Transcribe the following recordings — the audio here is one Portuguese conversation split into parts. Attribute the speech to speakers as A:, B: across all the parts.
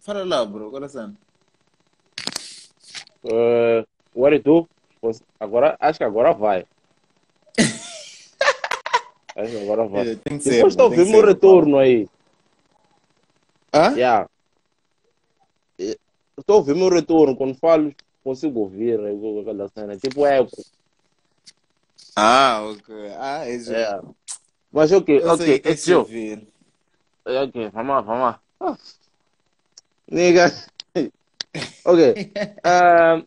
A: Fala lá, bro, coração.
B: Uh, what it do? Agora, acho que agora vai. acho que agora vai.
A: É, tem que ser,
B: Depois está
A: tem que
B: ouvindo o
A: ser,
B: retorno aí.
A: Hã?
B: Yeah. Estou ouvir meu retorno. Quando falo, consigo ouvir né, aquela cena. Tipo eco.
A: Ah, ok. Ah, é isso.
B: É. Mas ok,
A: Eu sei
B: ok.
A: é
B: It's you.
A: ouvir.
B: Ok, vamos lá, vamos lá. Ah. Nigga. ok. Ah,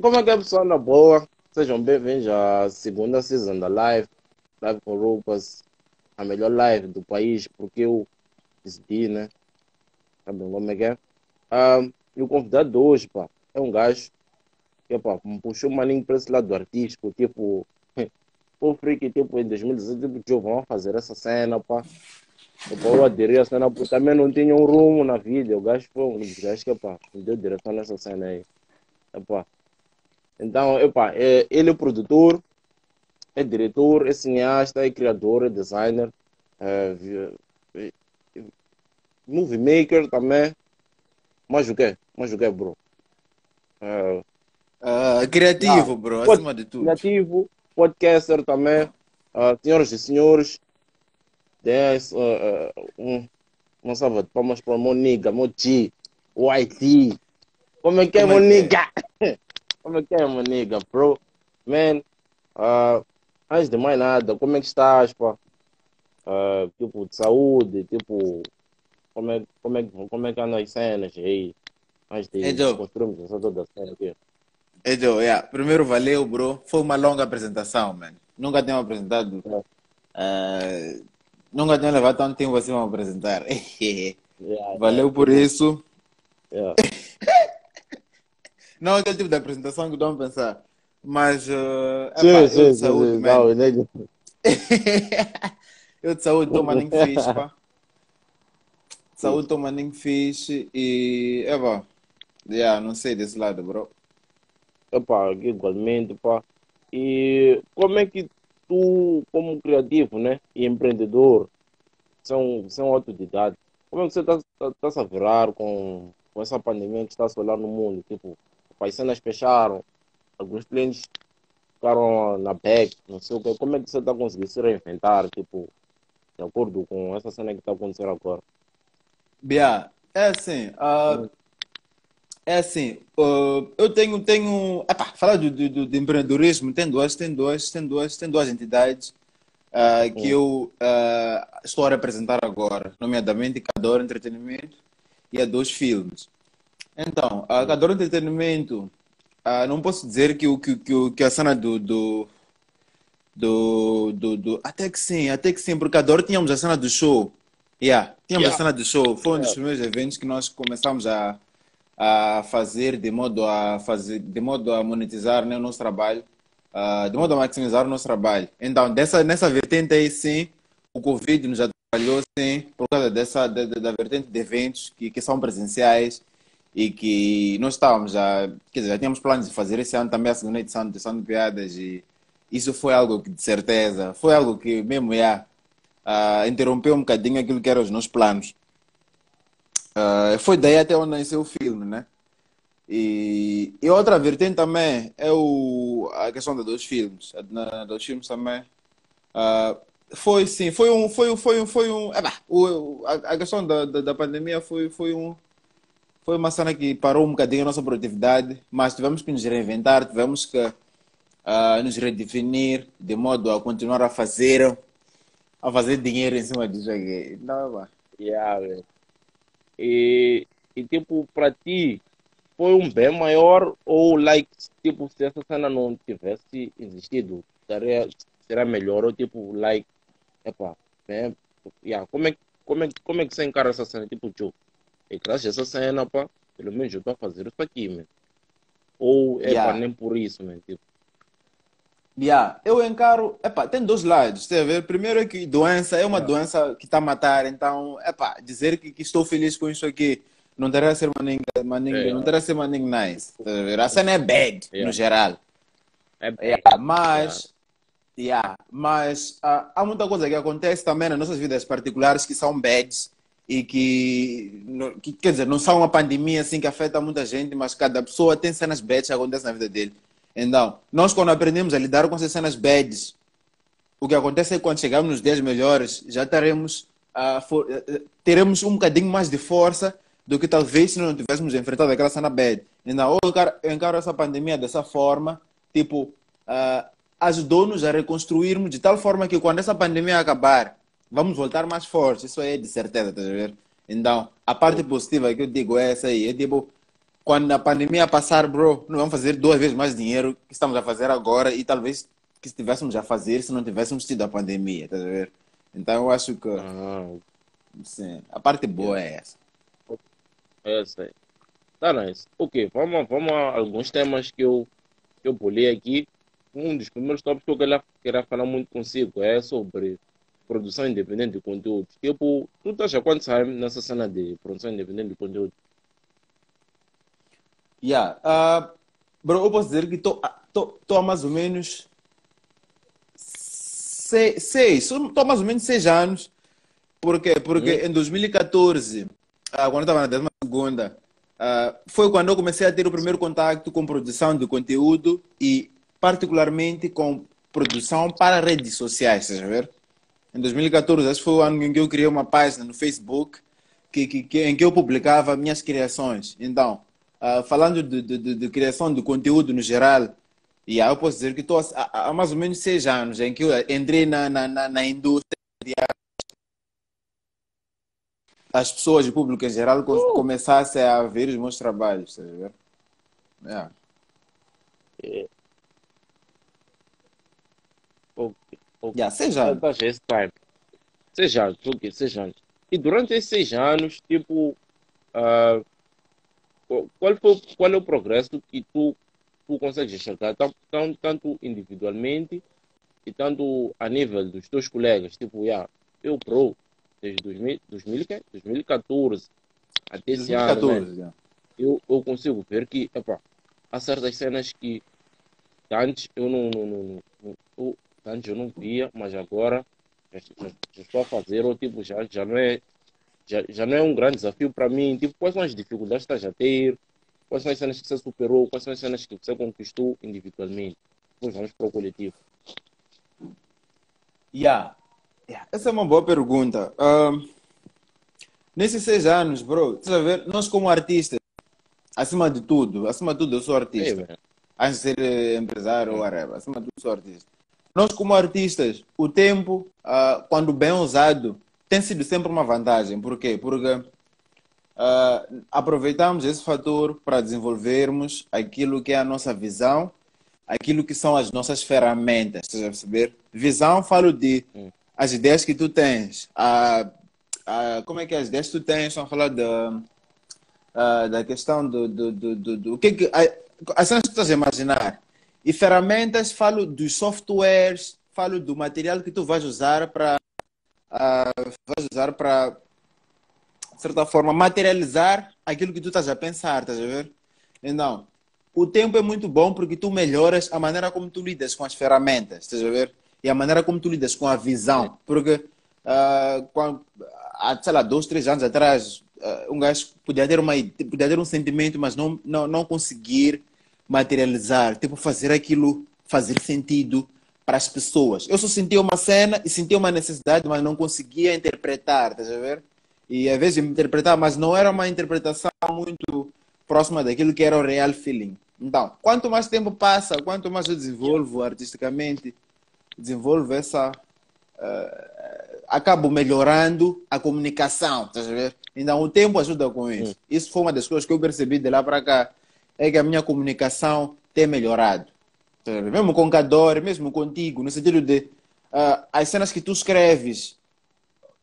B: como é que é pessoal na boa? Sejam bem-vindos à segunda season da live. Live com roupas. A melhor live do país, porque eu decidi, né? Sabem como é que é? Ah, e o convidado de hoje, pá, é um gajo que, pá, me puxou uma linha para esse lado artístico, tipo, o freak, tipo, em 2017, tipo, Joe, vamos fazer essa cena, pá. Eu aderi a cena porque também não tinha um rumo na vida. O gajo foi um dos gajos que epá, me deu direção nessa cena aí. Epá. Então, epá, é, ele é produtor, é diretor, é cineasta, é criador, é designer, é, é, é, movie maker também. Mas o quê? Mas o quê, bro? É,
A: Ah, criativo,
B: Ah,
A: bro, acima de tudo.
B: criativo, podcaster também. Ah, senhoras e senhores, dez, ah, ah, um, uma salva de palmas para o Moniga, Mochi, o IT. Como é que é,
A: Como
B: Moniga? Como é que é, Moniga, bro? Man, ah, antes de mais nada, como é que estás, pá? Ah, tipo, de saúde, tipo, como é, como é, como é que andam as cenas aí? Antes de
A: Então.
B: construirmos essa toda a cena aqui.
A: Edo, yeah. Primeiro, valeu, bro. Foi uma longa apresentação, man. Nunca tinha apresentado. ah, nunca tinha levado tanto tempo assim para apresentar.
B: Yeah,
A: valeu por isso.
B: yeah.
A: Não aquele tipo de apresentação que estão a pensar. Mas, ah,
B: Sim,
A: epá, eu
B: sim,
A: de
B: sim,
A: saúde,
B: sim. Não, nem-
A: eu de saúde estou maninho fixe, pá. Saúde estou maninho fixe e, é bom. Yeah, não sei desse lado, bro.
B: Epá, igualmente, pá. E como é que tu, como criativo, né, e empreendedor, são, são autodidata, como é que você está tá, tá se a virar com, com essa pandemia que está a assolar no mundo? Tipo, as cenas fecharam, alguns clientes ficaram na back, não sei o quê. Como é que você está conseguindo se reinventar, tipo, de acordo com essa cena que está acontecendo agora?
A: Bia, é assim, ah, é assim, ah, eu tenho, tenho, epá, falar do, do, do- de empreendedorismo, tem duas, tem duas, tem duas, tem duas entidades ah, que eu ah, estou a representar agora, nomeadamente Cador Entretenimento e a Dois Filmes. Então, a Cador Entretenimento, ah, não posso dizer que, que, que, que a cena do, do, do, do, do- Até que sim, até que sim, porque a Cador tínhamos a cena do show. Yeah, tínhamos
B: Yeah.
A: a cena do show. Foi um dos primeiros eventos que nós começamos a, a fazer de modo a fazer, de modo a monetizar né, o nosso trabalho, ah, de modo a maximizar o nosso trabalho. Então, dessa, nessa vertente aí, sim, o Covid nos atrapalhou, sim, por causa dessa, da, da vertente de eventos que, que são presenciais e que nós estávamos já, quer dizer, já tínhamos planos de fazer esse ano também a segunda edição de Edição de Piadas e isso foi algo que, de certeza, foi algo que mesmo, já, ah, interrompeu um bocadinho aquilo que eram os nossos planos. Ah, foi daí até onde nasceu o filme, né? E, e outra vertente também é o, a questão dos filmes. Na, dos filmes também. ah, foi sim, foi um, foi foi foi um, epá, o, a, questão da, da, da pandemia foi, foi um, foi uma cena que parou um bocadinho a nossa produtividade, mas tivemos que nos reinventar, tivemos que ah, nos redefinir de modo a continuar a fazer, a fazer dinheiro em cima disso aqui. Não, pá.
B: Yeah, velho. E, e tipo, para ti, foi um bem maior ou, like, tipo, se essa cena não tivesse existido, seria, seria melhor ou, tipo, like, epá, bem, yeah, como, é, como, é, como é que você encara essa cena? Tipo, tio, é graças a essa cena, pá, pelo menos eu estou a fazer isso aqui, man. Ou, é
A: Yeah.
B: nem por isso, man, tipo,
A: Yeah, eu encaro, epá, tem dois lados, tem a ver. Primeiro é que doença é uma
B: Yeah.
A: doença que está a matar, então, epá, dizer que, que estou feliz com isso aqui não terá ser maninga, maninga,
B: Yeah.
A: não terá ser maninga nice. tá a ver? A cena é bad,
B: Yeah.
A: no geral.
B: é
A: Yeah, mas, yeah, mas ah, há muita coisa que acontece também nas nossas vidas particulares que são bads e que, que, quer dizer, não são uma pandemia assim que afeta muita gente, mas cada pessoa tem cenas bad que acontecem na vida dele. Então, nós quando aprendemos a lidar com essas cenas bads, o que acontece é que quando chegamos nos dias melhores, já teremos, uh, for, uh, teremos um bocadinho mais de força do que talvez se não tivéssemos enfrentado aquela cena bad. Então, eu encaro, eu encaro essa pandemia dessa forma, tipo, uh, ajudou-nos a reconstruirmos de tal forma que quando essa pandemia acabar, vamos voltar mais fortes. Isso aí é de certeza, tá ver? Então, a parte positiva que eu digo é essa aí. É tipo, quando a pandemia passar, bro, não vamos fazer duas vezes mais dinheiro que estamos a fazer agora e talvez que estivéssemos a fazer se não tivéssemos tido a pandemia, tá ver? Então, eu acho que ah. sim, a parte boa é essa.
B: É essa aí. Tá nice. Ok, vamos, vamos a alguns temas que eu, que eu pulei aqui. Um dos primeiros tópicos que eu queria, queria falar muito consigo é sobre produção independente de conteúdo. Tipo, tu estás há quantos anos nessa cena de produção independente de conteúdo?
A: Yeah. Uh, bro, eu posso dizer que estou há mais ou menos seis, seis estou mais ou menos seis anos. Por quê? Porque hum. em 2014, uh, ah, quando eu estava na décima segunda, uh, foi quando eu comecei a ter o primeiro contato com produção de conteúdo e particularmente com produção para redes sociais, a ver? Em 2014, esse foi o ano em que eu criei uma página no Facebook que, que, que em que eu publicava minhas criações. Então, uh, falando de, de, de, criação de conteúdo no geral, e aí eu posso dizer que estou há, há, mais ou menos seis anos em que eu entrei na, na, na, na indústria as pessoas, o público em geral, uh! começassem a ver os meus trabalhos, tá vendo? Yeah. É.
B: Yeah, seis anos. Seis anos, ok, seis anos. E durante esses seis anos, tipo, uh, qual, foi, qual é o progresso que tu, tu consegues enxergar, tanto, tanto individualmente e tanto a nível dos teus colegas? Tipo, yeah, eu pro, desde 2000, 2000, 2014 até esse 2014, ano, né? eu, eu consigo ver que epa, há certas cenas que antes eu não, não, não, não eu, Antes eu não via, mas agora já, já, já estou a fazer, ou tipo, já, já, não é, já, já não é um grande desafio para mim. Tipo, quais são as dificuldades que estás a ter? Quais são as cenas que você superou? Quais são as cenas que você conquistou individualmente? Depois vamos para o coletivo.
A: Yeah. yeah. Essa é uma boa pergunta. Um, nesses seis anos, bro, você ver, nós como artistas, acima de tudo, acima de tudo eu sou artista. Ei, Antes de ser empresário ou whatever, acima de tudo sou artista. Nós, como artistas, o tempo, uh, quando bem usado, tem sido sempre uma vantagem. Por quê? Porque uh, aproveitamos esse fator para desenvolvermos aquilo que é a nossa visão, aquilo que são as nossas ferramentas. Você perceber? Visão, falo de hum. as ideias que tu tens. A, a, como é que é as ideias que tu tens? Estão a falar da, uh, da questão do, do, do, do, do o que, que a, as cenas que tu estás a imaginar e ferramentas, falo dos softwares, falo do material que tu vais usar para uh, vais usar para de certa forma materializar aquilo que tu estás a pensar, estás a ver? Então, o tempo é muito bom porque tu melhoras a maneira como tu lidas com as ferramentas, estás a ver? E a maneira como tu lidas com a visão. Porque uh, quando, há, sei lá, dois, três anos atrás, uh, um gajo podia ter, uma, podia ter um sentimento, mas não, não, não conseguir materializar, tipo fazer aquilo fazer sentido para as pessoas. Eu só sentia uma cena e sentia uma necessidade, mas não conseguia interpretar, tá a ver? E às vezes interpretar, mas não era uma interpretação muito próxima daquilo que era o real feeling. Então, quanto mais tempo passa, quanto mais eu desenvolvo artisticamente, desenvolvo essa. Uh, acabo melhorando a comunicação, tá a ver? Então, o tempo ajuda com isso. Isso foi uma das coisas que eu percebi de lá para cá é que a minha comunicação tem melhorado. Mesmo com Cadore, mesmo contigo, no sentido de uh, as cenas que tu escreves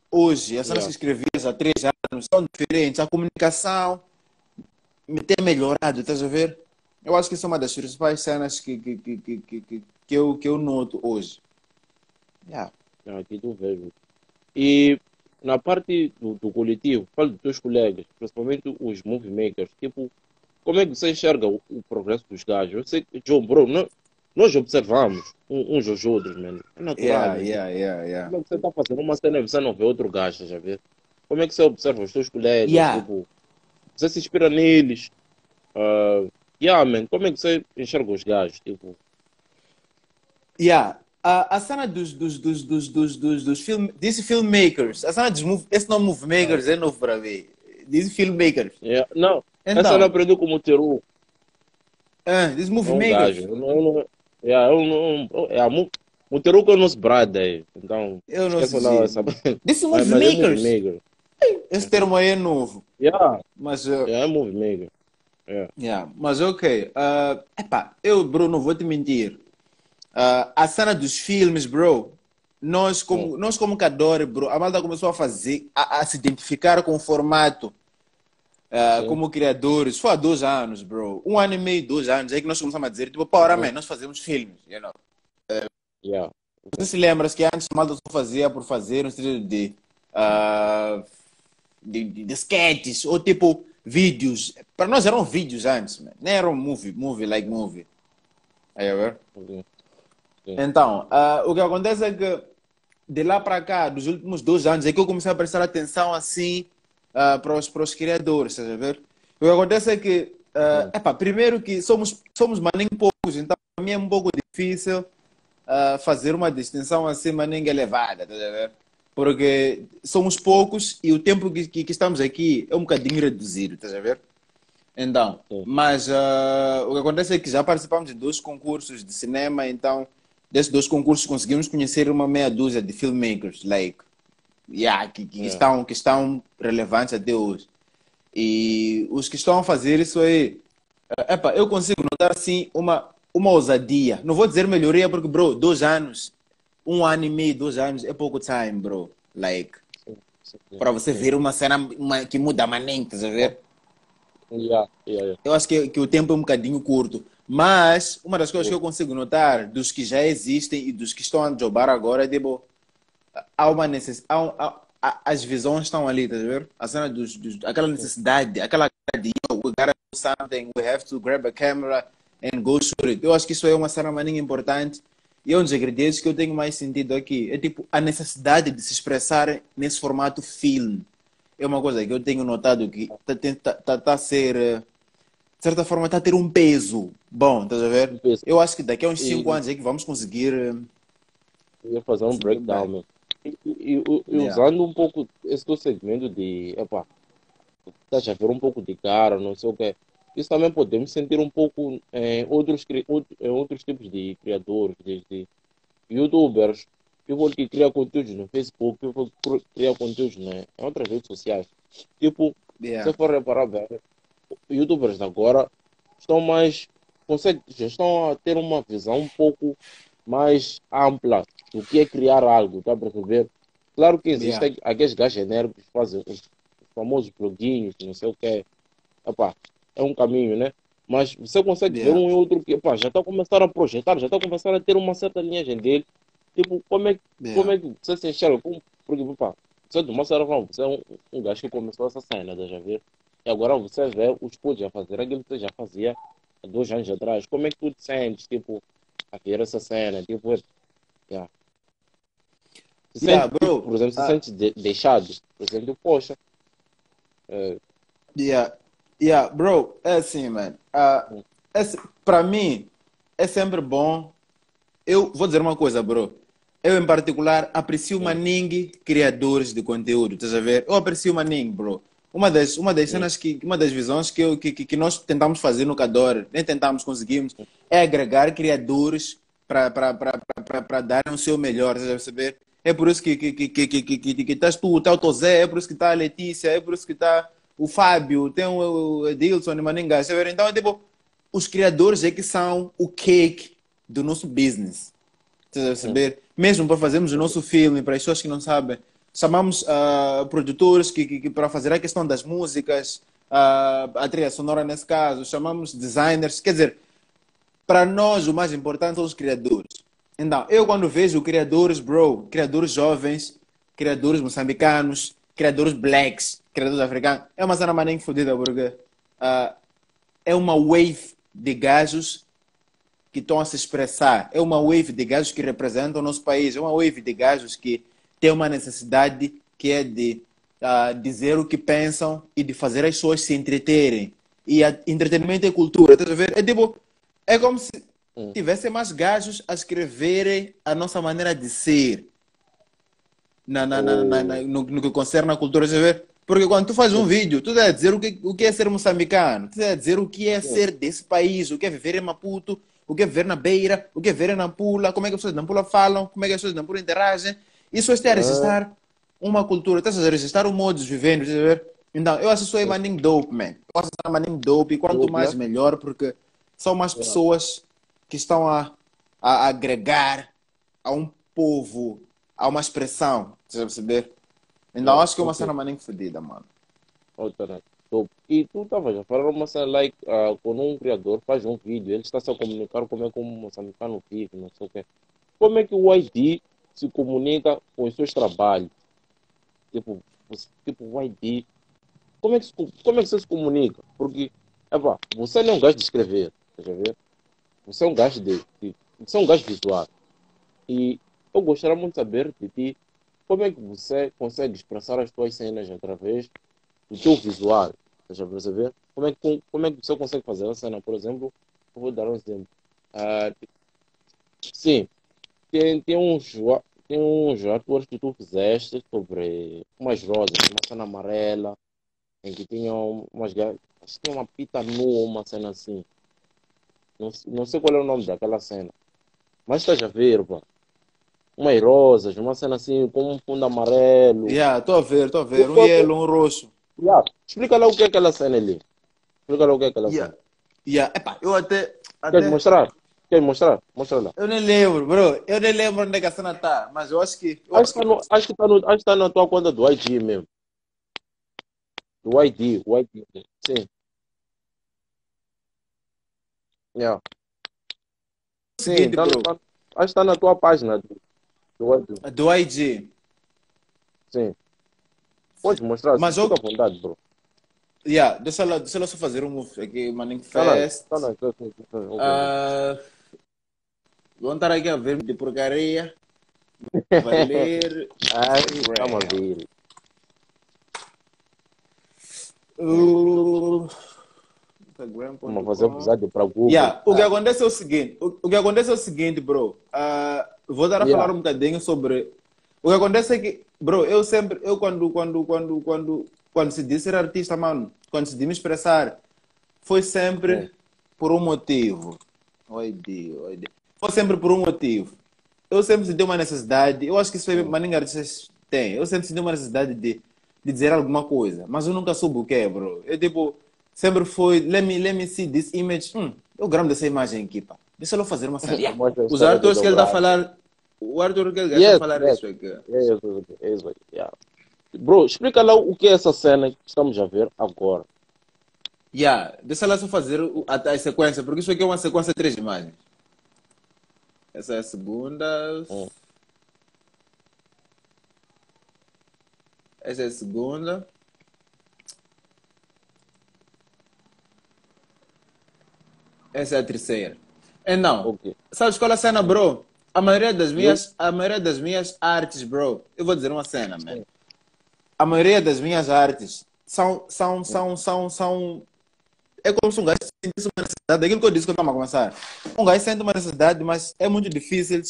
A: hoje, as cenas yeah. que escrevias há três anos são diferentes. A comunicação me tem melhorado, estás a ver? Eu acho que isso é uma das principais cenas que, que, que, que, que, que, eu, que eu noto hoje.
B: Yeah. Aqui tu vejo. E na parte do, do coletivo, falo dos teus colegas, principalmente os movie makers, tipo, como é que você enxerga o, o progresso dos gajos? Eu sei que, João, bro, nós, nós observamos uns aos outros, mano. É natural.
A: Yeah, yeah, yeah, yeah.
B: Como é que você está fazendo uma cena e você não vê outro gajo, já vê? como é que você observa os teus colegas?
A: Yeah.
B: Tipo, você se inspira neles? Uh, yeah, man, como é que você enxerga os gajos? Tipo,
A: Yeah. A, a cena dos, dos, dos, dos, dos, dos, dos film, disse filmmakers. A cena dos esse nome movie makers é novo para mim. Diz filmmakers.
B: yeah. Não,
A: Então.
B: essa eu não aprendi com o Teru.
A: Ah, diz
B: É
A: movie
B: um
A: makers.
B: gajo. Eu não, eu não, yeah, eu não, é, a Mu- o Teru que é o nosso brother. Então,
A: Eu não sei.
B: essa. Mas,
A: movie
B: é
A: makers.
B: maker.
A: Esse termo aí é novo.
B: Yeah,
A: Mas, uh,
B: yeah, é movie maker.
A: yeah. mas ok. Uh, epá, eu, bro, não vou te mentir. Uh, a cena dos filmes, bro. Nós como, nós como Cadore, bro, a malta começou a fazer, a, a se identificar com o formato uh, como criadores. Foi há dois anos, bro. Um ano e meio, dois anos. Aí que nós começamos a dizer, tipo, pá, ora, man, nós fazemos filmes, you know.
B: Yeah.
A: Você se lembra que antes a malta só fazia por fazer um estilo de, ah, de, de, de sketches ou tipo vídeos. Para nós eram vídeos antes, man. nem eram movie, movie like movie. Aí, ver?
B: Sim.
A: Então, ah, o que acontece é que de lá para cá, dos últimos dois anos, é que eu comecei a prestar atenção assim ah, para, os, para os criadores, estás a ver? O que acontece é que, ah, epá, primeiro que somos, somos maninho poucos, então para mim é um pouco difícil ah, fazer uma distinção assim maninho elevada, estás a ver? Porque somos poucos e o tempo que, que, que estamos aqui é um bocadinho reduzido, estás a ver? Então,
B: Sim.
A: mas ah, o que acontece é que já participamos de dois concursos de cinema, então desses dois concursos conseguimos conhecer uma meia dúzia de filmmakers, like, yeah, que, que,
B: Yeah.
A: estão, que estão relevantes até hoje. E os que estão a fazer isso aí, eh, epa, eu consigo notar assim uma, uma ousadia. Não vou dizer melhoria, porque, bro, dois anos, um ano e meio, dois anos é pouco time, bro. Like, para você ver uma cena uma, que muda estás a ver?
B: Yeah, yeah, yeah.
A: Eu acho que, que o tempo é um bocadinho curto. Mas uma das coisas que eu consigo notar dos que já existem e dos que estão a jobar agora é tipo, há uma necessidade. as visões estão ali, tá ver? A cena dos, dos, aquela necessidade, aquela de "Yo, we gotta do something, we have to grab a camera and go shoot it. Eu acho que isso é uma cena maninha importante e é um dos ingredientes que eu tenho mais sentido aqui. É tipo a necessidade de se expressar nesse formato filme. É uma coisa que eu tenho notado que está tá, tá, tá a ser, eh, de certa forma, está a ter um peso bom, estás a ver? Eu acho que daqui a uns
B: E-
A: 5 anos é que vamos conseguir. eh,
B: Eu ia fazer um breakdown, meu. E,
A: Yeah.
B: usando um pouco esse teu segmento de, epá, estás a ver um pouco de cara, não sei o quê. Isso também podemos sentir um pouco em outros, cri- out- em outros tipos de criadores, desde youtubers, people que criam conteúdos no Facebook, people que criam conteúdos né, em outras redes sociais. Tipo,
A: yeah.
B: se for reparar bem, youtubers agora estão mais conseguem, já estão a ter uma visão um pouco mais ampla do que é criar algo, tá a perceber? Claro que existem aqueles gajos genéricos que fazem os famosos bloguinhos, não sei o que. Epá, é um caminho, né? Mas você consegue
A: Yeah.
B: ver um e outro que epá, já está a começar a projetar, já está a começar a ter uma certa linhagem dele. Tipo, como é, que-
A: Yeah.
B: como é que você se enxerga? Como, porque, epá, você de uma certa forma, você é um, um gajo que começou essa cena, tá já ver? E agora você vê os putos a fazer aquilo que você já fazia há dois anos atrás. Como é que tu te sentes, tipo, a ver essa cena? Tipo, yeah. Se
A: Yeah,
B: sente,
A: bro.
B: por exemplo, se
A: Ah.
B: sente de- deixado, por exemplo, poxa, é,
A: Yeah, yeah, bro, é assim, man. Ah, é, pra mim, é sempre bom. Eu vou dizer uma coisa, bro. Eu, em particular, aprecio maningue criadores de conteúdo, estás a ver? Eu aprecio maningue, bro. Uma das, uma das cenas que, uma das visões que, eu, que, que nós tentamos fazer no Cador, nem tentamos, conseguimos, é agregar criadores para darem o seu melhor, a perceber? É por isso que que que que que que, que, que estás tu, tá o Tozé, é por isso que está a Letícia, é por isso que está o Fábio, tem o, Edilson e Maninga, ver? Então, é tipo, os criadores é que são o cake do nosso business. A perceber? Mesmo para fazermos o nosso filme, para as pessoas que não sabem, chamamos ah, produtores que, que, que para fazer a questão das músicas, ah, a trilha sonora nesse caso, chamamos designers, quer dizer, para nós o mais importante são os criadores. Então, eu quando vejo criadores, bro, criadores jovens, criadores moçambicanos, criadores blacks, criadores africanos, é uma cena maneira fodida porque ah, é uma wave de gajos que estão a se expressar. É uma wave de gajos que representam o nosso país. É uma wave de gajos que tem uma necessidade que é de uh, dizer o que pensam e de fazer as pessoas se entreterem. E a, entretenimento é cultura, ver? É tipo, é como se hum. tivessem mais gajos a escreverem a nossa maneira de ser na, na, oh. na, na no, no, que concerne a cultura, a ver? Porque quando tu faz um vídeo, tu deve dizer o que, o que é ser moçambicano, tu deve dizer o que é ser desse país, o que é viver em Maputo, o que é viver na Beira, o que é viver em Nampula, como é que as pessoas Nampula falam, como é que as pessoas Nampula interagem. Isso é registrar uma cultura, estás a registrar o modo de viver, estás a ver? Então, eu acho isso aí maninho dope, man. Eu isso maninho dope, e quanto dope, mais né? melhor, porque são mais pessoas que estão a, a agregar a um povo, a uma expressão, estás a perceber? Então, acho que é uma cena maninho fodida, mano.
B: Outra, top. E tu estavas a falar uma cena like, uh, quando um criador faz um vídeo, ele está se a comunicar como é que um moçambicano vive, não sei o quê. Como é que o ID se comunica com os seus trabalhos? Tipo, tipo o ID. Como é que, como é que você se comunica? Porque, epa, você não é um gajo de escrever, quer ver? Você é um gajo de, de, Você é um gajo visual. E eu gostaria muito de saber de ti como é que você consegue expressar as suas cenas através do teu visual? Estás perceber? Como é, que, como é que você consegue fazer a cena? Por exemplo, eu vou dar um exemplo. Uh, sim, tem, tem, uns, tem uns artworks que tu fizeste sobre umas rosas, uma cena amarela, em que tinham umas acho que tinha uma pita nua, uma cena assim. Não, não sei qual é o nome daquela cena. Mas estás a ver, pá umas rosas, uma cena assim com um fundo amarelo.
A: Yeah, estou a ver, estou a ver. Um yellow, um roxo.
B: Yeah. Explica lá o que é aquela cena ali. Explica lá o que é aquela
A: yeah.
B: cena.
A: Yeah. Epa, eu até.
B: até... Quer mostrar? Quer mostrar? Mostra lá.
A: Eu nem lembro, bro. Eu nem lembro onde é que a cena está, mas eu acho que. Eu
B: acho, que, no, acho, que tá no, acho que tá na tua conta do ID mesmo. Do ID, o ID. Sim. Yeah. Sim, Seguinte, tá, tá, acho que está na tua página.
A: Do IG. Do IG.
B: Sim. Pode mostrar, mas fica eu... à vontade, bro.
A: Yeah, deixa lá, deixa lá só fazer um move aqui, Manning Fest. Tá, tá, tá, tá, uh, vamos estar aqui a ver de porcaria. Valer.
B: Ai, vamos ver.
A: Uh,
B: Vamos fazer um episódio para Google.
A: Yeah, o que acontece é o seguinte, o, o que acontece é o seguinte, bro. Uh, vou dar a yeah. falar um bocadinho sobre. O que acontece é que, bro, eu sempre, eu quando, quando, quando, quando, quando se diz ser artista, mano, quando se diz me expressar, foi sempre é. por um motivo. Oi, Deus, oi, Deus. Foi sempre por um motivo. Eu sempre senti uma necessidade, eu acho que isso é uma ninguém artistas tem. Eu sempre senti uma necessidade de, de dizer alguma coisa, mas eu nunca soube o que é, bro. Eu, tipo, sempre foi, let me, let me see this image. Hum, eu gramo dessa imagem aqui, pá. Deixa eu fazer uma série. Os atores que ele está a falar o Arthur que ele yes, a falar yes. isso aqui.
B: É isso, yeah. Bro, explica lá o que é essa cena que estamos a ver agora.
A: Yeah, deixa lá só fazer a, a sequência, porque isso aqui é uma sequência de três imagens. Essa é a segunda. Hum. Essa é a segunda. Essa é a terceira. Então, okay. sabes qual é a cena, bro? A maioria das minhas, a maioria das minhas artes, bro, eu vou dizer uma cena, man. A maioria das minhas artes são, são, são, são, são. É como se um gajo sentisse uma necessidade. Aquilo que eu disse estava a começar. Um gajo sente uma necessidade, mas é muito difícil.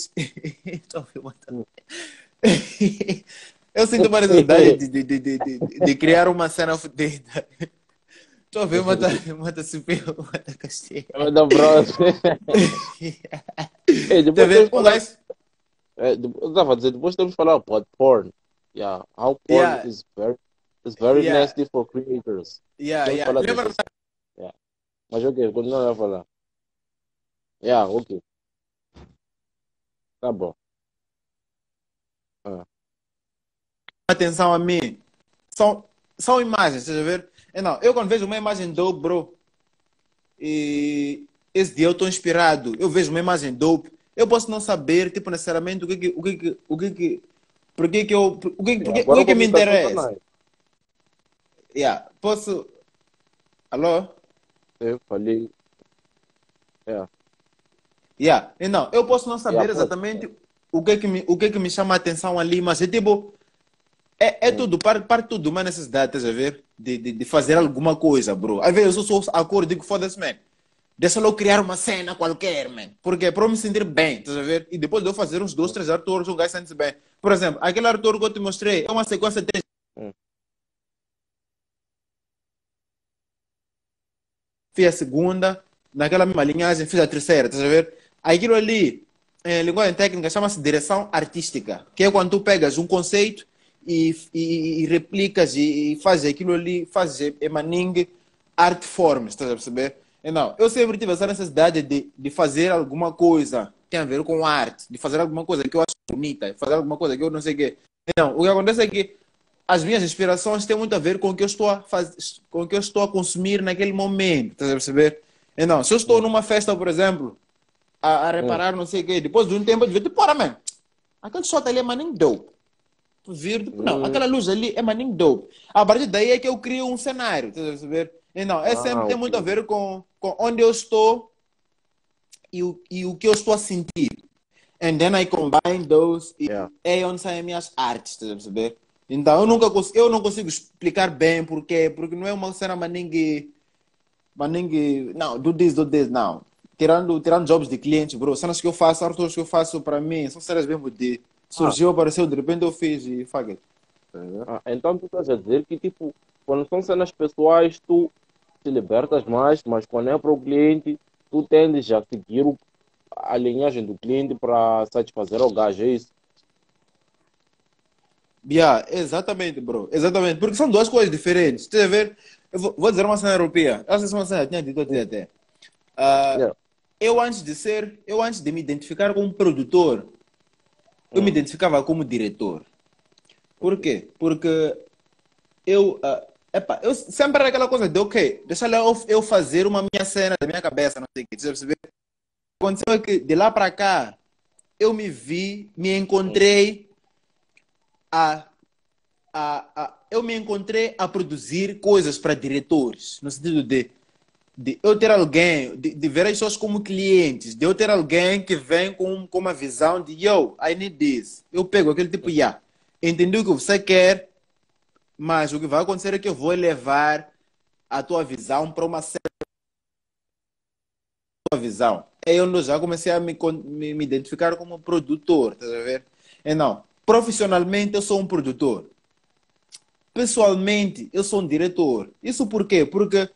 A: eu sinto uma necessidade de, de, de, de, de criar uma cena fodida. Estou a ver, mata, mata Cipio, mata Castilho.
B: Mata Bros. É, eu estava a dizer, depois temos que falar about porn. Yeah, how porn yeah. is very, is very yeah. nasty for creators.
A: Yeah, yeah. Never...
B: yeah. Mas ok, continua a falar. Yeah, ok. Tá bom.
A: Ah. Atenção a mim. São, são imagens, a ver? Não, eu quando vejo uma imagem dope, bro, e esse dia eu estou inspirado, eu vejo uma imagem dope, eu posso não saber, tipo, necessariamente o que que, o que, que o que, que por que que eu, o que, por que, o que, que me interessa. Yeah, posso... Alô?
B: Eu falei... Yeah.
A: Yeah. Então, eu posso não saber yeah, exatamente o que que, me, o que que me chama a atenção ali, mas é tipo, É, é tudo, parte, parte tudo de uma necessidade, estás a ver? De, de, de fazer alguma coisa, bro. Às vezes eu sou acordo e digo, foda-se, man. Deixa eu criar uma cena qualquer, man. Porque é para eu me sentir bem, estás a ver? E depois de eu fazer uns dois, três atores, o gajo sente-se bem. Por exemplo, aquele ator que eu te mostrei é uma sequência de
B: Hum.
A: Fiz a segunda, naquela mesma linhagem fiz a terceira, estás a ver? Aquilo ali, em linguagem técnica, chama-se direção artística, que é quando tu pegas um conceito e, e, e replicas e, e fazes aquilo ali, fazes emaning art forms, estás a perceber? Então, eu sempre tive essa necessidade de, de fazer alguma coisa que tem a ver com arte, de fazer alguma coisa que eu acho bonita, fazer alguma coisa que eu não sei o quê. Então, o que acontece é que as minhas inspirações têm muito a ver com o que eu estou a fazer, com o que eu estou a consumir naquele momento, estás a perceber? Então, se eu estou numa festa, por exemplo, a, a reparar não sei o quê, depois de um tempo eu digo, porra, man, aquele shot ali é maninho dope. Tu vir, tipo, não,
B: Hum.
A: aquela luz ali é maninho dope. A partir daí é que eu crio um cenário, estás a perceber? Então, é
B: Ah,
A: sempre tem muito a ver com, com onde eu estou e o, e o que eu estou a sentir. And then I combine those e
B: Yeah.
A: é onde saem as minhas artes, estás a perceber? Então, eu, nunca cons- eu não consigo explicar bem porquê, porque não é uma cena maningue, maningue, não, do this, do this, não. Tirando, tirando jobs de clientes, bro, cenas que eu faço, artes que eu faço para mim, são cenas mesmo de surgiu, apareceu, de repente eu fiz e fuck it. Tá?
B: Ah, então tu estás a dizer que, tipo, quando são cenas pessoais, tu te libertas mais, mas quando é para o cliente, tu tendes a seguir a linhagem do cliente para satisfazer o gajo, é isso?
A: Yeah, exatamente, bro. Exatamente. Porque são duas coisas diferentes. Você ver? Eu vou, vou dizer uma cena europeia. Essa é uma cena que eu tinha dito até. Ah,
B: Yeah.
A: Eu antes de ser, eu antes de me identificar como produtor, eu me identificava como diretor. Por quê? Porque eu, ah, epa, eu sempre era aquela coisa de, ok, deixa eu, eu fazer uma minha cena da minha cabeça, não sei o quê. Você percebeu? Aconteceu é que de lá para cá, eu me vi, me encontrei a, a, a eu me encontrei a produzir coisas para diretores, no sentido de, de eu ter alguém, de, de ver as pessoas como clientes, de eu ter alguém que vem com, com uma visão de yo, I need this. Eu pego aquele tipo, yeah, entendi o que você quer, mas o que vai acontecer é que eu vou levar a tua visão para uma certa visão. É onde eu já comecei a me, me, me identificar como produtor, tá a ver? Então, profissionalmente eu sou um produtor. Pessoalmente, eu sou um diretor. Isso por quê? Porque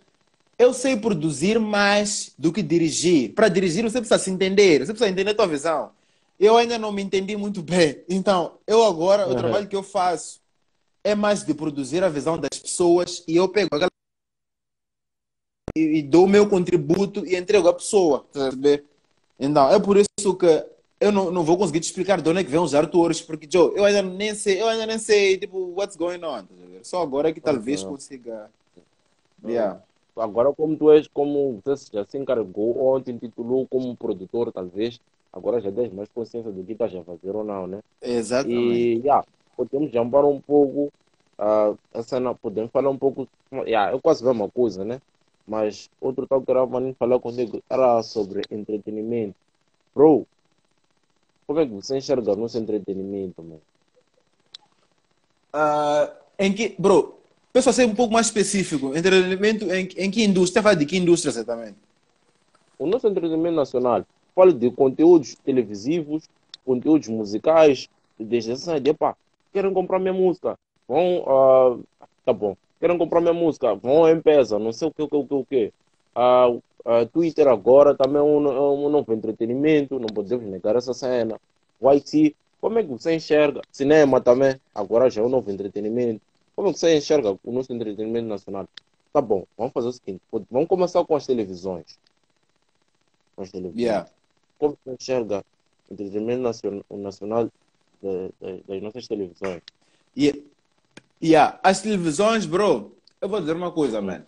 A: eu sei produzir mais do que dirigir. Para dirigir, você precisa se entender, você precisa entender a tua visão. Eu ainda não me entendi muito bem. Então, eu agora, o
B: Uhum.
A: trabalho que eu faço é mais de produzir a visão das pessoas e eu pego aquela e, e dou o meu contributo e entrego à pessoa. tá? Então, é por isso que eu não, não vou conseguir te explicar de onde é que vem os atores, porque, Joe, eu ainda nem sei, eu ainda nem sei, tipo, what's going on. tá? Só agora é que talvez
B: Uhum.
A: consiga. Yeah.
B: Agora, como tu és, como você já se encarregou ou te intitulou como produtor, talvez, agora já tens mais consciência do que estás a fazer ou não, né?
A: Exatamente.
B: E, yeah, podemos jambar um pouco, ah, a cena, podemos falar um pouco, yeah, é quase a mesma coisa, né? Mas outro tal que era maneiro falar contigo era sobre entretenimento. Bro, como é que você enxerga nosso entretenimento, mano?
A: Ah, em que, bro, pensa ser um pouco mais específico. Entretenimento em, em que indústria? Fala de que indústria exatamente?
B: O nosso entretenimento nacional fala de conteúdos televisivos, conteúdos musicais, desde essa ideia, pá, querem comprar minha música, vão, ah, tá bom, querem comprar minha música, vão à empresa, não sei o que, o que, o que, o que. Ah, ah, Twitter agora também é um, é um novo entretenimento, não podemos negar essa cena. YT, como é que você enxerga? Cinema também, agora já é um novo entretenimento. Como é que você enxerga o nosso entretenimento nacional? Tá bom, vamos fazer o seguinte, vamos começar com as televisões. Com as televisões
A: Yeah.
B: como você enxerga o entretenimento nacional, nacional da- da- das nossas televisões?
A: E, yeah. As televisões, bro, eu vou dizer uma coisa, man.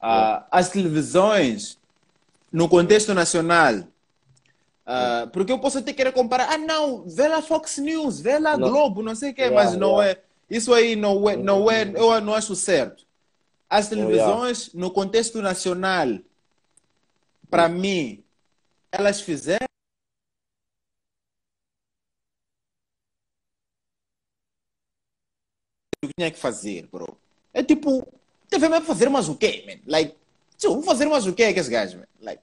A: Ah, as televisões, no contexto nacional, ah, porque eu posso até querer comparar, ah, não, vê lá Fox News, vê lá
B: Não.
A: Globo, não sei o quê,
B: Yeah,
A: mas não
B: yeah.
A: é. Isso aí não é, não é, eu não acho certo. As
B: yeah.
A: televisões, no contexto nacional, para mim, elas fizeram. tinha que fazer, bro. É tipo, TV vai fazer mais o quê, man? Like, tio, vou fazer mais o quê que esse gajo, man? Like,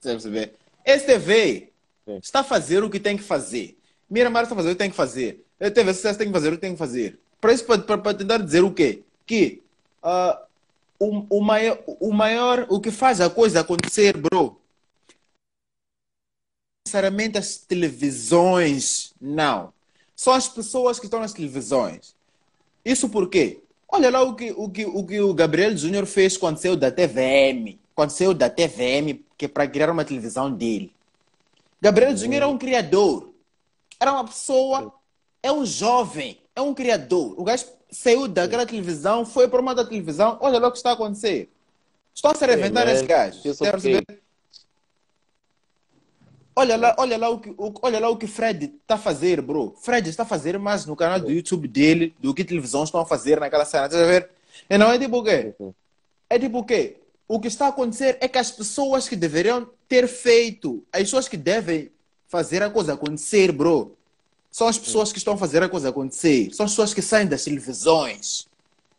A: você perceber? Esse TV
B: Sim.
A: está a fazer o que tem que fazer. Miramar está a fazer o que tem que fazer. A TV Sucesso tem que fazer o que tem que fazer. Para isso, para, tentar dizer o quê? Que ah, o, o, maior, o maior, o que faz a coisa acontecer, bro, necessariamente as televisões, não. São as pessoas que estão nas televisões. Isso por quê? Olha lá o que o, que, o, que o Gabriel Júnior fez quando saiu da TVM. Quando saiu da TVM, que é para criar uma televisão dele. Gabriel Júnior é um criador. Era uma pessoa, é um jovem, é um criador. O gajo saiu daquela televisão, foi para uma da televisão. Olha lá o que está a acontecer. Estão a se reinventar
B: man.
A: esse gajo.
B: Isso
A: Está a. Olha lá, olha lá o que, olha lá o que Fred está a fazer, bro. Fred está a fazer mais no canal do YouTube dele do que televisão estão a fazer naquela cena. Estás a ver? E não é tipo o quê? É tipo o quê? O que está a acontecer é que as pessoas que deveriam ter feito, as pessoas que devem fazer a coisa acontecer, bro, são as pessoas que estão a fazer a coisa acontecer. São as pessoas que saem das televisões.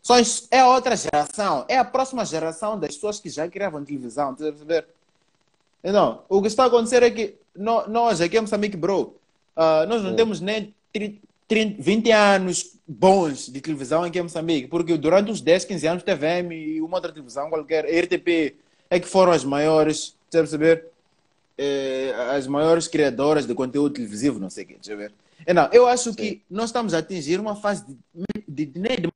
A: São as- é a outra geração. É a próxima geração das pessoas que já criavam televisão. Estás a perceber? Então, o que está a acontecer é que nó- nós aqui em Moçambique, bro, ah, nós não
B: Sim.
A: temos nem 30, 30, 20 anos bons de televisão aqui em Moçambique, porque durante uns 10, 15 anos TVM e uma outra televisão qualquer, RTP, é que foram as maiores, você perceber? Eh, as maiores criadoras de conteúdo televisivo, não sei o quê, deixa eu ver. Então, eu acho que nós estamos a atingir uma fase de, de, de,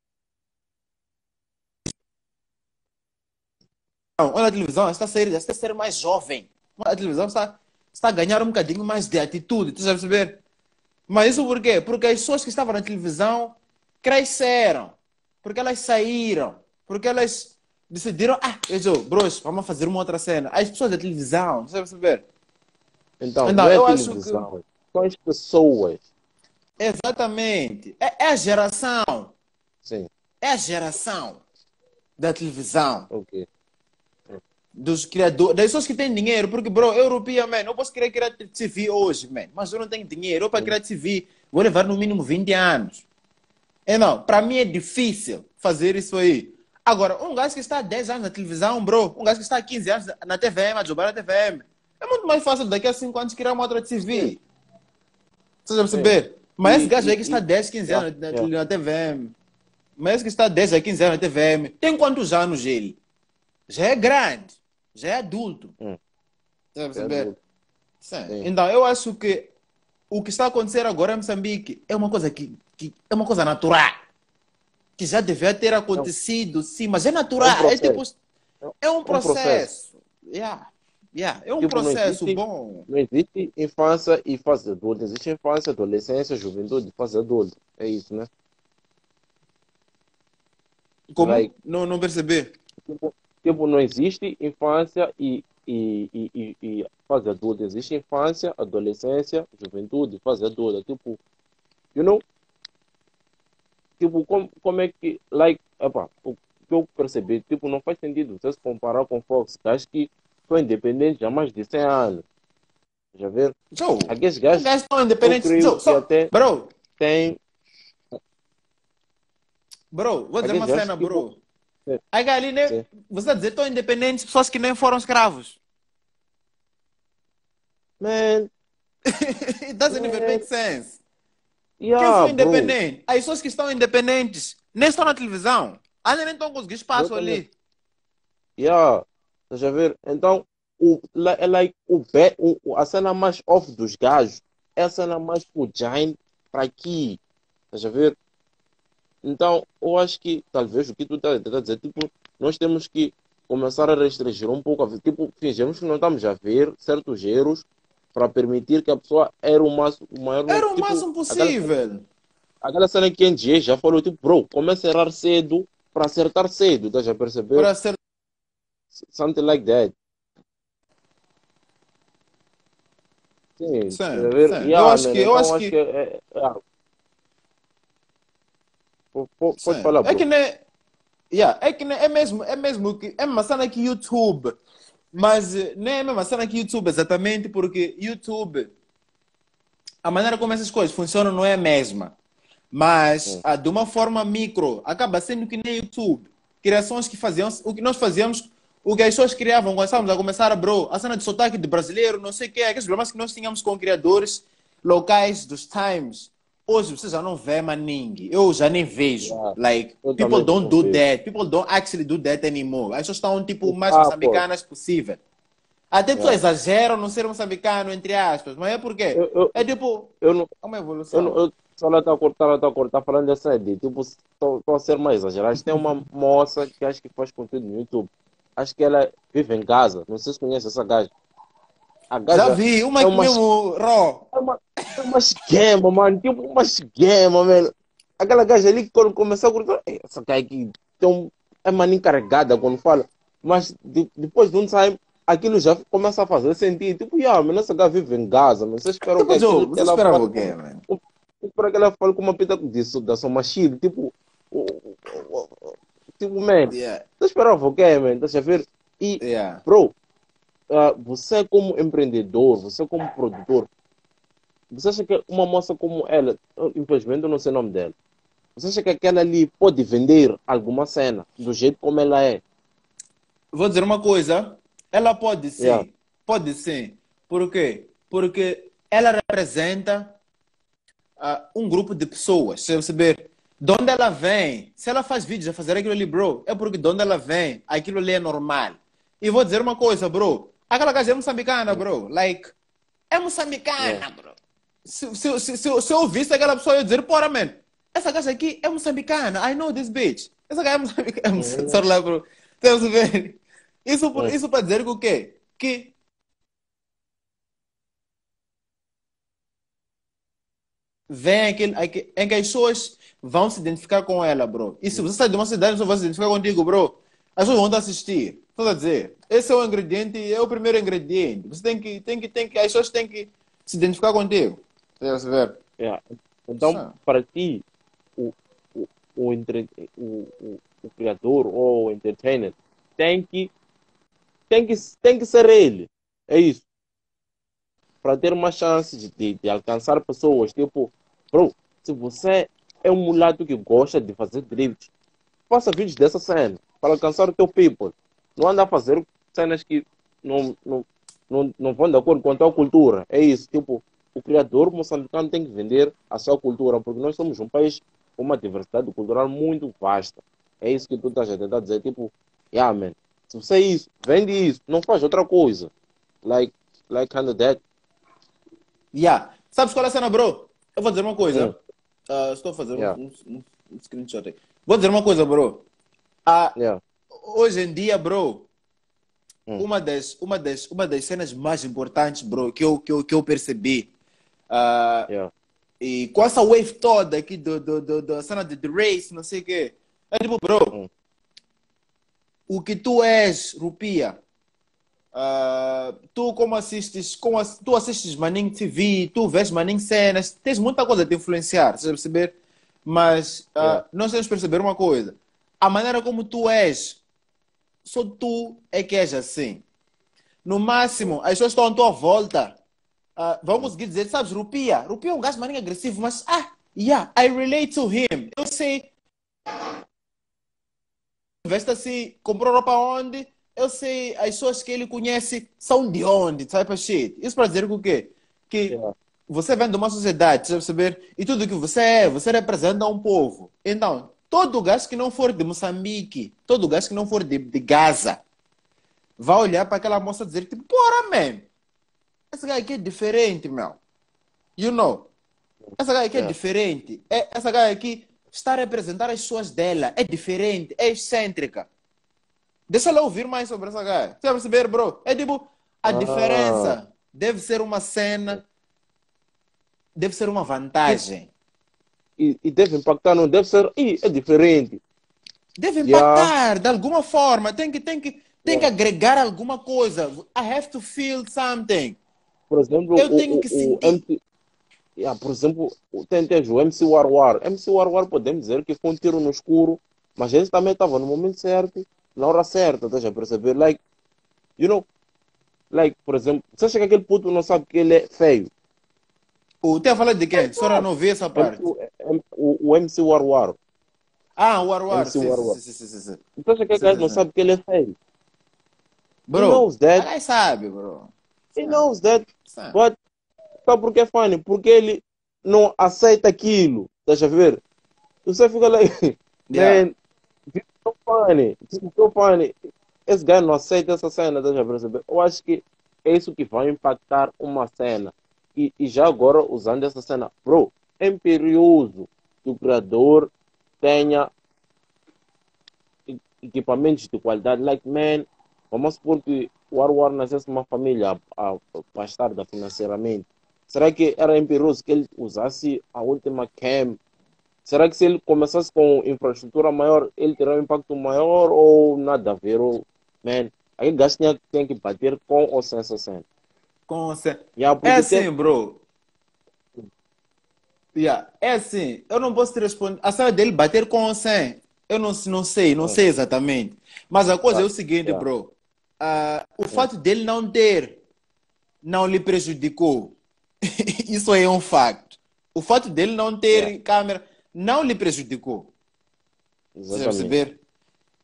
A: Não, olha a televisão, está a ser, está a ser mais jovem. A televisão está, está a ganhar um bocadinho mais de atitude, tu já perceber? Mas isso por quê? Porque as pessoas que estavam na televisão cresceram, porque elas saíram, porque elas decidiram, ah, eu, bros, vamos fazer uma outra cena. As pessoas da televisão, tu já perceber?
B: Então,
A: Então,
B: não é
A: eu acho
B: televisão. São as pessoas.
A: Exatamente. É, é a geração,
B: Sim,
A: é a geração da televisão.
B: ok.
A: Dos criadores, das pessoas que têm dinheiro, porque, bro, europeu, man, eu posso querer criar TV hoje, man, mas eu não tenho dinheiro. Eu, para criar TV, vou levar no mínimo 20 anos. E não, para mim é difícil fazer isso aí. Agora, um gajo que está há 10 anos na televisão, bro, um gajo que está há 15 anos na TVM, a jogar na TVM, é muito mais fácil daqui a 5 anos criar uma outra TV. Vocês vão perceber? Mas esse gajo aí que está há 10, 15 anos na, na TVM, mas esse que está há 10 a 15 anos na TVM, tem quantos anos ele? Já é grande, já é adulto.
B: Hum.
A: Vai
B: É
A: perceber?
B: adulto.
A: Sim.
B: Sim.
A: Então, eu acho que o que está a acontecer agora em Moçambique é uma coisa que, que é uma coisa natural. Que já devia ter acontecido, sim, mas é natural. É, tipo, é um processo.
B: processo.
A: Yeah. Yeah. É um
B: Tipo, não
A: processo
B: existe-
A: bom.
B: Não existe infância e fase adulta. Existe infância, adolescência, juventude, fase adulta. É isso, né?
A: Como?
B: Like-
A: Não, não percebi.
B: Tipo, tipo, não existe infância e, e, e, e, fase adulta. Existe infância, adolescência, juventude, fase adulta. Tipo, you know? Tipo, como, como é que, like, epa, o que eu percebi, tipo, não faz sentido você se comparar com Fox, que acho que são independentes há mais de 100 anos. Já ver?
A: Joe,
B: Aqueles
A: os
B: gajos,
A: gajos estão independentes. Joe, só-
B: até
A: Bro,
B: tem
A: bro, vou dizer uma
B: gajos
A: cena, bro.
B: Sim.
A: Aí, ali, né?
B: Sim.
A: Você está a dizer estão independentes pessoas que nem foram escravos.
B: Man,
A: It doesn't even make sense. Quem
B: yeah,
A: foi
B: bro.
A: independente? As pessoas que estão independentes nem estão na televisão. Ainda nem estão conseguindo espaço ali.
B: Yeah. Estás a ver? Então, o, é like, o, o, a cena mais off dos gajos é a cena mais o Giant para aqui. Estás a ver? Então, eu acho que talvez o que tu estás a dizer, tipo, nós temos que começar a restringir um pouco, a ver, tipo, fingimos que não estamos a ver certos erros para permitir que a pessoa era o, máximo, o maior.
A: Era o
B: tipo,
A: máximo possível.
B: Aquela cena que a NGA já falou, tipo, bro, começa a errar cedo para acertar cedo, estás a perceber?
A: Para ser
B: Something like that. Sim,
A: Sim, sim.
B: Yeah,
A: Eu acho que- eu
B: então
A: acho que-
B: é- é- é- po- Pode
A: Sim.
B: falar,
A: É que nem. Yeah, é que nem, é mesmo, é mesmo que é uma cena que YouTube, mas eh, nem é a mesma cena que YouTube exatamente porque YouTube, a maneira como essas coisas funcionam não é a mesma. Mas ah, de uma forma micro, acaba sendo que nem YouTube. Criações que faziam, o que nós fazíamos, o que as pessoas criavam quando estávamos a começar a bro, a cena de sotaque de brasileiro, não sei o que, aqueles problemas que nós tínhamos com criadores locais dos times. Hoje você já não vê mais ninguém. Eu já nem vejo.
B: Yeah.
A: Like,
B: Eu
A: people don't do
B: vejo.
A: that. People don't actually do that anymore. As pessoas estão tipo o mais
B: Ah, pô.
A: moçambicanas possível. Até pessoas
B: Yeah.
A: exageram não ser moçambicano, entre aspas. Mas é porque
B: Eu, eu,
A: é tipo,
B: eu não.
A: é uma
B: Eu,
A: evolução.
B: não- eu, só ela está a cortar, está a cortar, falando dessa de tipo, estou a ser mais exagerado. Tem uma moça que acho que faz conteúdo no YouTube. Acho que ela vive em Gaza. Não sei se conhece essa gaja.
A: Já vi, uma
B: é uma-
A: mesmo, Ró.
B: é uma, é uma esquema, mano. Tipo, uma esquema, mano. Aquela gaja ali, quando começou a "Ei, essa gaja aqui um, é maninha encarregada quando fala. Mas de- depois de um time, aquilo já começa a fazer sentido. Tipo, yeah, mano, essa gaja vive em Gaza, mas você espera
A: Tipo,
B: que
A: você
B: fala-
A: o quê, mano?
B: para que ela fale com uma pita disso, da sua machine, tipo, o- o- o- o- tipo, man,
A: Yeah,
B: você esperava o quê, man? Deixa eu ver. E,
A: yeah.
B: bro, ah, você como empreendedor, você como produtor, você acha que uma moça como ela, eu, infelizmente eu não sei o nome dela, você acha que aquela ali pode vender alguma cena do jeito como ela é?
A: Vou dizer uma coisa. Ela pode sim.
B: Yeah.
A: Pode sim. Por quê? Porque ela representa ah, um grupo de pessoas. Você perceber? De onde ela vem? Se ela faz vídeos a fazer aquilo ali, bro, é porque de onde ela vem, aquilo ali é normal. E vou dizer uma coisa, bro. Aquela gaja é moçambicana, bro. Like, é moçambicana,
B: Yeah.
A: bro. Se, se, se, se, eu- se eu ouvisse aquela pessoa, eu ia dizer, porra, man, essa gaja aqui é moçambicana. I know this bitch. Essa gaja é moçambicana. É moça- Sorry lá, bro. Você perceber? Isso,
B: Yeah.
A: isso para dizer que o quê? Que vem aquele, aque- em que as pessoas vão se identificar com ela, bro. E se você sai de uma cidade, só vai se identificar contigo, bro. As pessoas vão te assistir. Estou a dizer, esse é o ingrediente, é o primeiro ingrediente. Você tem que, tem que, tem que, as pessoas têm que se identificar contigo. Vai ver?
B: Yeah. Então, para ti, o, o, o, entre, o, o, o criador ou o entertainer tem que, tem que, tem que ser ele. É isso. Para ter uma chance de, de, de alcançar pessoas. Tipo, bro, se você é um mulato que gosta de fazer drift, faça vídeos dessa cena para alcançar o teu people. Não anda a fazer cenas que não, não, não, não vão de acordo com a tua cultura. É isso. Tipo, o criador moçambicano tem que vender a sua cultura, porque nós somos um país com uma diversidade cultural muito vasta. É isso que tu estás a tentar dizer, tipo, yeah, man, se você é isso, vende isso, não faz outra coisa. Like, like kind of that.
A: Yeah. Sabes qual é a cena, bro? Eu vou dizer uma coisa.
B: Hum.
A: Ah, estou a fazer um-
B: Yeah.
A: um, um- um screenshot aí. Vou dizer uma coisa, bro. Ah,
B: Yeah.
A: hoje em dia, bro,
B: Hum.
A: uma, das, uma, das, uma das cenas mais importantes, bro, que eu, que eu, que eu percebi, ah,
B: Yeah.
A: e com essa wave toda aqui do, do, do, da cena de The Race, não sei o quê, é tipo, bro,
B: Hum.
A: o que tu és, Rupia, ah, tu como assistes, como ass- tu assistes Maning TV, tu vês Maning cenas, tens muita coisa a te influenciar, você perceber? Mas ah,
B: Yeah.
A: nós temos que perceber uma coisa, a maneira como tu és, só tu é que és assim. No máximo, as pessoas estão à tua volta. ah, vão conseguir dizer, sabes, Rupia. Rupia é um gajo maninho agressivo, mas, ah, yeah, I relate to him. Eu sei. Veste assim, comprou roupa onde? Eu sei, as pessoas que ele conhece são de onde, type of shit. Isso para dizer o quê? Que
B: Yeah.
A: você vem de uma sociedade, você perceber, e tudo que você é, você representa um povo. Então, todo gajo que não for de Moçambique, todo gajo que não for de, de Gaza, vai olhar para aquela moça e dizer, tipo, porra, man, esse gajo aqui é diferente, meu. You know? Essa gaja aqui é
B: Yeah.
A: diferente. É, essa gaja aqui está a representar as pessoas dela. É diferente, é excêntrica. Deixa ela ouvir mais sobre essa gaja. Você vai perceber, bro? É tipo, a
B: Ah.
A: diferença deve ser uma cena, deve ser uma vantagem.
B: E, e deve impactar, não deve ser. Ih, é diferente.
A: Deve
B: Yeah.
A: impactar de alguma forma. Tem que, tem que, tem que
B: Yeah.
A: agregar alguma coisa. I have to feel something.
B: Por exemplo,
A: Eu
B: o,
A: tenho
B: o,
A: que sentir.
B: MC, Yeah, por exemplo, tem, tem o MC Warwar. MC Warwar podemos dizer que foi um tiro no escuro, mas ele também estava no momento certo, na hora certa, estás a perceber? Like, you know, like, por exemplo, você acha que aquele puto não sabe que ele é feio?
A: O Tem a falar de quem? Só não vi essa parte.
B: O, o o, MC.
A: Ah, o War War.
B: MC
A: Sim,
B: War War.
A: sim, sim, sim, sim.
B: Então que
A: Sim,
B: não sabe que ele é feio?
A: Bro,
B: He knows that.
A: Ninguém sabe, bro.
B: He knows that.
A: Sabe.
B: But, sabe por que é funny? Porque ele não aceita aquilo. Deixa ver. Você fica lá.
A: Yeah.
B: Man, this is so funny. This is so funny. Esse gajo não aceita essa cena, deixa eu perceber. Eu acho que é isso que vai impactar uma cena. E, e já agora, usando essa cena, bro, é imperioso que o criador tenha equipamentos de qualidade. Like, man, vamos supor que o War War nascesse uma família bastarda financeiramente. Será que era imperioso que ele usasse a última cam? Será que se ele começasse com infraestrutura maior, ele terá um impacto maior ou nada a ver? Ou, man, o gajo tinha, tinha que bater com ou sem essa cena.
A: Com ce-
B: Yeah,
A: É
B: tem-
A: assim, bro. Yeah. É assim, eu não posso te responder. A cena dele bater com o 100, eu não, não sei, não
B: É.
A: sei exatamente. Mas a coisa é o seguinte,
B: Yeah.
A: bro. Ah, o fato dele não ter não lhe prejudicou. Isso aí é um facto. O fato dele não ter
B: Yeah.
A: câmera não lhe prejudicou. Você
B: Exatamente.
A: perceber?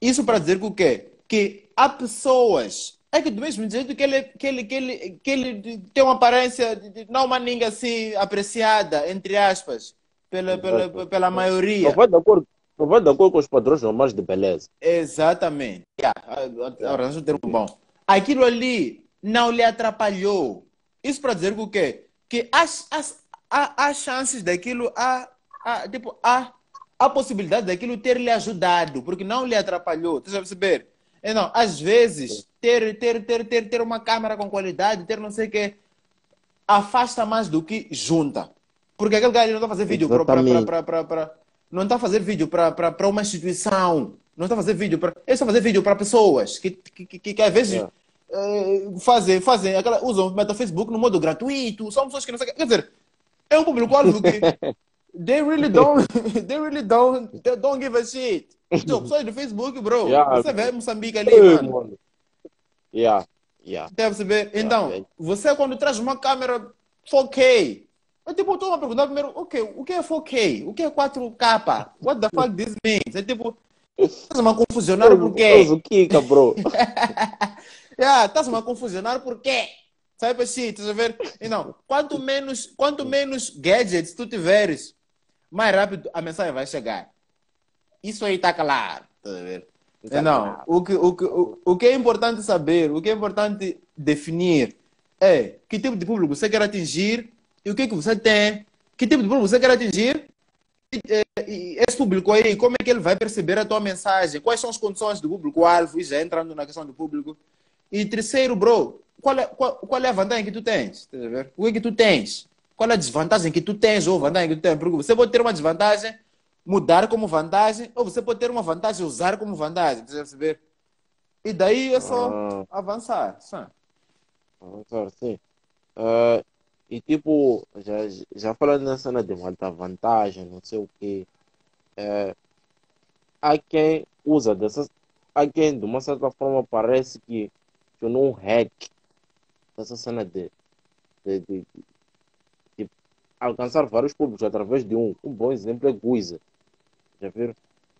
A: Isso para dizer que o quê? Que há pessoas. É que do mesmo jeito que ele, que ele, que ele, que ele tem uma aparência de, não uma ninguém assim apreciada, entre aspas, pela, pela, pela maioria.
B: Não vai de acordo, não vai de acordo com os padrões normais de beleza.
A: Exatamente. Yeah, ter um bom. Aquilo ali não lhe atrapalhou. Isso para dizer que o quê? Que há, há chances daquilo, há, há, tipo, há, há possibilidade daquilo ter lhe ajudado, porque não lhe atrapalhou. Você já perceber? Então, às vezes, ter, ter, ter, ter, ter uma câmera com qualidade, ter não sei o quê, afasta mais do que junta. Porque aquele cara não está a fazer vídeo para não está a fazer vídeo para uma instituição, não está a fazer vídeo para, ele está a fazer vídeo para pessoas que, que, que, que às vezes
B: Yeah.
A: eh, fazem, fazem aquela, usam o Facebook no modo gratuito, são pessoas que não sei, quer dizer, é um público-alvo que they really don't, they really don't, they don't give a shit. Então, pessoas do Facebook, bro,
B: Yeah.
A: você vê Moçambique ali, mano.
B: Yeah, yeah.
A: Deve perceber? Então,
B: ok.
A: você quando traz uma câmera 4K, eu tipo, estou a perguntar primeiro, ok, o que é 4K? O que é 4K? What the fuck this means? É tipo, estás a confusionar por quê?
B: O Kika, bro.
A: Yeah, estás a confusionar por quê? Sabe si, estás a ver? Então, quanto menos, quanto menos gadgets tu tiveres, mais rápido a mensagem vai chegar. Isso aí está claro, estás a ver? Não, o que, o, que, o, o que é importante saber, o que é importante definir é que tipo de público você quer atingir e o que, que você tem, que tipo de público você quer atingir e, esse público aí, como é que ele vai perceber a tua mensagem, quais são as condições do público-alvo, e já entrando na questão do público. E terceiro, bro, qual é, qual, qual é a vantagem que tu tens? A? O que é que tu tens? Qual é a desvantagem que tu tens ou vantagem que tu tens? Porque você pode ter uma desvantagem, mudar como vantagem, ou você pode ter uma vantagem, usar como vantagem, a perceber? E daí é só
B: Ah.
A: avançar. Só.
B: Avançar, sim. Ah, e tipo, já, já falando na cena de malta vantagem, não sei o quê. eh, há quem usa dessas. Há quem, de uma certa forma, parece que tornou um hack dessa cena de, de, de, de alcançar vários públicos através de um. Um bom exemplo é Guiza. Já viram?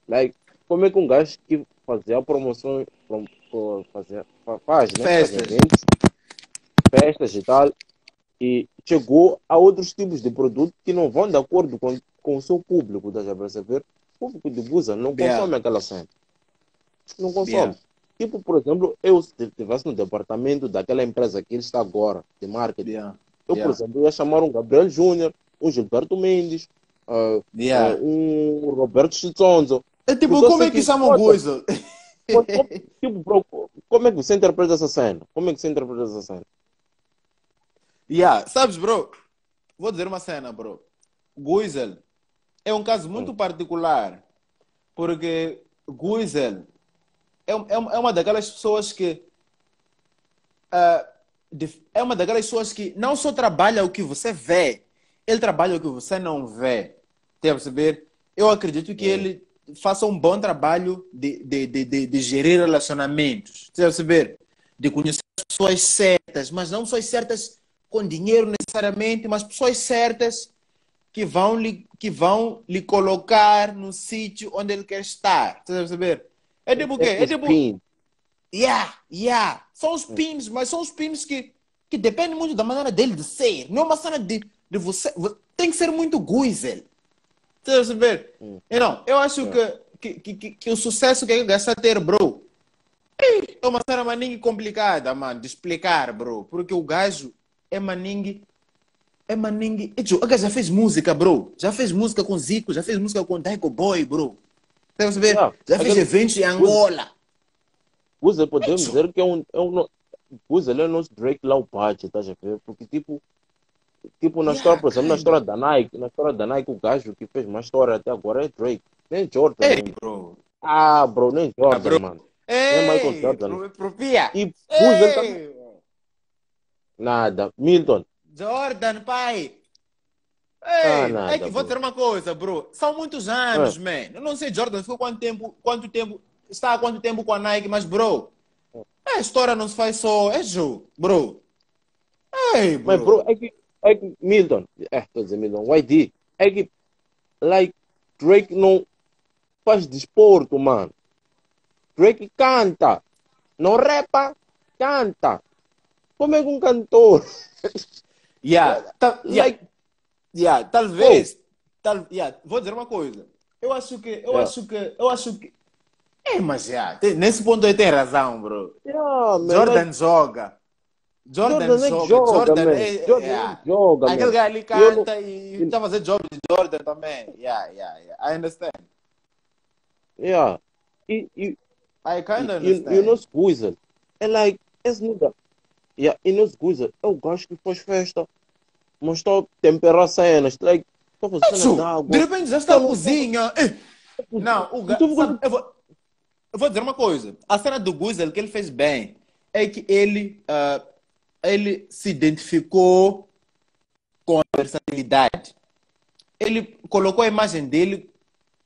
B: Like, como é que um gajo que fazia promoções, prom- fazia, fa- faz, né?
A: Festas.
B: eventos, festas e tal, e chegou a outros tipos de produto que não vão de acordo com, com o seu público, estás a perceber? O público de Guza não
A: Yeah.
B: consome aquela cena. Não consome.
A: Yeah.
B: Tipo, por exemplo, eu se estivesse no departamento daquela empresa que ele está agora, de marketing,
A: Yeah.
B: eu,
A: Yeah.
B: por exemplo, ia chamar um Gabriel Júnior, um Gilberto Mendes, ah,
A: Yeah.
B: ah, um Roberto Chitonzo.
A: É tipo, como é que
B: que
A: chamam o
B: foda.
A: Guizo?
B: tipo, bro, como é que você interpreta essa cena? Como é que você interpreta essa cena?
A: Yeah, sabes, bro? Vou dizer uma cena, bro. Guizel é um caso muito particular, porque Guizel é, é, é uma daquelas pessoas que de- é uma daquelas pessoas que não só trabalha o que você vê, ele trabalha o que você não vê. Tem a perceber? Eu acredito que
B: É.
A: ele faça um bom trabalho de, de, de, de, de gerir relacionamentos. Tem a perceber? De conhecer as pessoas certas, mas não pessoas certas com dinheiro necessariamente, mas pessoas certas que vão lhe, que vão lhe colocar no sítio onde ele quer estar. Você a perceber? É tipo o quê? É tipo. Yeah, yeah. São os pins, mas são os pins que, que dependem muito da maneira dele de ser. Não é uma cena de, de você. vo- Tem que ser muito guizel. Você a perceber? Então, eu acho que, que, que, que o sucesso que ele está a ter, bro, é uma cena maningue complicada, mano, de explicar, bro. Porque o gajo é maningue. É maningue. É, O gajo já fez música, bro. Já fez música com Zico, já fez música com Daico Boy, bro. Você a perceber? Já fez
B: Aquele-
A: eventos em Angola.
B: Guza, podemos
A: Isso.
B: dizer que é um. É um Guza, ele é o nosso Drake low budget, estás a ver? Porque, tipo, tipo na
A: Yeah,
B: história, por exemplo, na história da Nike, na história da Nike, o gajo que fez mais história até agora é Drake. Nem Jordan.
A: Ei,
B: mano.
A: bro.
B: Ah, bro, nem Jordan,
A: bro.
B: mano.
A: Ei,
B: Michael Jordan.
A: pro- propia.
B: E também. Nada. Milton.
A: Jordan, pai.
B: Ah,
A: Ei,
B: nada,
A: é que vou
B: bro.
A: dizer uma coisa, bro. São muitos anos,
B: É.
A: man. Eu não sei, Jordan, ficou quanto tempo, quanto tempo, está há quanto tempo com a Nike, mas, bro, a história não se faz só, é jogo, bro. Ei, bro.
B: Mas, bro, é que, é que Milton, é, estou a dizer Milton, YD, é que, like, Drake não faz desporto, mano. Drake canta, não repa, canta. Como é que um cantor,
A: Yeah, ta- yeah,
B: like,
A: yeah, talvez, tal, yeah, vou dizer uma coisa. Eu acho que, eu
B: Yeah.
A: acho que, eu acho que, é, mas já, tem- nesse ponto aí tem razão, bro.
B: yeah,
A: Jordan
B: like,
A: joga. Jordan,
B: Jordan é
A: joga.
B: joga,
A: Jordan é,
B: Jordan
A: yeah.
B: é joga,
A: Aquele gajo ali
B: Eu não-
A: canta e está fazendo job de Jordan também. Yeah, yeah, yeah. I understand.
B: Yeah. E, e,
A: I kind of understand.
B: e o nosso Guizel é like, esse nigga. Yeah, e nosso Guizel é o gajo que faz festa, mas está a temperar cenas, like, está a fazer cenas de água.
A: de repente já está na cozinha. Não, o gajo. Eu vou, eu vou dizer uma coisa. A cena do Guzel que ele fez bem é que ele, ah, ele se identificou com a versatilidade. Ele colocou a imagem dele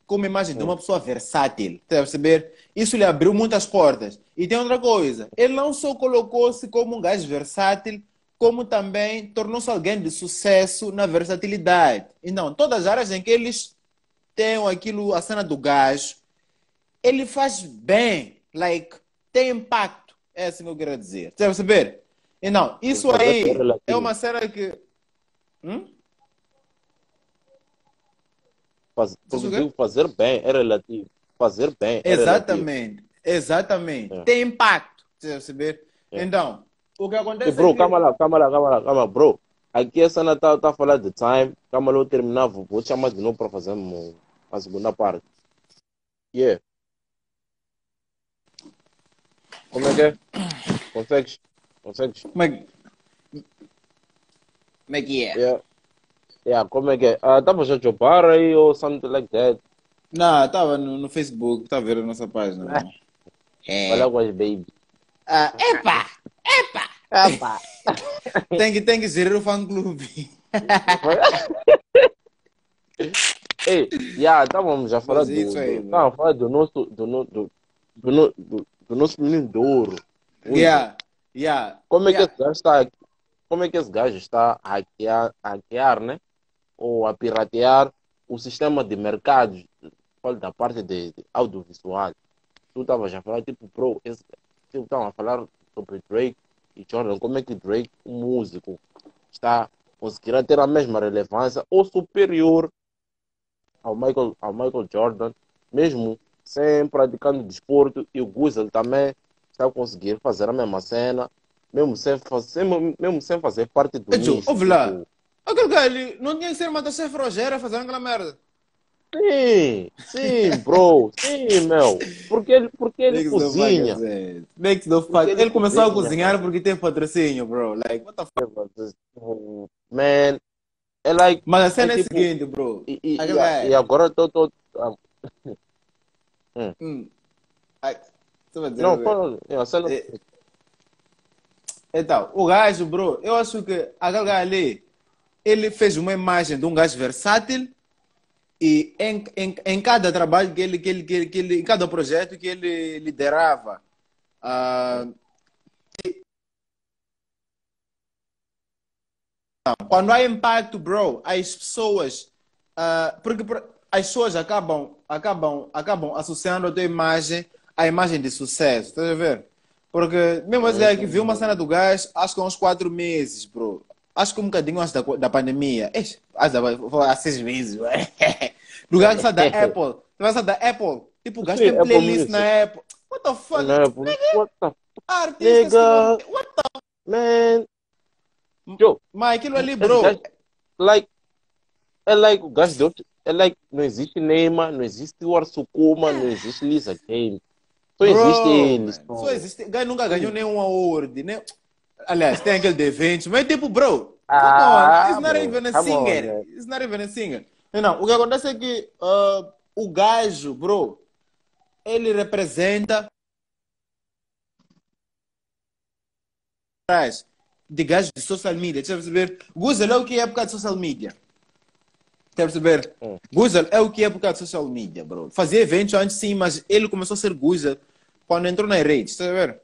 A: como imagem de uma pessoa versátil. Tá a perceber? Isso lhe abriu muitas portas. E tem outra coisa. Ele não só colocou-se como um gajo versátil, como também tornou-se alguém de sucesso na versatilidade. Então, todas as áreas em que eles têm aquilo, a cena do gajo, ele faz bem, like, tem impacto. É assim que eu quero dizer. Você perceber? Então, isso aí
B: é
A: é uma cena que. Hum?
B: Faz, fazer bem é relativo. Fazer bem é relativo.
A: Exatamente, exatamente.
B: É.
A: Tem impacto, você perceber?
B: É.
A: Então, o que acontece
B: E, bro,
A: é que...
B: calma lá, calma lá, calma lá, calma, bro. Aqui a cena está tá a falar de time. Calma lá, eu terminar, vou, vou te chamar de novo para fazer a segunda parte. Yeah. Como é que é? Consegues? Consegues?
A: Como é que... Como é que é?
B: Yeah. Yeah, como é que é? Ah, Estava já a chupar aí ou something like that?
A: Não, estava no, no Facebook, está a ver a nossa página. É.
B: Olha com as baby.
A: Ah, epa! Epa!
B: Epa.
A: Tem que, tem que gerir o fã-clube.
B: Ei, já estávamos a falar do, do, falar do nosso, do, do, do, do, do nosso menino de ouro.
A: Yeah, yeah.
B: Como é que
A: yeah.
B: esse gajo está, como é que esse gajo está a hackear, a hackear, né? Ou a piratear o sistema de mercados, falo da parte de, de audiovisual. Tu estavas a falar, tipo, esse, tipo, estavam a falar sobre Drake e Jordan, como é que Drake, um músico, está conseguirá ter a mesma relevância ou superior ao Michael, ao Michael Jordan, mesmo sem praticando desporto, e o Guzel também está a conseguir fazer a mesma cena, mesmo sem fazer, mesmo sem fazer parte do nicho,
A: ouve lá.
B: tipo,
A: Aquele gajo ali não tinha que ser Masterchef Rogério fazendo aquela merda.
B: Sim, sim, bro, sim, meu. Porque ele, porque ele cozinha.
A: Makes no fuck-
B: ele
A: Ele começou a
B: cozinha.
A: cozinhar porque tem patrocínio, bro. Like, what the fuck?
B: Man, é like.
A: Mas a cena é,
B: É
A: a
B: tipo-
A: seguinte, bro.
B: E, e, e, e agora eu tô. tô ah,
A: Hum. Ai, você vai dizer,
B: não,
A: velho?
B: fala, é, a.
A: É. Então, o gajo, bro, eu acho que aquele gajo ali, ele fez uma imagem de um gajo versátil e em, em, em cada trabalho que ele, que ele, que ele, que ele, em cada projeto que ele liderava, ah, quando há impacto, bro, as pessoas Uh, porque as pessoas acabam, acabam, acabam associando a tua imagem à imagem de sucesso, estás a ver? Porque mesmo assim, é que viu uma cena do gás, acho que há uns quatro meses, bro. Acho que um bocadinho antes da, da pandemia. Eish, há seis meses, do gás que da Apple. Vai da Apple. Tipo, o gajo tem playlist na Apple. What the fuck?
B: Apple. What the
A: Artistas.
B: Nigga.
A: What the
B: Man. Joe.
A: Mas aquilo ali, bro.
B: Like, é like o gajo deu. É like, não existe Neymar, não existe o Arsukuma, não existe Lisa Game. Só existe eles.
A: Só existe. Gajo nunca ganhou nenhum award. Nem... Aliás, tem aquele de eventos, mas tipo, bro. Ah, It's not even a singer. On, It's not even a singer. Não, o que acontece é que uh, o gajo, bro, ele representa de gajos de social media. Deixa eu perceber? Guzel é o que é época de social media. Quer perceber? Hum. É o que é época de social media, bro. Fazia eventos antes sim, mas ele começou a ser Guzel quando entrou nas redes. Está a ver?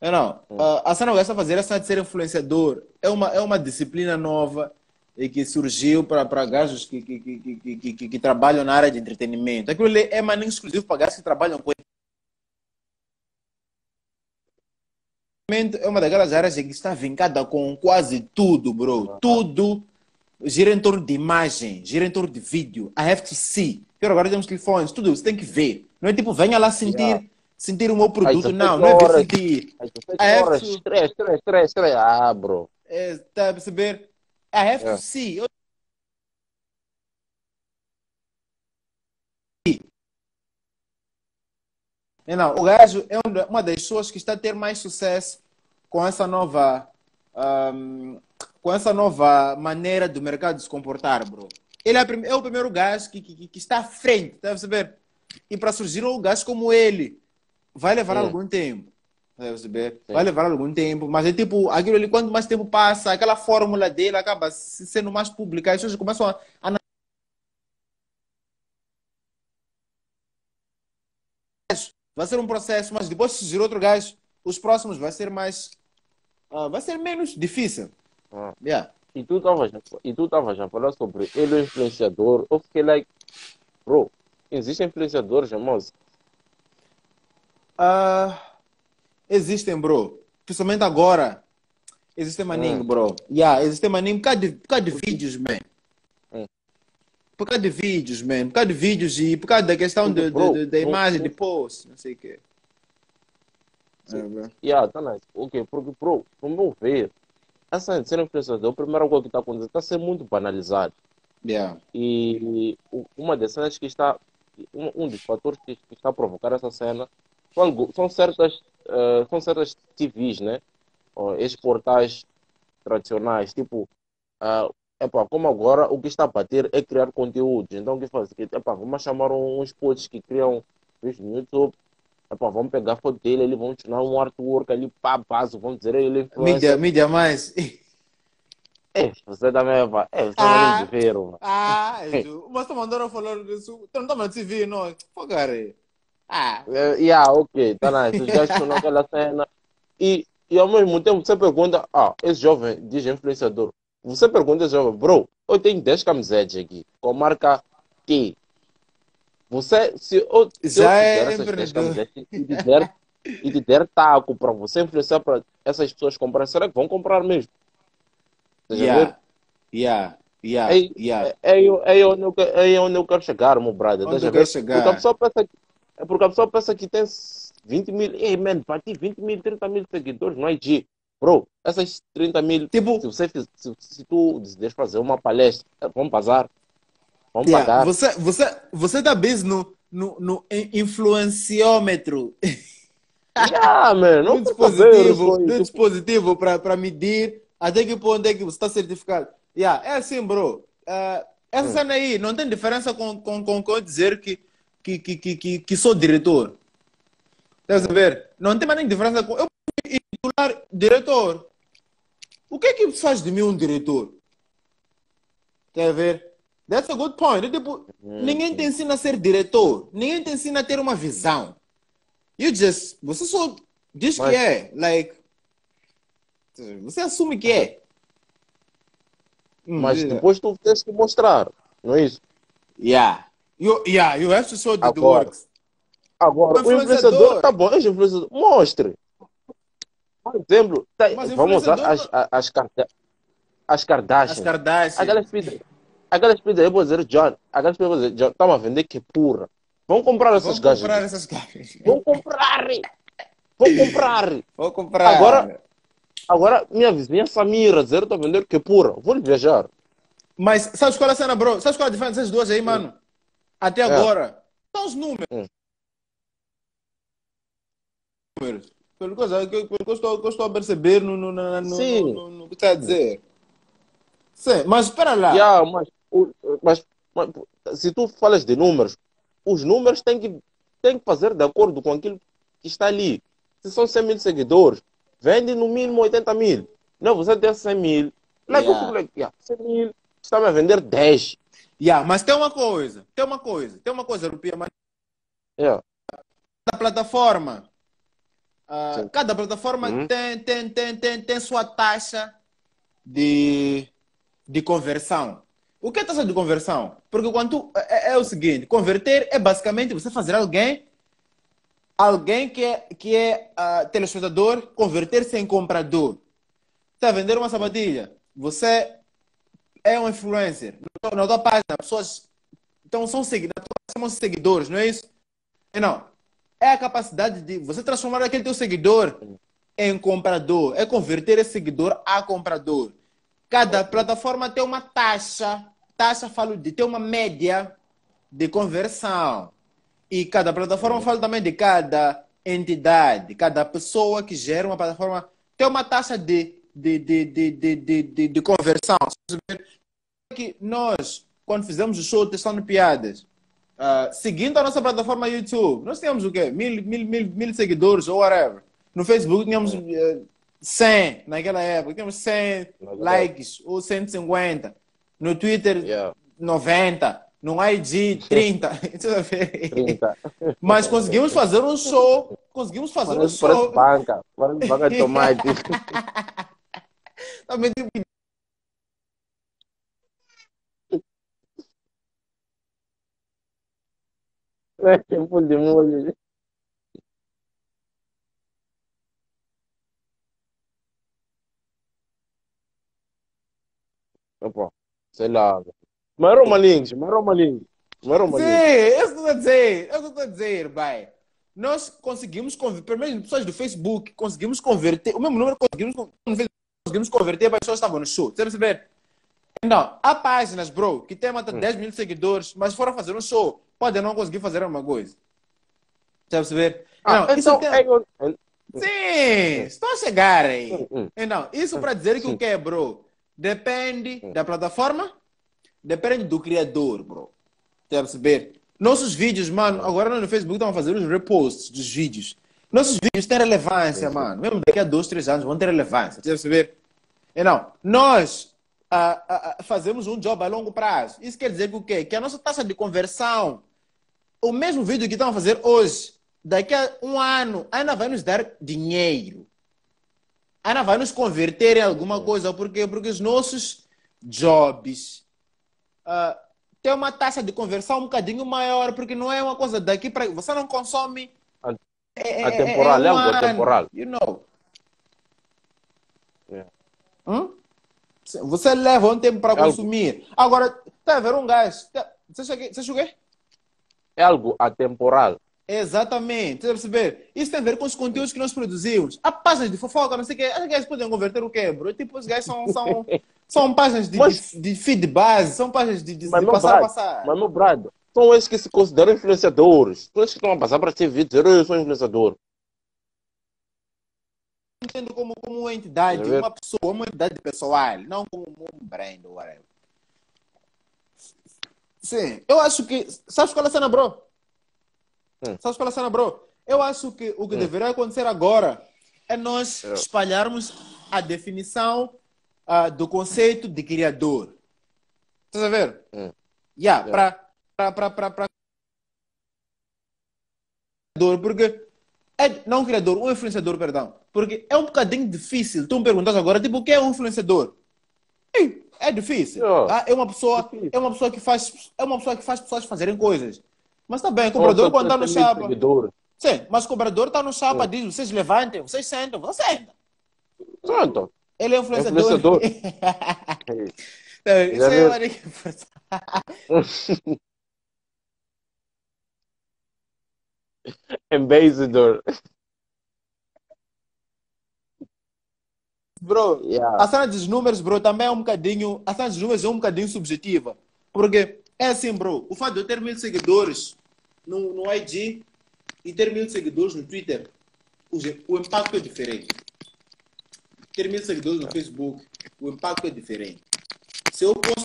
A: Não, hum. a cena que está a fazer, essa de ser influenciador, é uma, é uma disciplina nova e que surgiu para gajos que, que, que, que, que, trabalham na área de entretenimento. Aquilo é mais exclusivo para gajos que trabalham com é uma daquelas áreas que está vincada com quase tudo, bro. Tudo gira em torno de imagem, gira em torno de vídeo. I have to see. Porque agora temos telefones, tudo você tem que ver. Não é tipo, venha lá sentir, yeah. sentir o meu produto. não, não é ver sentir.
B: I have to... Stress, stress, stress, stress. Ah, bro.
A: É, tá a perceber? I have yeah. to see. Não, o gajo é uma das pessoas que está a ter mais sucesso com essa nova um, com essa nova maneira do mercado se comportar, bro. Ele é, é o primeiro gajo que, que, que, está à frente, tá perceber? E para surgir um gajo como ele, vai levar Sim. algum tempo. Tá perceber? Vai levar algum tempo, mas é tipo, aquilo ali, quanto mais tempo passa, aquela fórmula dele acaba sendo mais pública, as pessoas começam a, a vai ser um processo, mas depois de surgir outro gajo, os próximos vai ser mais uh, vai ser menos difícil. Ah. Yeah.
B: E tu estavas e a falar sobre ele, o influenciador. Eu fiquei like, bro, existem influenciadores, irmãos?
A: Uh, existem, bro. Principalmente agora. Existem maninho, hum. bro. Yeah, existem maninho por causa de, por causa de vídeos, man. Hum. Por causa de vídeos, man. Por causa de vídeos e por causa da questão de, bro, de, de, da imagem, bro. de post, não sei o quê.
B: É, yeah, tá nice. Ok, porque, bro, no meu ver, essa ser influenciador, a primeira coisa que está acontecendo está a ser muito banalizado.
A: Yeah.
B: E uma das cenas que está, um, um dos fatores que, que, está a provocar essa cena são, são certas, uh, são certas TVs, né? Uh, esses portais tradicionais, tipo, uh, epa, como agora o que está a bater é criar conteúdo. Então o que faz? Epa, vamos chamar uns posts que criam vídeos no YouTube Epá, vamos pegar a foto dele, ele vamos tirar um artwork ali, pá, passo, vamos dizer ele é
A: Mídia, mídia mais.
B: É, você também, pá. É, você ah, não ver, mano.
A: Ah, é, mas tu mandou falar disso. Tu não tá mais TV, não. Fogare.
B: Ah. É, yeah, ok, tá nice. Tu já achou naquela cena. E, e ao mesmo tempo você pergunta, ah, esse jovem diz influenciador. Você pergunta esse jovem, bro, eu tenho 10 camisetas aqui, com marca T, você, se eu, se
A: Já eu é.
B: E te der, e te der taco para você influenciar para essas pessoas comprarem, será que vão comprar mesmo?
A: yeah. yeah. Yeah,
B: é, yeah. É, é, é, onde eu, é onde eu quero chegar, meu brother.
A: Onde eu quero chegar.
B: Porque a pessoa pensa que, é porque a pessoa pensa que tem 20 mil. Ei, man, para ti 20 mil, 30 mil seguidores não é G. Bro, essas 30 mil. Tipo, se, você, se, se tu decidir fazer uma palestra, vamos bazar. Vamos yeah, pagar.
A: Você, você, você tá busy no, no, no influenciômetro.
B: Yeah, man, não
A: no dispositivo, no dispositivo para medir até que ponto é que você está certificado. Yeah, é assim, bro. Uh, essa hum. cena aí não tem diferença com, com, com, com dizer que, que, que, que, que sou diretor. Quer ver? Não tem mais nem diferença com. Eu titular diretor. O que é que faz de mim um diretor? Quer ver? That's a good point. Tipo. Ninguém te ensina a ser diretor. Ninguém te ensina a ter uma visão. You just... Você só diz Mas... que é. Like... Você assume que é.
B: Hum, Mas depois tu tens que mostrar. Não é isso?
A: Yeah. You, yeah, you have to show the, the
B: Agora.
A: works.
B: Agora,
A: O
B: influenciador, tá bom, é influenciador. Mostre. Por exemplo, tá- vamos usar as,
A: influenciador-
B: as, as, Karda- as
A: As
B: Kardashian.
A: Kardashian.
B: Aquelas pizzas, aquelas pizzas, eu vou dizer, John, aquelas pizzas, eu vou dizer, John, estão a vender que pura. Vão comprar essas gajas.
A: comprar essas gajas.
B: Vão comprar. Vão comprar.
A: Vou comprar.
B: Agora- Agora, minha vizinha Samira, dizer, estou a vender que pura. Vou viajar.
A: Mas sabes qual é a cena, bro? Sabes qual é a diferença dessas duas aí, mano? Até agora. São os números.
B: Hum.
A: Números. Pelo que, eu- pelo que eu, estou, que eu estou a perceber no, no, no, no,
B: Sim.
A: no, no que está a dizer. Sim, mas espera lá.
B: Yeah, mas, mas, mas se tu falas de números, os números têm que, têm que fazer de acordo com aquilo que está ali. Se são 100 mil seguidores, vende no mínimo 80 mil. Não, você tem 100 mil. Like,
A: Yeah.
B: eu fico like, yeah, 100 mil, está-me a vender 10.
A: Yeah, mas tem uma coisa, tem uma coisa, tem uma coisa, Rupia, mas
B: Yeah.
A: cada plataforma,
B: Sim.
A: cada plataforma
B: Uhum.
A: tem, tem, tem, tem, tem sua taxa de, de conversão. O que é taxa de conversão? Porque quando tu- é, é o seguinte, converter é basicamente você fazer alguém, alguém que é, que é ah, telespectador, converter-se em comprador. Está vender uma sapatilha, você é um influencer. Na tua- Na tua página, pessoas então são seguidores, são seguidores, não é isso? É, Não. É a capacidade de você transformar aquele teu seguidor em comprador, é converter esse seguidor a comprador. Cada plataforma tem uma taxa, taxa falo de ter uma média de conversão. E cada plataforma fala também de cada entidade, cada pessoa que gera uma plataforma tem uma taxa de, de, de, de, de, de, de, de conversão. Que nós, quando fizemos o show testando piadas, ah, seguindo a nossa plataforma YouTube, nós tínhamos o quê? Mil, mil, mil, mil seguidores ou whatever. No Facebook tínhamos eh, 100 naquela época, tínhamos 100
B: Na verdade.
A: likes ou 150. No Twitter,
B: Yeah.
A: 90. No IG, 30. Deixa eu ver.
B: 30.
A: Mas conseguimos fazer um show. Conseguimos fazer um
B: Parece, parece
A: show.
B: banca. Parece banca de tomate.
A: Também tipo,
B: É tempo de molho. Opa, sei lá. Maroma Links, Maroma Links. Maroma
A: Sim,
B: Links.
A: eu estou a dizer, eu estou a dizer, vai. Nós conseguimos converter, pelo menos pessoas do Facebook, conseguimos converter, o mesmo número conseguimos, conseguimos converter para as pessoas que estavam no show. Você perceber? Não, há páginas, bro, que tem até 10 mil seguidores, mas foram fazer um show, podem não conseguir fazer a mesma coisa. Você perceber?
B: Ah,
A: não,
B: então,
A: tem-
B: é-
A: Sim, estou a chegar aí.
B: Hum, hum.
A: Então, isso para dizer que o que, bro? Depende da plataforma, depende do criador, bro. Tá a perceber? Nossos vídeos, mano, agora no Facebook estão a fazer os reposts dos vídeos. Nossos vídeos têm relevância, mano. Mesmo daqui a dois, três anos vão ter relevância. Tá a perceber? Então, nós ah, ah, ah, fazemos um job a longo prazo. Isso quer dizer que o quê? Que a nossa taxa de conversão, o mesmo vídeo que estão a fazer hoje, daqui a um ano, ainda vai nos dar dinheiro. Ainda vai nos converter em alguma coisa. Por quê? Porque os nossos jobs ah, têm uma taxa de conversão um bocadinho maior, porque não é uma coisa daqui para. Você não consome.
B: A-
A: é- é-
B: atemporal,
A: é
B: é algo atemporal.
A: You know.
B: Yeah.
A: Hum? Você leva um tempo para
B: É algo-
A: consumir. Agora, tá a ver um gajo. tá- Você chega- você chegou?
B: É algo atemporal.
A: Exatamente, você perceber? Isso tem a ver com os conteúdos que nós produzimos. Há páginas de fofoca, não sei o quê. Os gajos podem converter o quê, bro? Tipo, os gajos são, são, são páginas de,
B: Mas-
A: de, de feed base, são páginas de, de,
B: Mas,
A: de passar a
B: brado,
A: passar.
B: mas, meu brado, são esses que se consideram influenciadores. São esses que estão a passar para TV dizer, eu sou influenciador.
A: entendo como, como uma entidade,
B: ver?
A: uma pessoa, uma entidade pessoal, não como um brand whatever. Sim, eu acho que. Sabes qual é a cena, bro?
B: Hum.
A: Sabes qual é a cena, bro? Eu acho que o que
B: Hum.
A: deveria acontecer agora é nós
B: É.
A: espalharmos a definição ah, do conceito de criador. Estás a ver?
B: Hum.
A: Yeah,
B: É.
A: para criador, porque é não criador, um influenciador, perdão, porque é um bocadinho difícil. Tu me perguntas agora, tipo, o que é um influenciador? É difícil.
B: Yeah.
A: Ah, É uma pessoa, é uma pessoa que faz, é uma pessoa que faz pessoas fazerem coisas. Mas tá bem, o cobrador quando está no chapa.
B: Seguidores.
A: Sim, mas o cobrador está no chapa, diz, vocês levantem, vocês sentam, você senta.
B: Santo.
A: Ele é influenciador.
B: Influenciador.
A: Não, Isso
B: Já
A: é
B: viu?
A: uma
B: Embassador.
A: Bro,
B: Yeah.
A: a cena dos números, bro, também é um bocadinho. A cena dos números é um bocadinho subjetiva. Porque é assim, bro, o fato de eu ter mil seguidores no, no IG e ter mil seguidores no Twitter, o, o impacto é diferente. Ter mil seguidores no Facebook, o impacto é diferente. Se eu posto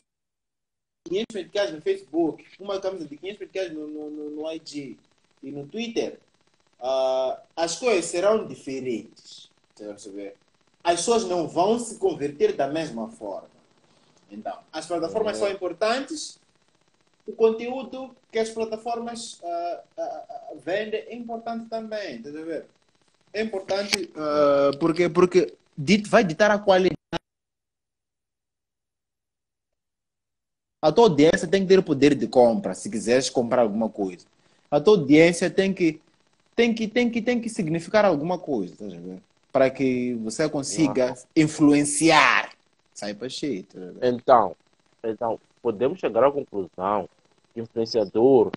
A: 500 meticais no Facebook, uma camisa de 500 meticais no, no, no, no IG e no Twitter, ah, as coisas serão diferentes. Você vai perceber? As pessoas não vão se converter da mesma forma. Então, as plataformas
B: É.
A: são importantes, o conteúdo que as plataformas ah, ah, vendem é importante também, estás a ver? É importante ah, porque, porque vai ditar a qualidade. A tua audiência tem que ter o poder de compra, se quiseres comprar alguma coisa. A tua audiência tem que, tem que, tem que, tem que significar alguma coisa, estás a ver? Para que você consiga influenciar. Sai para cheio?
B: Então, então, podemos chegar à conclusão influenciador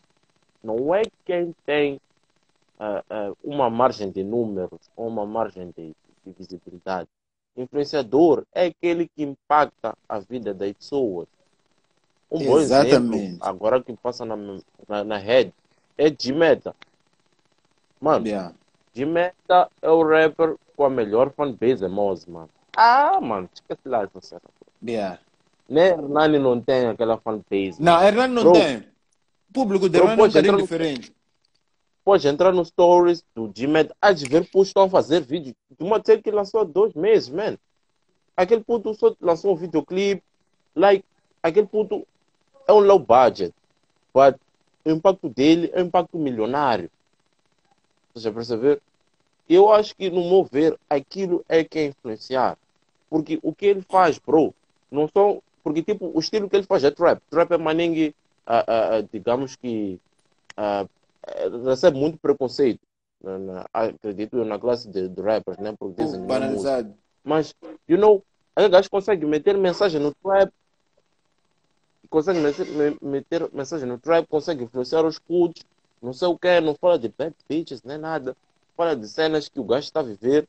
B: não é quem tem ah, ah, uma margem de números ou uma margem de, de visibilidade. Influenciador é aquele que impacta a vida das pessoas. Um bom
A: Exatamente.
B: exemplo, agora que passa na, na, na rede, é Gmeta. Mano,
A: Yeah.
B: Gmeta é o rapper com a melhor fanbase, é Moz, mano. Ah, mano, esquece lá essa cena.
A: Yeah.
B: Nem Hernani não tem aquela fanbase.
A: Não, Hernani não
B: Bro.
A: tem. O público de Hernani é um bocadinho
B: no-
A: diferente.
B: Pode entrar no stories do há de ver putos estão a fazer vídeo de uma série que lançou há dois meses, man. Aquele puto só lançou um videoclipe, like, aquele puto é um low budget, but o impacto dele é um impacto milionário. Você já perceber? Eu acho que, no meu ver, aquilo é que é influenciar. Porque o que ele faz, bro, não são. Porque, tipo, o estilo que ele faz é trap. Trap é maningue, ah, ah, ah, digamos que. ah, recebe muito preconceito. Na, na- acredito eu, na classe de, de rappers, né? Porque dizem.
A: Banalizado.
B: Mas, you know, aí o gajo consegue meter mensagem no trap, consegue meter, me- meter mensagem no trap, consegue influenciar os putos, não sei o que, não fala de bad bitches, nem nada. Fala de cenas que o gajo está a viver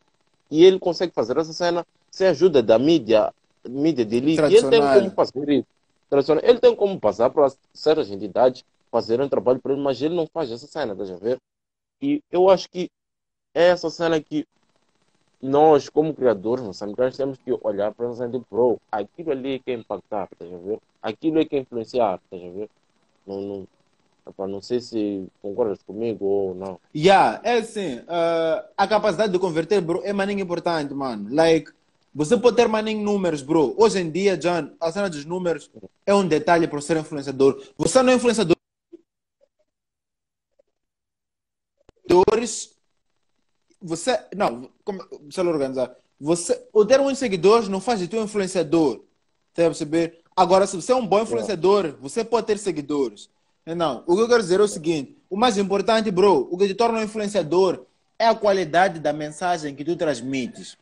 B: e ele consegue fazer essa cena sem a ajuda da mídia, mídia de elite. Ele tem como fazer isso. Tradicional. Ele tem como passar para certas entidades fazerem um trabalho para ele, mas ele não faz essa cena, estás a ver? E eu acho que é essa cena que nós, como criadores moçambicanos, temos que olhar para nós e dizer, bro, aquilo ali é que é impactar, estás a ver? Aquilo é que é influenciar, estás a ver? Não, não, epá, não sei se concordas comigo ou não.
A: Yeah, é assim, ah, a capacidade de converter, bro, é maninho importante, mano. Like, você pode ter maninho números, bro. Hoje em dia, John, a cena dos números é um detalhe para ser influenciador. Você não é influenciador. Você, não, como, deixa eu organizar. Você, o ter muitos seguidores não faz de tu um influenciador. Você vai perceber? Agora, se você é um bom influenciador, você pode ter seguidores. Não, o que eu quero dizer é o seguinte: o mais importante, bro, o que te torna um influenciador é a qualidade da mensagem que tu transmites.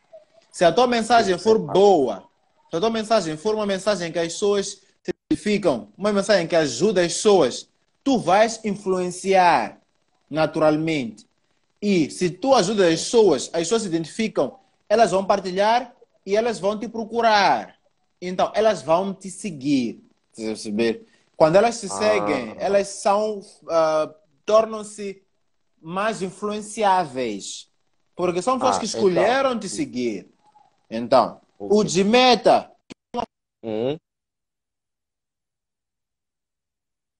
A: Se a tua mensagem for boa, se a tua mensagem for uma mensagem que as pessoas se identificam, uma mensagem que ajuda as pessoas, tu vais influenciar naturalmente. E se tu ajudas as pessoas, as pessoas se identificam, elas vão partilhar e elas vão te procurar. Então, elas vão te seguir. Perceber? Quando elas te
B: Ah.
A: seguem, elas são, ah, tornam-se mais influenciáveis. Porque são pessoas
B: Ah,
A: que
B: então.
A: escolheram te seguir. Então, o
B: Ok.
A: de meta,
B: Uhum.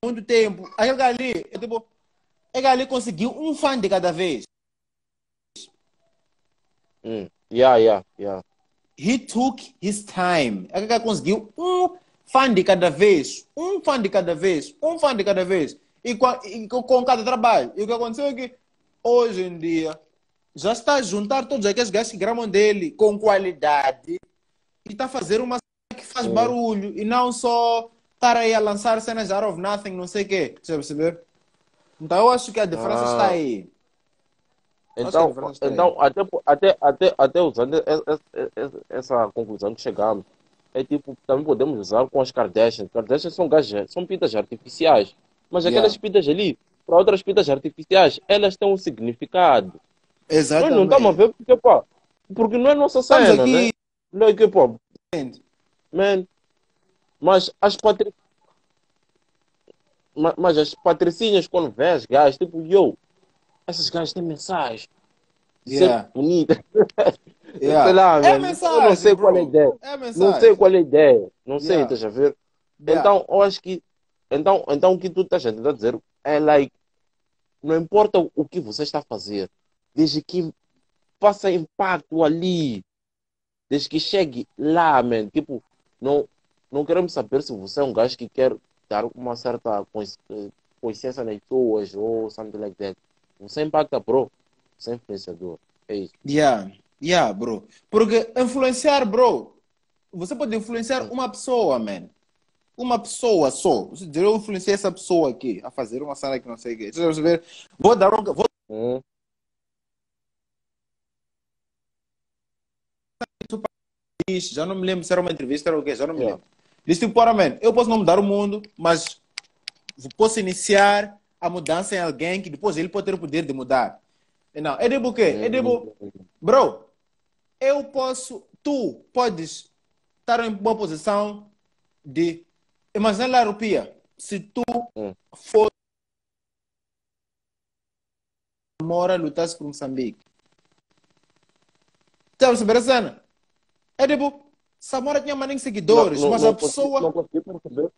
A: muito tempo, aquele ali, é tipo, aquele ali conseguiu um fã de cada vez.
B: Hum. Yeah, yeah, yeah.
A: He took his time. Aquele cara conseguiu um fã de cada vez, um fã de cada vez, um fã de cada vez. E com, e com cada trabalho. E o que aconteceu é que, hoje em dia, já está a juntar todos aqueles gajos que gramam dele com qualidade e está a fazer uma que faz
B: Hum.
A: barulho e não só estar aí a lançar cenas out of nothing, não sei o quê. Você perceber? Então eu acho que a diferença
B: Ah.
A: está aí.
B: Então,
A: aí.
B: então até, até, até, até usando e- e- e- essa conclusão que chegamos, é tipo, também podemos usar com as Kardashians. Kardashians são gajas, são pintas artificiais. Mas
A: Yeah.
B: aquelas pintas ali, para outras pintas artificiais, elas têm um significado. Nós
A: Exatamente.
B: não estamos a ver porque, pá, porque não é nossa
A: Estamos
B: cena,
A: aqui.
B: né? Não é que, pá, man, mas as patri... Ma- Mas as patricinhas, quando vê as gajas, tipo, yo, essas gajas têm mensagem. De
A: Yeah.
B: ser bonita.
A: Yeah.
B: Sei lá,
A: É mensagem,
B: não sei
A: bro.
B: qual é a ideia.
A: É.
B: Não sei qual é a ideia. Não sei,
A: Yeah.
B: estás a ver?
A: Yeah.
B: Então, eu acho que. Então, então o que tu estás a tentar dizer é like. Não importa o que você está a fazer, desde que faça impacto ali, desde que chegue lá, man. Tipo, não, não queremos saber se você é um gajo que quer dar uma certa eh, consciência nas pessoas ou something like that. Você impacta, bro. Você é influenciador. É isso.
A: Yeah, yeah, bro. Porque influenciar, bro, você pode influenciar uma pessoa, man. Uma pessoa só. Você dizer, eu influenciei essa pessoa aqui a fazer uma cena que não sei o quê. Você vai ver, vou dar um. Vou
B: Hum,
A: Ixi, já não me lembro se era uma entrevista ou o quê, já não me lembro. Disse tipo, ora, man, eu posso não mudar o mundo, mas posso iniciar a mudança em alguém que depois ele pode ter o poder de mudar. Não, é tipo o quê? É tipo, bro, eu posso, tu podes estar em boa posição de. Imagina lá, Rupia, se tu
B: Hum.
A: for. Mora lutasse por Moçambique. Tá percebendo a cena? É tipo, Samora tinha mais nem seguidores, mas a
B: consegui-
A: pessoa.
B: Não consegui perceber.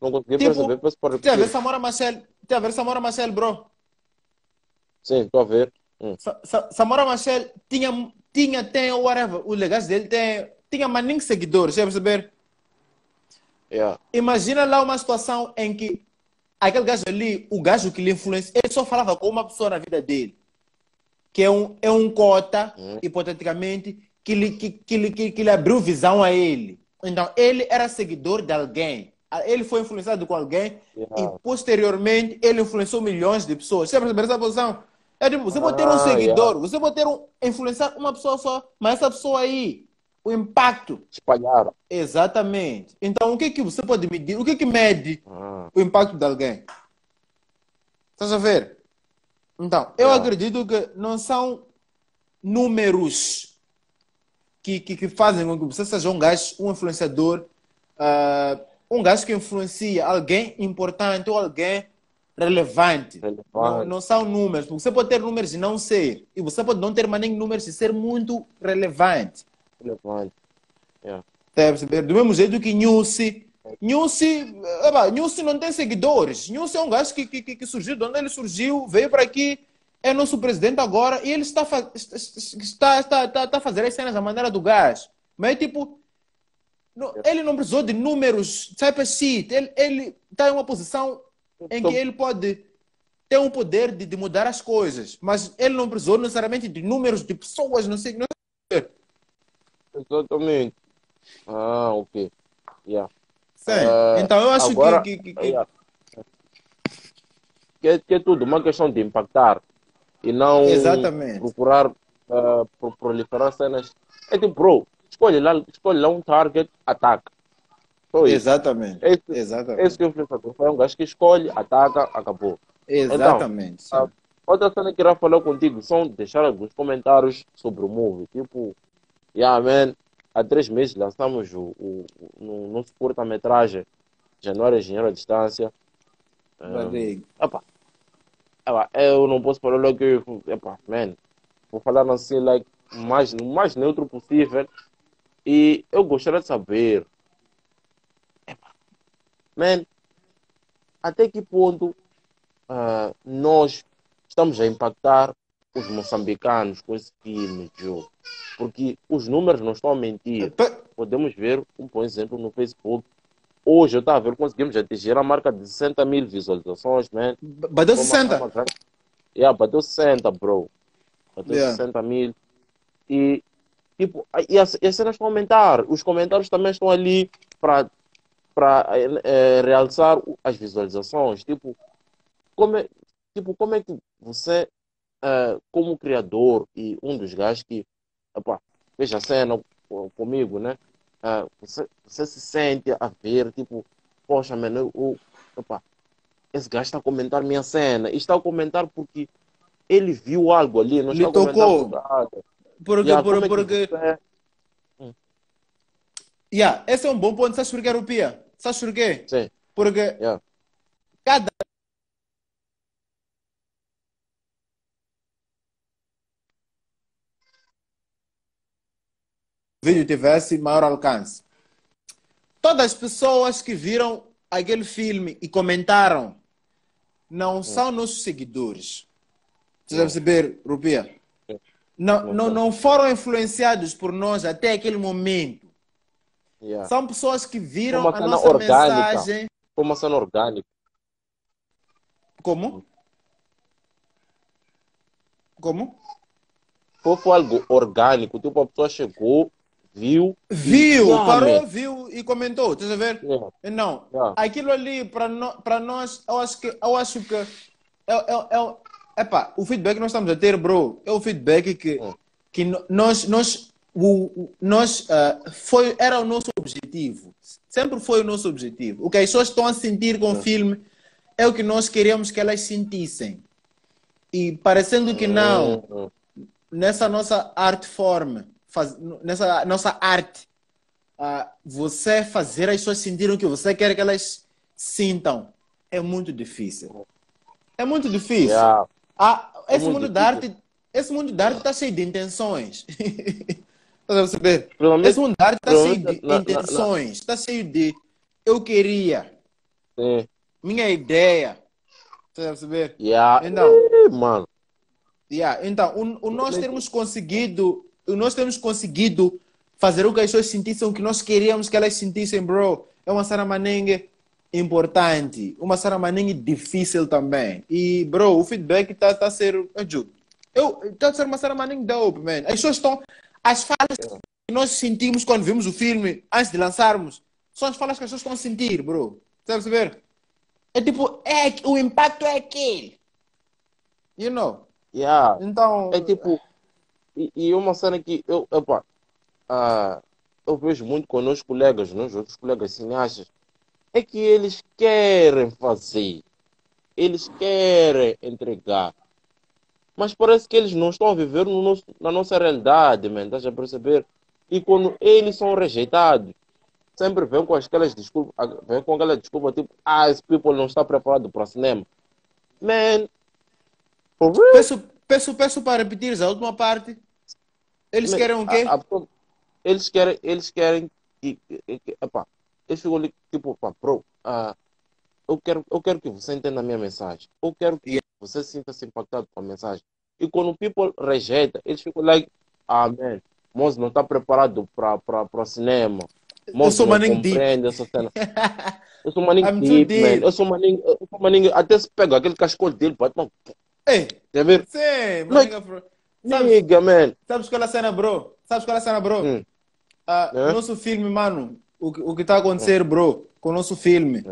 B: Não consegui
A: Tipo,
B: perceber. Peço para
A: Tem a ver. Samora Machel, tem a ver Samora Machel, bro.
B: Sim, estou a ver. Hum.
A: Sa- Sa- Samora Machel tinha, tinha, tem, whatever, os legais dele tem, tinha mais nem seguidores, você perceber?
B: Yeah.
A: Imagina lá uma situação em que aquele gajo ali, o gajo que lhe influencia, ele só falava com uma pessoa na vida dele, que é um, é um cota,
B: Hum.
A: hipoteticamente, que lhe, que, que, lhe, que, que lhe abriu visão a ele. Então, ele era seguidor de alguém. Ele foi influenciado com alguém
B: Yeah.
A: e, posteriormente, ele influenciou milhões de pessoas. Você percebe essa posição? É tipo, você pode ter um
B: Ah,
A: seguidor, você pode ter um, influenciar uma pessoa só, mas essa pessoa aí, o impacto
B: Espalharam.
A: Exatamente. Então, o que que você pode medir? O que que mede
B: Ah,
A: o impacto de alguém? Estás a ver? Então, eu
B: Yeah.
A: acredito que não são números que, que, que fazem com que você seja um gajo, um influenciador, ah, um gajo que influencia alguém importante ou alguém relevante. Não,
B: relevante.
A: não são números, porque você pode ter números e não ser. E você pode não ter mais nem números e ser muito relevante.
B: Relevante.
A: Tá a perceber? Do mesmo jeito que Nhusi. Nhusi, eba, Nhusi não tem seguidores. Nhusi é um gajo que, que, que- surgiu de onde ele surgiu, veio para aqui, é nosso presidente agora e ele está, está, está, está, está a fazer as cenas da maneira do gajo. Mas é tipo, não- ele não precisou de números, type shit. Ele, ele está em uma posição em que ele pode ter um poder de, de mudar as coisas, mas ele não precisou necessariamente de números de pessoas, não sei. Não
B: Exatamente. Ah, ok. Yeah.
A: Sei.
B: Ah,
A: então eu acho
B: agora-
A: que, que, que-
B: Yeah. Que, que é tudo uma questão de impactar e não
A: Exatamente.
B: procurar ah, pro- proliferar cenas. É tipo, bro, escolhe lá, escolhe lá um target, ataca. Só.
A: Exatamente.
B: Esse,
A: Exatamente.
B: esse que é o influenciador foi um gajo que escolhe, ataca, acabou.
A: Exatamente. sim.
B: ah, Outra cena que eu queria falar contigo são deixar alguns comentários sobre o movie. Tipo, yeah, man, há três meses lançamos o, o, o no nosso curta-metragem Januário Engenheiro à Distância.
A: Barriga.
B: Epá, epá, eu não posso falar logo que, epá, man, vou falar assim, like, mais, o mais neutro possível. E eu gostaria de saber, man, até que ponto ah, nós estamos a impactar os moçambicanos com esse filme, Joe? Porque os números não estão a mentir. Podemos ver, um por exemplo, no Facebook. Hoje eu estava a ver, conseguimos atingir a marca de 60 mil visualizações, man.
A: Bateu
B: Foi uma-
A: 60.
B: uma Yeah, bateu 60, bro. Bateu
A: Yeah.
B: 60 mil. E Tipo, e as, e as cenas estão a aumentar. Os comentários também estão ali para para é, realçar as visualizações. Tipo, como é, tipo, como é que você, é, como criador e um dos gajos que, opa, veja a cena comigo, né? É, você, você se sente a ver, tipo, poxa, mano, eu, opa, esse gajo está a comentar minha cena. E está a comentar porque ele viu algo ali, não está
A: Lhe tocou. Porque, yeah, por, porque... Você... Hum. Yeah, esse é um bom ponto, sabes por que, Rupia? Sabes por quê?
B: Sim.
A: Porque
B: yeah.
A: cada vídeo tivesse maior alcance. Todas as pessoas que viram aquele filme e comentaram não são nossos seguidores. Você deve perceber, Rupia? Não, não, não foram influenciados por nós até aquele momento.
B: Yeah.
A: São pessoas que viram a nossa orgânica. mensagem.
B: Uma cena orgânica.
A: Como? Como?
B: Foi, foi algo orgânico. Tipo, a pessoa chegou, viu.
A: Viu, parou, viu e comentou. Estás a ver? Yeah. Não. Yeah. Aquilo ali, para no, nós, eu acho que. Eu acho que é, é, é, Epá, o feedback que nós estamos a ter, bro, é o feedback que, hum. que nós, nós, o, nós uh, foi, era o nosso objetivo. Sempre foi o nosso objetivo. O que as pessoas estão a sentir com o filme é o que nós queríamos que elas sentissem. E parecendo que não, nessa nossa arte form, faz, nessa nossa arte, uh, você fazer as pessoas sentirem o que você quer que elas sintam é muito difícil. É muito difícil. Yeah. Ah, esse, mundo da arte, esse mundo da arte está cheio de intenções. Perceber? Esse mundo da arte está cheio de na, intenções. Está cheio de eu queria.
B: Sim.
A: Minha ideia. Estás a perceber?
B: Yeah.
A: Então,
B: mano.
A: Yeah. Então, o, o nós termos conseguido, nós temos conseguido fazer o que as pessoas sentissem o que nós queríamos que elas sentissem, bro. É uma Sara Manengue importante, uma ceramaninha difícil também. E, bro, o feedback está tá a ser. Está a ser uma ceramaninha dope, man. As pessoas estão. As falas que nós sentimos quando vimos o filme, antes de lançarmos, são as falas que as pessoas estão a sentir, bro. Sabe perceber? É tipo, é, o impacto é aquele. You know?
B: Yeah.
A: Então.
B: É tipo. E, e uma cena que eu. Opa, uh, eu vejo muito com os colegas, nos outros colegas cineastas é que eles querem fazer, eles querem entregar. Mas parece que eles não estão a viver no nosso, na nossa realidade, man, estás a perceber? E quando eles são rejeitados, sempre vêm com aquelas desculpas, vêm com aquela desculpa tipo, ah, esse people não está preparado para cinema. Man,
A: for real? Peço, peço, peço para repetir a última parte. Eles querem o quê? A, a,
B: eles querem, eles querem, e, e, e, epá, eu chego ali, tipo, pá, bro, uh, eu, quero, eu quero que você entenda a minha mensagem. Eu quero que você sinta-se impactado com a mensagem. E quando o people rejeita, eles ficam like, ah, man, Moço não está preparado para o cinema.
A: Moço eu sou maninho deep.
B: essa cena. Eu sou maninho deep, deep. Eu sou maninho, eu sou maninho, até se pega aquele cascol dele, pode não.
A: Ei,
B: quer ver?
A: Sim, maninga, bro.
B: Sabes, man.
A: Sabes qual é a cena, bro? Sabes qual é a cena, bro? Hum. Uh, é? Nosso filme, mano, o, o que está a acontecer, bro, com o nosso filme,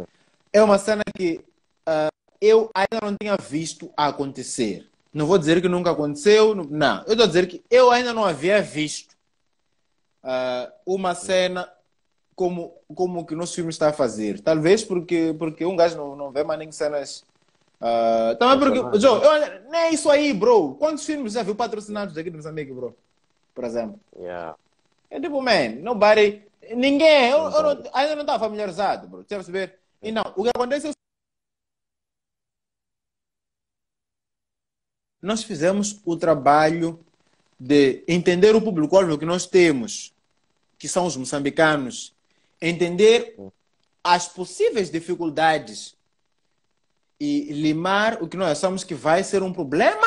A: é uma cena que uh, eu ainda não tinha visto acontecer. Não vou dizer que nunca aconteceu, não. Eu estou a dizer que eu ainda não havia visto uh, uma cena como, como que o nosso filme está a fazer. Talvez porque, porque um gajo não, não vê mais nem cenas. Uh, também porque, Joe, eu, nem é isso aí, bro. Quantos filmes já viu patrocinados aqui de Moçambique, bro? Por exemplo.
B: Yeah.
A: É tipo, man, nobody. Ninguém, eu, eu não, ainda não estava familiarizado, bro. Você perceber? E não, o que acontece é nós fizemos o trabalho de entender o público-alvo que nós temos, que são os moçambicanos, entender as possíveis dificuldades e limar o que nós achamos que vai ser um problema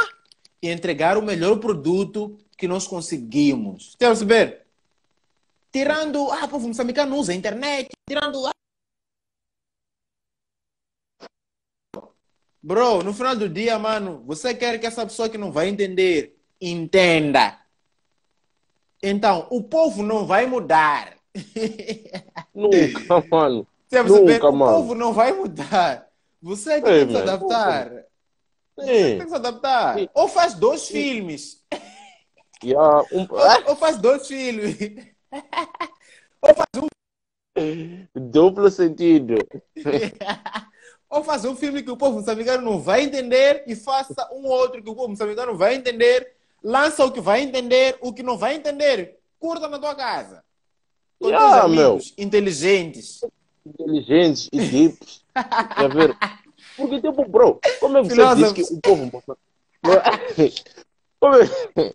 A: e entregar o melhor produto que nós conseguimos. Você perceber? tirando, ah, povo moçambicano usa a internet, tirando. Ah. Bro, no final do dia, mano, você quer que essa pessoa que não vai entender entenda. Então, o povo não vai mudar.
B: Nunca, mano. Nunca,
A: o
B: mano.
A: povo não vai mudar. Você é que
B: Ei,
A: tem que se adaptar. Você tem que se adaptar.
B: Sim.
A: Ou faz dois filmes.
B: Yeah, um...
A: Ou, ou faz dois filmes. ou faz um
B: Duplo sentido.
A: Ou faça um filme que o povo moçambicano não vai entender e faça um outro que o povo moçambicano vai entender. Lança o que vai entender, o que não vai entender, curta na tua casa. Com
B: Yeah,
A: teus
B: meu.
A: amigos inteligentes.
B: Inteligentes e deeps. Quer ver? Porque, tipo, bro, como é que você diz que o povo moçambicano. Como é...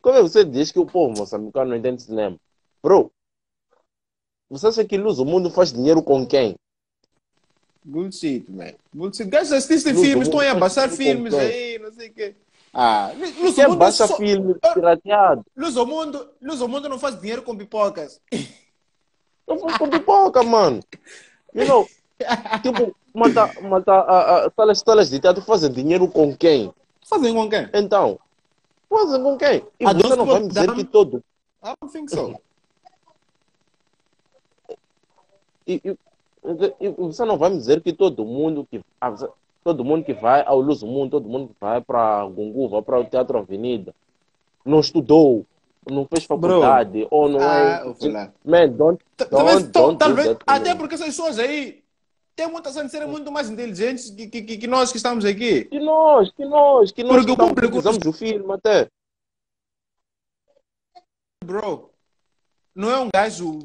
B: como é que você diz que o povo moçambicano não entende cinema? Bro, você acha que Luz o Mundo faz dinheiro com quem?
A: Bullshit, man. Bullshit. Gajos assistem
B: Luz,
A: filmes, estão aí a baixar filmes aí, não sei o quê. Ah, Luz
B: Quem
A: o Mundo
B: baixa
A: só-
B: filme pirateado?
A: Luz o Mundo, Luz o Mundo não faz dinheiro com pipocas.
B: Não foi com pipoca, mano. You know, tipo, mata, mata, a, a, salas, salas de teatro fazem dinheiro com quem?
A: Fazem com quem?
B: Então, fazem com quem? E você não vai me dizer
A: dama-
B: que todo.
A: I don't think so.
B: E, e- e você não vai me dizer que todo mundo que ah, todo mundo que vai ao Luz do Mundo, todo mundo que vai para Gungu, vai para o Teatro Avenida, não estudou, não fez faculdade, ou não
A: Ah,
B: é.
A: fui lá.
B: Man, don't, don't,
A: Talvez,
B: don't
A: tal-
B: do
A: talvez até porque essas pessoas aí têm muita chance de serem muito mais inteligentes que, que, que- que nós que estamos aqui.
B: Que nós, que nós, que nós
A: Porque
B: que
A: o
B: estamos
A: público-
B: precisamos do filme até.
A: Bro, não é um gajo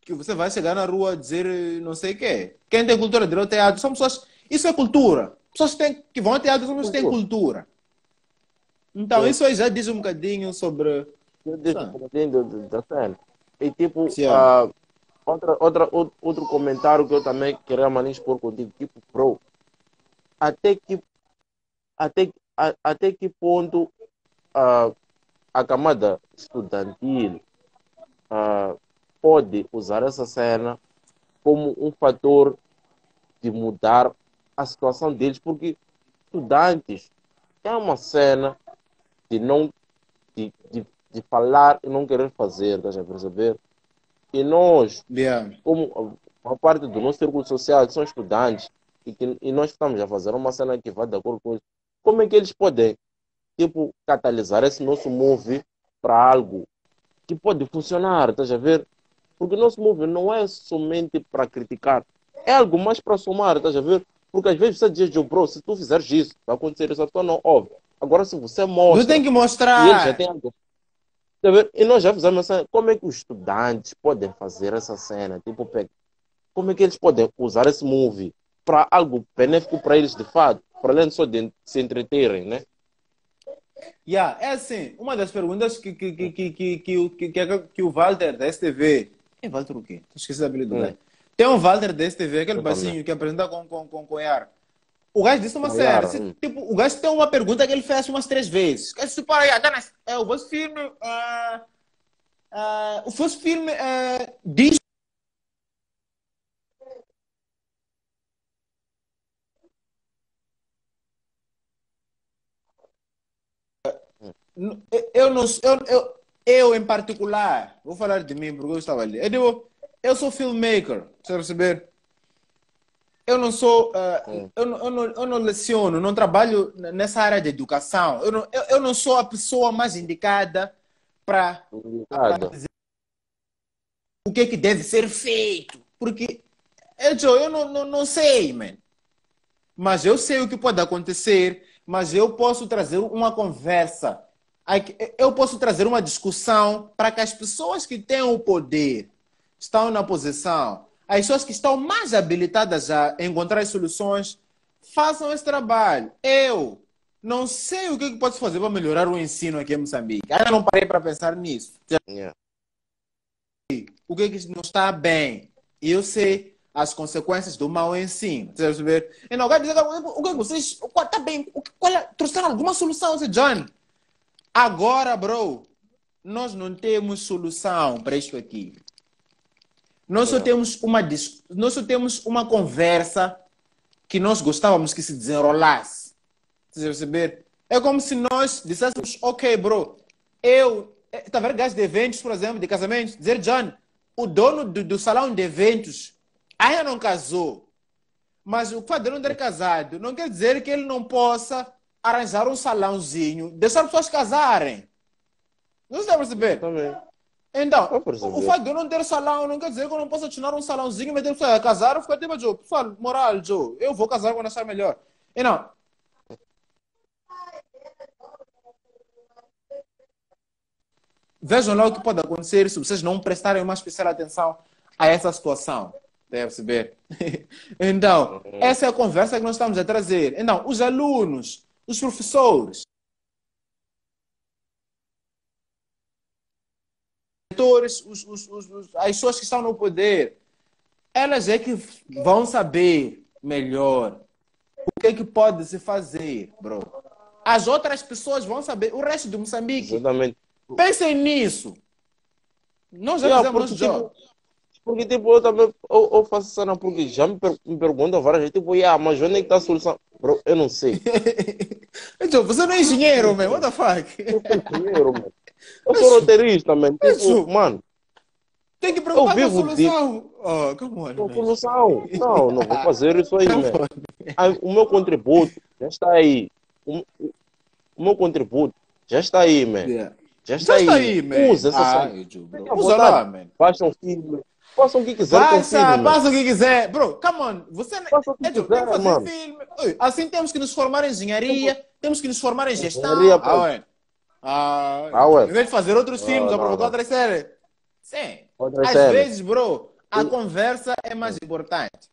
A: que você vai chegar na rua dizer não sei o quê. Quem tem cultura de ir ao teatro são pessoas. Isso é cultura. Pessoas que, têm, que vão ao teatro são pessoas que têm cultura. Então, isso aí já diz um bocadinho sobre.
B: Do- da cena. E tipo, ah, outra, outra, ou- outro comentário que eu também queria mais expor contigo, tipo, bro, até que, até, a- até que ponto ah, a camada estudantil ah, pode usar essa cena como um fator de mudar a situação deles, porque estudantes é uma cena de não de, de, de falar e não querer fazer, estás a perceber? E nós,
A: Yeah.
B: como a a parte do nosso círculo social são estudantes e, que, e nós estamos a fazer uma cena que vai de acordo com isso, como é que eles podem, tipo, catalisar esse nosso move para algo que pode funcionar, estás a ver? Porque o nosso move não é somente para criticar, é algo mais para somar, estás a ver? Porque às vezes você diz, "Joe, bro, se tu fizeres isso, vai acontecer isso, pessoa não ouve. Agora, se você mostra.
A: Tu tem que
B: E ele já
A: mostrar.
B: tem algo. Tá? E nós já fizemos essa. Como é que os estudantes podem fazer essa cena? Tipo, como é que eles podem usar esse movie para algo benéfico para eles de fato? Para além só de se entreterem, né?
A: Yeah, é assim, uma das perguntas que, que, que, que, que, que, o- que, que, o Walter da STV. É Walter o quê? Esqueci o apelido
B: Hum.
A: Tem um Walter da STV, aquele baixinho que apresenta com, com, com, com Yara. O gajo disse uma
B: Com
A: série. Se- tipo, o gajo tem uma pergunta que ele fez umas três vezes. Se para aí, tá na- é, o vosso filme. ah, ah, o vosso filme diz. Eu não eu, eu, eu em particular, vou falar de mim porque eu estava ali. Eu digo, eu sou filmmaker, você perceber? Eu não sou,
B: Hum.
A: eu, não, eu, não, eu não leciono, não trabalho nessa área de educação. Eu não, eu, eu não sou a pessoa mais indicada para
B: Obrigado.
A: o que, que deve ser feito. Porque eu, Joe, eu não, não, não sei, man. Mas eu sei o que pode acontecer, mas eu posso trazer uma conversa. Aqui- Eu posso trazer uma discussão para que as pessoas que têm o poder, estão na posição, as pessoas que estão mais habilitadas a encontrar soluções, façam esse trabalho. Eu não sei o que que posso fazer para melhorar o ensino aqui em Moçambique. Ainda não parei para pensar nisso
B: Yeah.
A: o que, que não está bem. Eu sei as consequências do mau ensino. Você perceber? E não vai dizer o que vocês. Qual, tá bem, o que- qual é, trouxeram alguma solução, você, John? Agora, bro, nós não temos solução para isto aqui. Nós só
B: É.
A: temos uma nós só temos uma conversa que nós gostávamos que se desenrolasse. Você perceber? É como se nós disséssemos, ok, bro, eu, Está vendo gajos de eventos, por exemplo, de casamentos? Dizer, John, o dono do, do salão de eventos ainda não casou. Mas o fato de não ter casado não quer dizer que ele não possa arranjar um salãozinho, deixar pessoas casarem. Não está a perceber?
B: Também.
A: Então, o fato de eu não ter salão não quer dizer que eu não possa tirar um salãozinho e meter pessoas a casar. Eu fico tipo, Joe, pessoal, moral, Joe, eu vou casar quando achar melhor. E não. Vejam lá o que pode acontecer se vocês não prestarem uma especial atenção a essa situação. Deve perceber? Então, essa é a conversa que nós estamos a trazer. Então, os alunos, os professores, os, os, os, as pessoas que estão no poder, elas é que vão saber melhor o que é que pode se fazer, bro. As outras pessoas vão saber, o resto de Moçambique,
B: Exatamente.
A: pensem nisso. Nós já fizemos
B: tipo, porque, tipo, eu também eu, eu faço cena porque já me, per, me perguntam várias vezes, tipo, yeah, mas onde é que está a solução? Bro, eu não sei.
A: Então, você não é engenheiro, man. What the fuck?
B: Eu sou engenheiro, mano. Eu sou roteirista.
A: Isso.
B: Tipo, mano,
A: Tem que preocupar com a
B: vivo de-
A: solução. Oh, come on,
B: não
A: man.
B: solução. Não, não vou fazer isso aí,
A: on.
B: Aí, O meu contributo já está aí. O, meu contributo já está aí, man.
A: Yeah.
B: Já está
A: Já
B: aí.
A: está aí, man.
B: Usa essa
A: Ah,
B: à
A: Usa lá, man.
B: Façam filme. Façam o que quiser
A: Passa, passa o que quiser. Bro, come on. Você.
B: Faça o que
A: É,
B: quiser,
A: tem que fazer
B: mano.
A: filme. Oi, assim temos que nos formar em engenharia, temos que nos formar em gestão.
B: Engenharia.
A: Ah, ué. Ah,
B: Ah, ué.
A: Em vez de fazer outros
B: Não,
A: filmes
B: não,
A: provocar
B: não.
A: outras séries. Sim.
B: Outra
A: Às
B: série.
A: vezes, bro, a conversa é mais importante.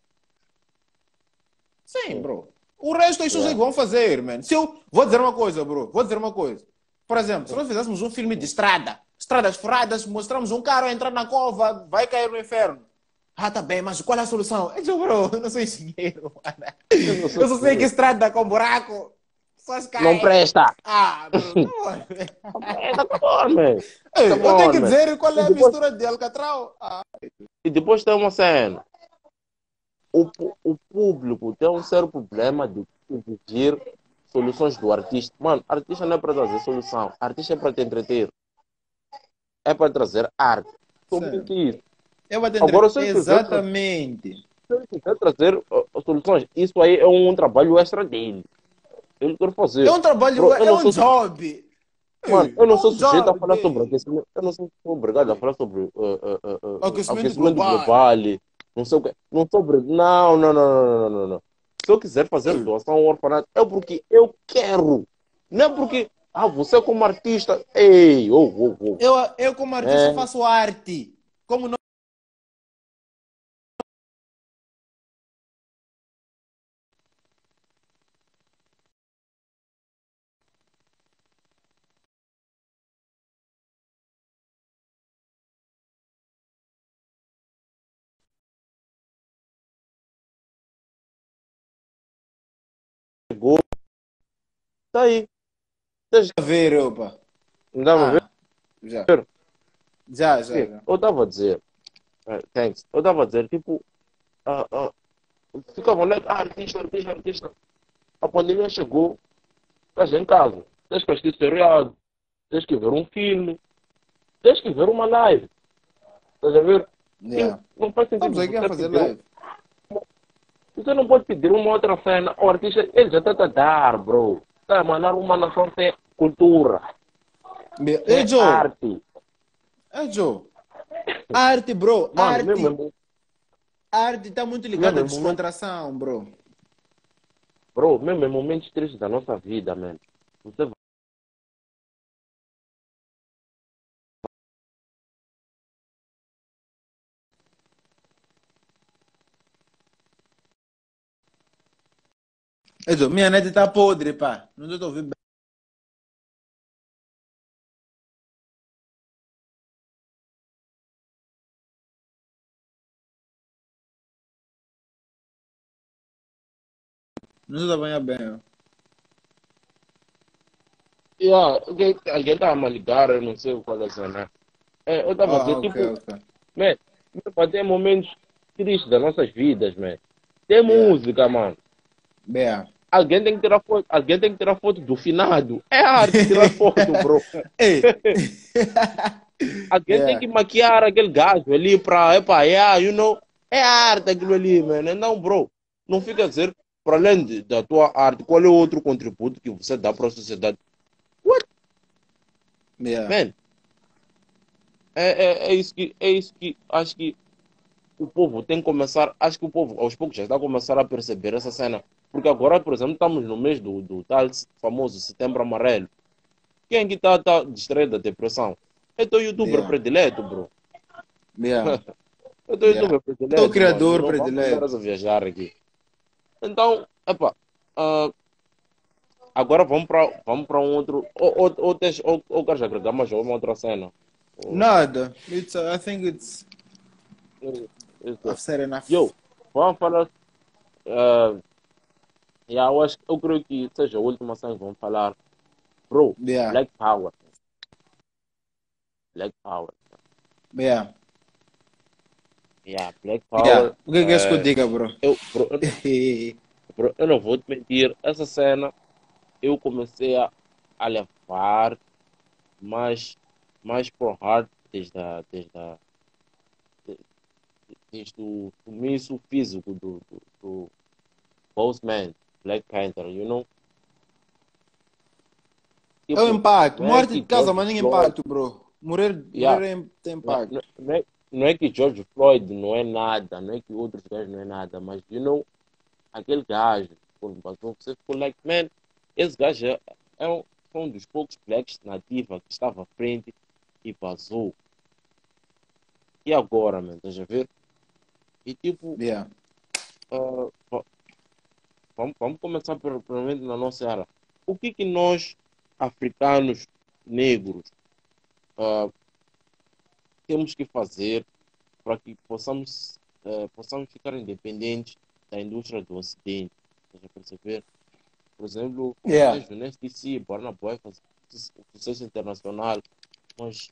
A: Sim, bro. O resto as pessoas é que vão fazer, man. Se eu vou dizer uma coisa, bro, vou dizer uma coisa. Por exemplo, se nós fizéssemos um filme de estrada, estradas furadas, mostramos um carro a entrar na cova, vai cair no inferno. Ah, tá bem, mas qual é a solução? Eu digo, bro, eu não sou engenheiro, mano.
B: Eu não sou
A: Eu só sei que estrada com buraco, só caem.
B: Não presta.
A: Ah, bro,
B: man.
A: Ei,
B: Come
A: eu tenho que dizer qual é a
B: Depois-
A: mistura de alcatrão. Ah,
B: E depois tem uma cena. O, o público tem um sério problema de exigir soluções do artista. Mano, artista não é para trazer solução. Artista é para te entreter. É para trazer arte. Somente isso.
A: eu vou
B: Agora,
A: atender.
B: se eu quiser-
A: Exatamente.
B: Se ele quiser trazer soluções, isso aí é um trabalho extra dele. Ele quer fazer.
A: É um trabalho,
B: Bro, eu
A: é um
B: sou-
A: job.
B: Mano, eu não
A: É
B: sou sujeito a falar sobre aquecimento. Eu não sou obrigado a falar sobre uh, uh, uh,
A: Aquecimento global.
B: global. Não sei o quê. Não sou obri- Não, não, não, não, não, não, não. Se eu quiser fazer
A: Hum.
B: doação ao orfanato, é porque eu quero. Não é porque, ah, você como artista, ei, oh, oh, oh.
A: Eu, eu como artista,
B: É.
A: faço arte. Como não.
B: Chegou. Tá aí.
A: A ver, opa.
B: Não dá pra ver?
A: Ah, já. Já, já.
B: Sim,
A: já.
B: eu estava a dizer, eh, thanks, eu estava a dizer, tipo, ah, ah, ficavam lá, ah, artista, artista, artista. A pandemia chegou, estás em casa, tens que assistir seriado, tens que ver um filme, tens que ver uma live. Estás a ver?
A: Yeah.
B: Não faz sentido.
A: Estamos aqui a
B: você
A: fazer live.
B: Você não pode pedir uma outra cena. O artista, ele já está a dar, bro. Está a mandar uma nação sem cultura,
A: Ei,
B: sem
A: Joe.
B: arte.
A: É, Joe. Arte, bro.
B: Mano,
A: arte.
B: mesmo,
A: Arte está muito ligada à descontração, bro.
B: bro, mesmo em momentos tristes da nossa vida, man. Você
A: É, minha net está podre, pá. Não a ouvir bem. Não estou a apanhar bem.
B: Yeah, alguém, alguém estava a me ligar, eu não sei qual é a cena. É, eu estava a
A: Ah,
B: dizer,
A: ok,
B: tipo,
A: ok.
B: man, man, tem momentos tristes das nossas vidas, man. Tem
A: Yeah.
B: música, mano.
A: Bem,
B: alguém tem que tirar foto, alguém tem que tirar foto do finado. É arte tirar foto, bro. Alguém
A: Yeah.
B: tem que maquiar aquele gajo ali para, epa, yeah, you know, é arte aquilo ali, man. Então, bro, não fica a dizer, para além de- da tua arte, qual é o outro contributo que você dá para a sociedade?
A: Yeah.
B: Man, é, é, é, isso que, é isso que acho que o povo tem que começar, acho que o povo aos poucos já está a começar a perceber essa cena. Porque agora, por exemplo, estamos no mês do, do tal famoso setembro amarelo. Quem que está tá distraído da depressão? É teu youtuber
A: Yeah.
B: predileto, bro.
A: Yeah.
B: Eu tô
A: Yeah.
B: youtuber predileto.
A: Teu criador
B: mano.
A: Predileto.
B: Vamos viajar aqui. Então, epa, ah, agora vamos para vamos para um outro. Ou, ou, ou, tens- ou, ou queres agregar mais uma outra cena?
A: Nada. It's, uh, I think it's.
B: Isso.
A: I've said enough.
B: Yo, vamos falar. ah, yeah, eu, acho, eu creio que seja a última cena que vamos falar. Bro,
A: Yeah.
B: Black Power. Black Power.
A: Yeah.
B: Yeah, Black Power.
A: Yeah. O que é que és que eu
B: eh,
A: diga, bro?
B: eu, bro, eu- Bro, eu não vou te mentir, essa cena eu comecei a, a levar mais, mais pro hard desde, a, desde, a, de- desde o sumiço físico do, do, do Postman, Black Panther, you know?
A: É o impacto. Morte de casa, mas nem impacto, bro. Morrer,
B: Yeah.
A: morrer é- tem impacto.
B: não- não é, não é que George Floyd não é nada, não é que outros gajos não é nada, mas, you know, aquele gajo, quando passou, você ficou like, man, esse gajo é, é um, foi um dos poucos blacks nativa que estava à frente e vazou. E agora, man, estás a ver? E tipo,
A: Yeah.
B: ah, va- vamos, vamos começar pelo- primeiramente na nossa área. O que que nós, africanos negros, ah, temos que fazer para que possamos, eh, possamos ficar independentes da indústria do Ocidente? A perceber? Por exemplo,
A: Yeah.
B: vejo no STC, Burna Boy faz sucesso internacional, mas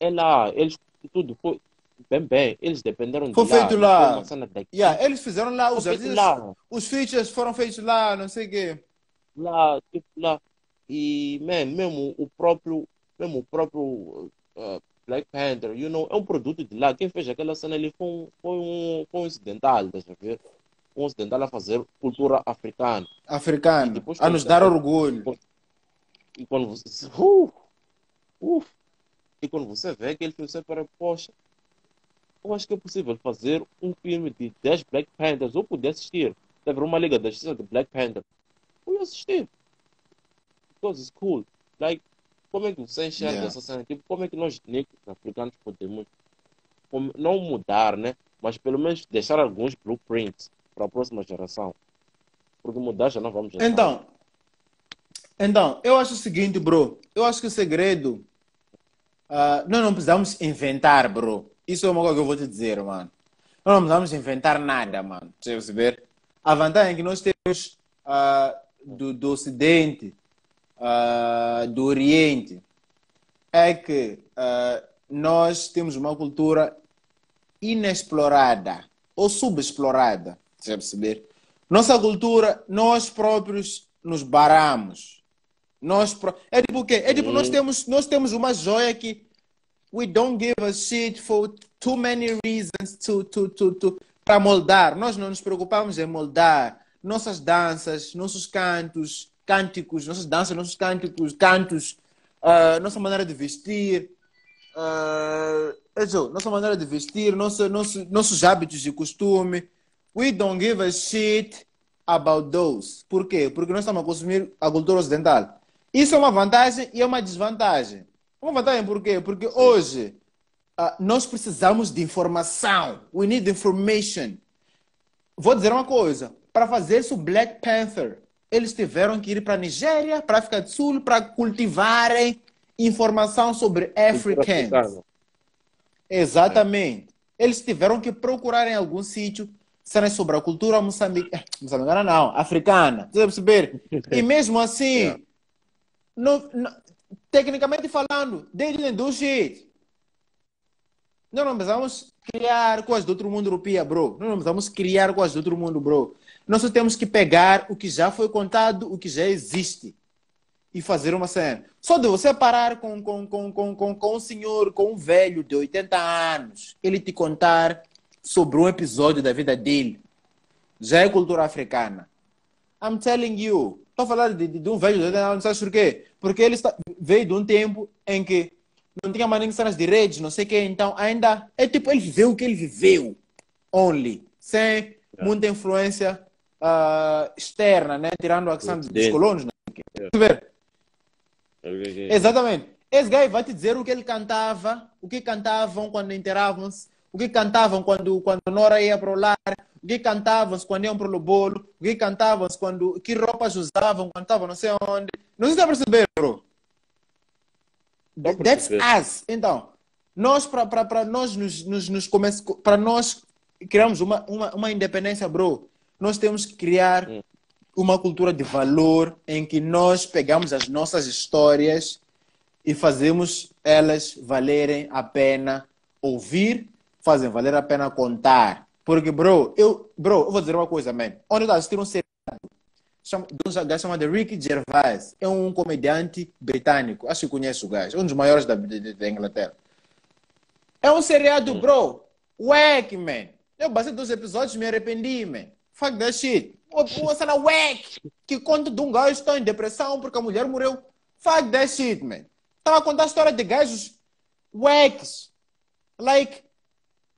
B: é lá, eles tudo foi bem bem, eles dependeram
A: Foi
B: de lá,
A: feito lá.
B: daqui.
A: Yeah. Eles fizeram lá, os
B: Foi
A: artistas,
B: lá.
A: os features foram feitos lá, não sei o quê.
B: lá, tipo lá. E, man, mesmo o próprio, mesmo o próprio uh, Black Panther, you know, é um produto de lá. Quem fez aquela cena ali foi um, foi um, foi um ocidental, deixa eu ver? Um ocidental a fazer cultura africana.
A: Africano.
B: depois
A: A nos dar orgulho.
B: E quando você. Uh, uh, e quando você vê aquele filme, você para, poxa, eu acho que é possível fazer um filme de 10 Black Panthers. Eu podia assistir. Teve uma Liga da Justiça de Black Panther. Eu ia assistir. Because it's cool. Like, como é que você enxerga
A: Yeah.
B: essa cena? Tipo, como é que nós negros africanos podemos como- não mudar, né? Mas pelo menos deixar alguns blueprints para a próxima geração. Porque mudar já não vamos.
A: Então, então, eu acho o seguinte, bro. Eu acho que o segredo. ah, nós não precisamos inventar, bro. Isso é uma coisa que eu vou te dizer, mano. Nós não precisamos inventar nada, mano. Você perceber? A vantagem que nós temos ah, do, do Ocidente, ah, do Oriente, é que ah, nós temos uma cultura inexplorada ou subexplorada. Você perceber? Nossa cultura, nós próprios nos baramos. Nós pró- É tipo o quê? É tipo, nós temos, nós temos uma joia que we don't give a shit for too many reasons to, to, to, to, para moldar. Nós não nos preocupamos em moldar nossas danças, nossos cantos, cânticos, nossas danças, nossos cânticos, cantos, ah, nossa maneira de vestir, ah, isso, nossa maneira de vestir, nosso, nosso, nossos hábitos e costume. We don't give a shit about those. Por quê? Porque nós estamos a consumir a cultura ocidental. Isso é uma vantagem e é uma desvantagem. Uma vantagem por quê? Porque hoje ah, nós precisamos de informação. We need information. Vou dizer uma coisa. Para fazer isso, Black Panther, eles tiveram que ir para a Nigéria, para a África do Sul, para cultivarem informação sobre Africans.
B: africana.
A: Exatamente. Eles tiveram que procurar em algum sítio cenas sobre a cultura moçambicana, moçambicana não, africana. Você perceber? E mesmo assim,
B: Yeah.
A: não- não- tecnicamente falando, they didn't do shit. Nós não precisamos criar coisas do outro mundo europeu, bro. Nós não precisamos criar coisas do outro mundo, bro. Nós só temos que pegar o que já foi contado, o que já existe e fazer uma cena. Só de você parar com, com, com, com, com, com um senhor, com um velho de 80 anos, ele te contar sobre um episódio da vida dele, já é cultura africana. I'm telling you. Estou falando de, de, um velho de 80 anos, sabe por quê? Porque ele está, veio de um tempo em que não tinha mais nem cenas de redes, não sei o quê, então ainda é tipo, ele viveu o que ele viveu, only, sem yeah. muita influência uh, externa, né? Tirando a questão dos colonos, né? Yeah. ver? Exatamente. Esse gajo vai te dizer o que ele cantava, o que cantavam quando interavam-se, o que cantavam quando, quando Nora ia para o lar, o que cantavam quando iam para o bolo, o que cantavam quando, que roupas usavam quando estavam não sei onde. Não sei se está a perceber, bro. That's us. Então, nós, para nós nos, nos, nos para nós criamos uma, uma, uma independência, bro, nós temos que criar hum. uma cultura de valor em que nós pegamos as nossas histórias e fazemos elas valerem a pena ouvir, fazem valer a pena contar. Porque, bro, eu, bro, eu vou dizer uma coisa, man. Onde eu assisti um seriado de um gajo chamado Ricky Gervais. É um comediante britânico. Acho que conhece o gajo. Um dos maiores da, da Inglaterra. É um seriado, hum. bro. Wack, man. Eu passei dois episódios e me arrependi, man. Fuck that shit. Uma cena wack. Que conta de um gajo que está em depressão porque a mulher morreu. Fuck that shit, man. Estava a contar a história de gajos wacks. Like,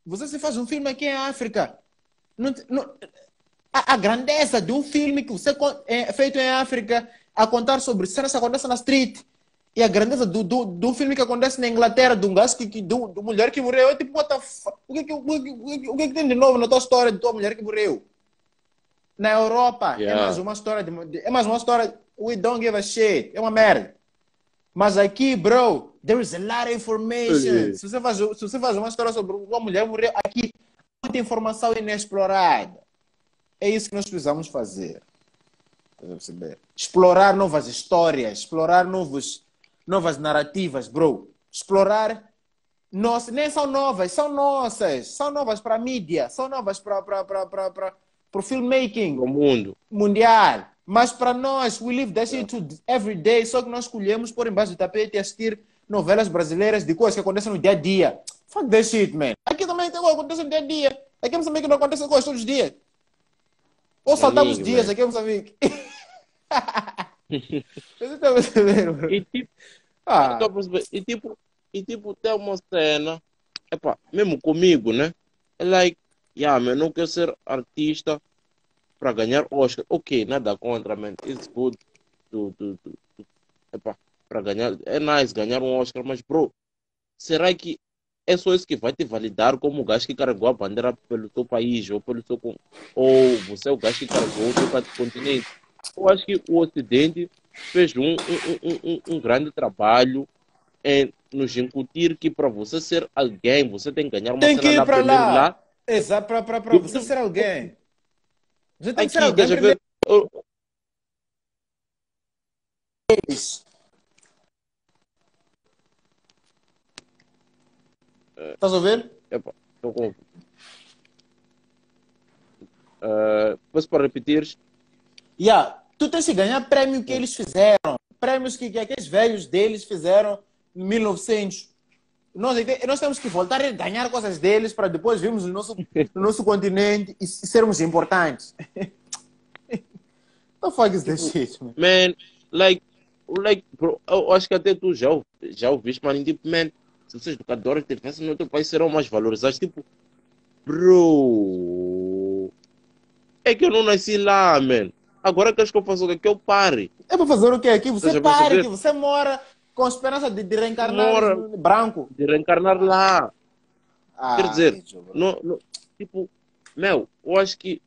A: você se faz um filme aqui em África. Não, não, a, a, grandeza de um filme que você é feito em África a contar sobre cenas que acontecem na street. E a grandeza do, do, do filme que acontece na Inglaterra, de um gajo que, que do, do mulher que morreu. É tipo, what the fuck? O que, o, que, o que, que tem de novo na tua história de tua mulher que morreu? Na Europa, é yeah. é mais uma história. De, é mais uma história. We don't give a shit. É uma merda. Mas aqui, bro, there is a lot of information. Se você faz, se você faz uma história sobre uma mulher morrer aqui, muita informação inexplorada. É isso que nós precisamos fazer. Explorar novas histórias, explorar novos, novas narrativas, bro. Explorar nossa, nem são novas, são nossas, são novas para a mídia, são novas para o filmmaking.
B: O mundo.
A: Mundial. Mas para nós, we live that shit every day, só que nós escolhemos por embaixo do tapete e assistir novelas brasileiras de coisas que acontecem no dia a dia. Fuck that shit, man. Aqui também tem coisa que acontece no dia a dia. Aqui em Moçambique não acontece coisas todos os dias. Ou saltamos Amigo, dias man. aqui em Moçambique. Você
B: tá percebendo, E tipo, ah. e tipo, e tipo, tem uma cena, epa, mesmo comigo, né? É like, yeah, man, não quero ser artista, para ganhar Oscar. Ok, nada contra, man. It's good to, to, to, to epa, para ganhar. É nice ganhar um Oscar, mas, bro, será que é só isso que vai te validar como o gajo que carregou a bandeira pelo seu país ou pelo seu ou você é o gajo que carregou o seu continente? Eu acho que o Ocidente fez um, um, um, um grande trabalho em nos incutir que para você ser alguém, você tem que ganhar uma
A: tem que ir para lá. lá. Exato, para você ser alguém. Você tem que ser alguém ver. Estás a ver?
B: Epa, com. Uh, posso para repetir?
A: Yeah. Tu tens que ganhar prêmio que eles fizeram. Prêmios que, que aqueles velhos deles fizeram em 1900. Nós, nós temos que voltar a ganhar coisas deles para depois virmos no nosso, no nosso continente e sermos importantes. the fuck is this shit, man?
B: Man, like, like, bro, eu acho que até tu já, já ouviste, mano, tipo, man, se vocês educadores tivessem no outro país serão mais valorizados, tipo, bro, é que eu não nasci lá, man. Agora queres que eu faça o quê? Que eu pare.
A: É para fazer o quê? Aqui você pare, aqui você mora com esperança de, de reencarnar mora, branco.
B: De reencarnar lá. Ah, Quer dizer, não, não, tipo, meu, eu acho que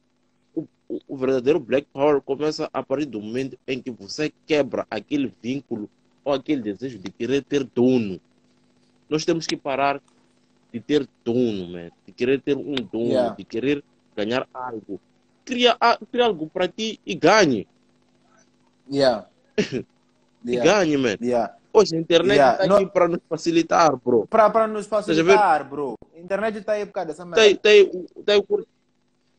B: o, o, verdadeiro Black Power começa a partir do momento em que você quebra aquele vínculo ou aquele desejo de querer ter dono. Nós temos que parar de ter dono, man, de querer ter um dono, yeah. de querer ganhar algo. Cria, cria algo para ti e ganhe.
A: Yeah.
B: e yeah. ganhe, man. Yeah. Hoje a internet está yeah. aqui para nos facilitar, bro.
A: Para nos facilitar, bro. A internet está aí por causa dessa
B: merda. Tem, tem, tem,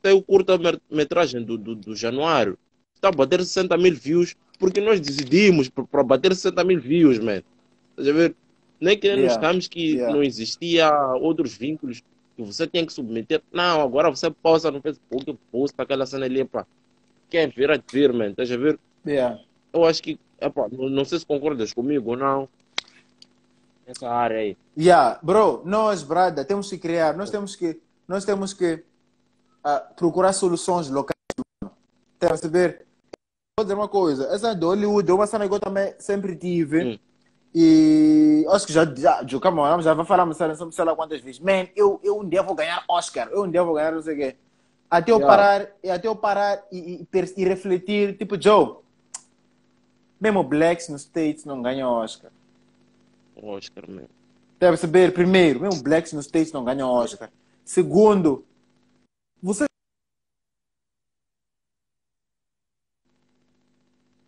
B: tem o curta-metragem do, do, do Januário. Está a bater 60 mil views porque nós decidimos para bater 60 mil views, man. Estás a ver? Nem que
A: Yeah,
B: campos que
A: yeah.
B: não existia outros vínculos que você tinha que submeter. Não, agora você posta no Facebook, posta aquela cena ali, pá. Quer ver, a ver, man. Estás a ver?
A: Yeah.
B: Eu acho que, epá, não, não sei se concordas comigo ou não. Essa área aí.
A: Yeah, bro, nós, brada, temos que criar, nós temos que, nós temos que ah, procurar soluções locais. Tá a perceber? Vou dizer uma coisa, essa do Hollywood é uma cena que eu também sempre tive.
B: Hum.
A: E acho que já, já, já, calma, já vai falar sei lá quantas vezes. Man, eu, eu um dia vou ganhar Oscar, eu um dia vou ganhar não sei o quê. Até eu
B: Yeah.
A: parar, até eu parar e, e, e refletir, tipo, Joe, mesmo blacks nos States não ganham Oscar.
B: Oscar, man.
A: Deve perceber, primeiro, mesmo blacks nos States não ganham Oscar. Segundo, você.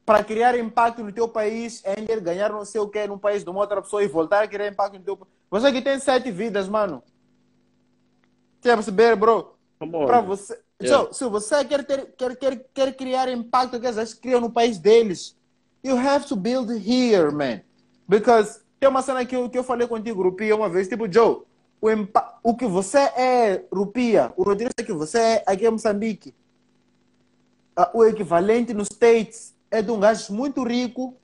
A: Para criar impacto no teu país, ainda ganhar não sei o que num país de uma outra pessoa e voltar a criar impacto no teu país. Você que tem sete vidas, mano. Você vai perceber, bro? Para você.
B: Yeah.
A: So, se você quer, ter, quer, quer, quer criar impacto que eles criam no país deles, you have to build here, man. Because tem uma cena que eu, que eu falei contigo, Rupia, uma vez, tipo, Joe, o, o que você é, Rupia, o roteirista que você é aqui em Moçambique, ah, o equivalente nos States é de um gajo muito rico,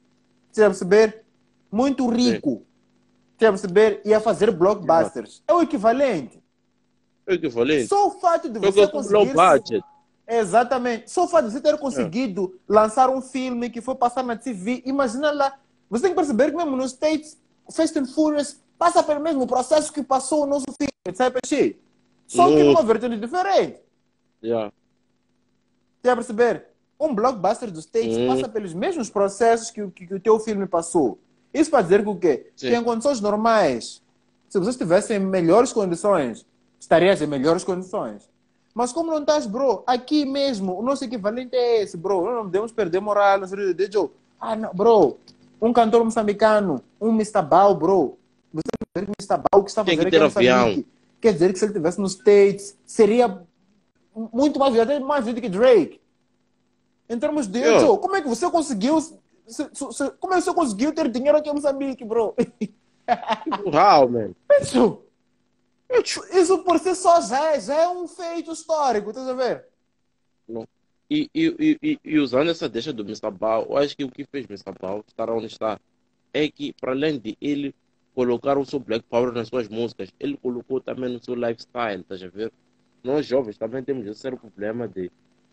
A: você vai perceber? Muito rico. Você vai perceber? E a fazer blockbusters. É o equivalente.
B: É o equivalente.
A: Só o fato de você
B: de low
A: conseguir.
B: budget.
A: Exatamente. Só o fato de você ter conseguido lançar um filme que foi passar na TV, imagina lá. Você tem que perceber que mesmo nos States, Fast and Furious passa pelo mesmo processo que passou o nosso filme, sabe, Peixi? Só que numa vertente diferente.
B: Yeah.
A: Você vai perceber? Um blockbuster dos States
B: Hum.
A: passa pelos mesmos processos que, o- que, que o teu filme passou. Isso para dizer que o quê?
B: Sim.
A: Que em condições normais, se você estivesse em melhores condições, estarias em melhores condições. Mas como não estás, bro, aqui mesmo, o nosso equivalente é esse, bro. Não podemos perder moral no sentido de, Joe. Ah, não, bro. Um cantor moçambicano, um Mr. Bau, bro. Você tem que que Mr. Bau que está
B: Tem
A: fazendo
B: que
A: aqui em
B: ter avião.
A: Quer dizer que se ele estivesse nos States, seria muito mais vida, até mais vida que Drake. Em termos de
B: Yeah.
A: Joe, como é que você conseguiu. se- se- se- como é que você conseguiu ter dinheiro aqui em Moçambique, bro?
B: How, man?
A: Isso, isso por si só já é, já é um feito histórico, estás a ver?
B: E, e, e, e- e usando essa deixa do. Bao, eu acho que o que fez. Bao estar onde está é que, para além de ele colocar o seu Black Power nas suas músicas, ele colocou também no seu lifestyle, estás a ver? Nós jovens também temos esse sério problema de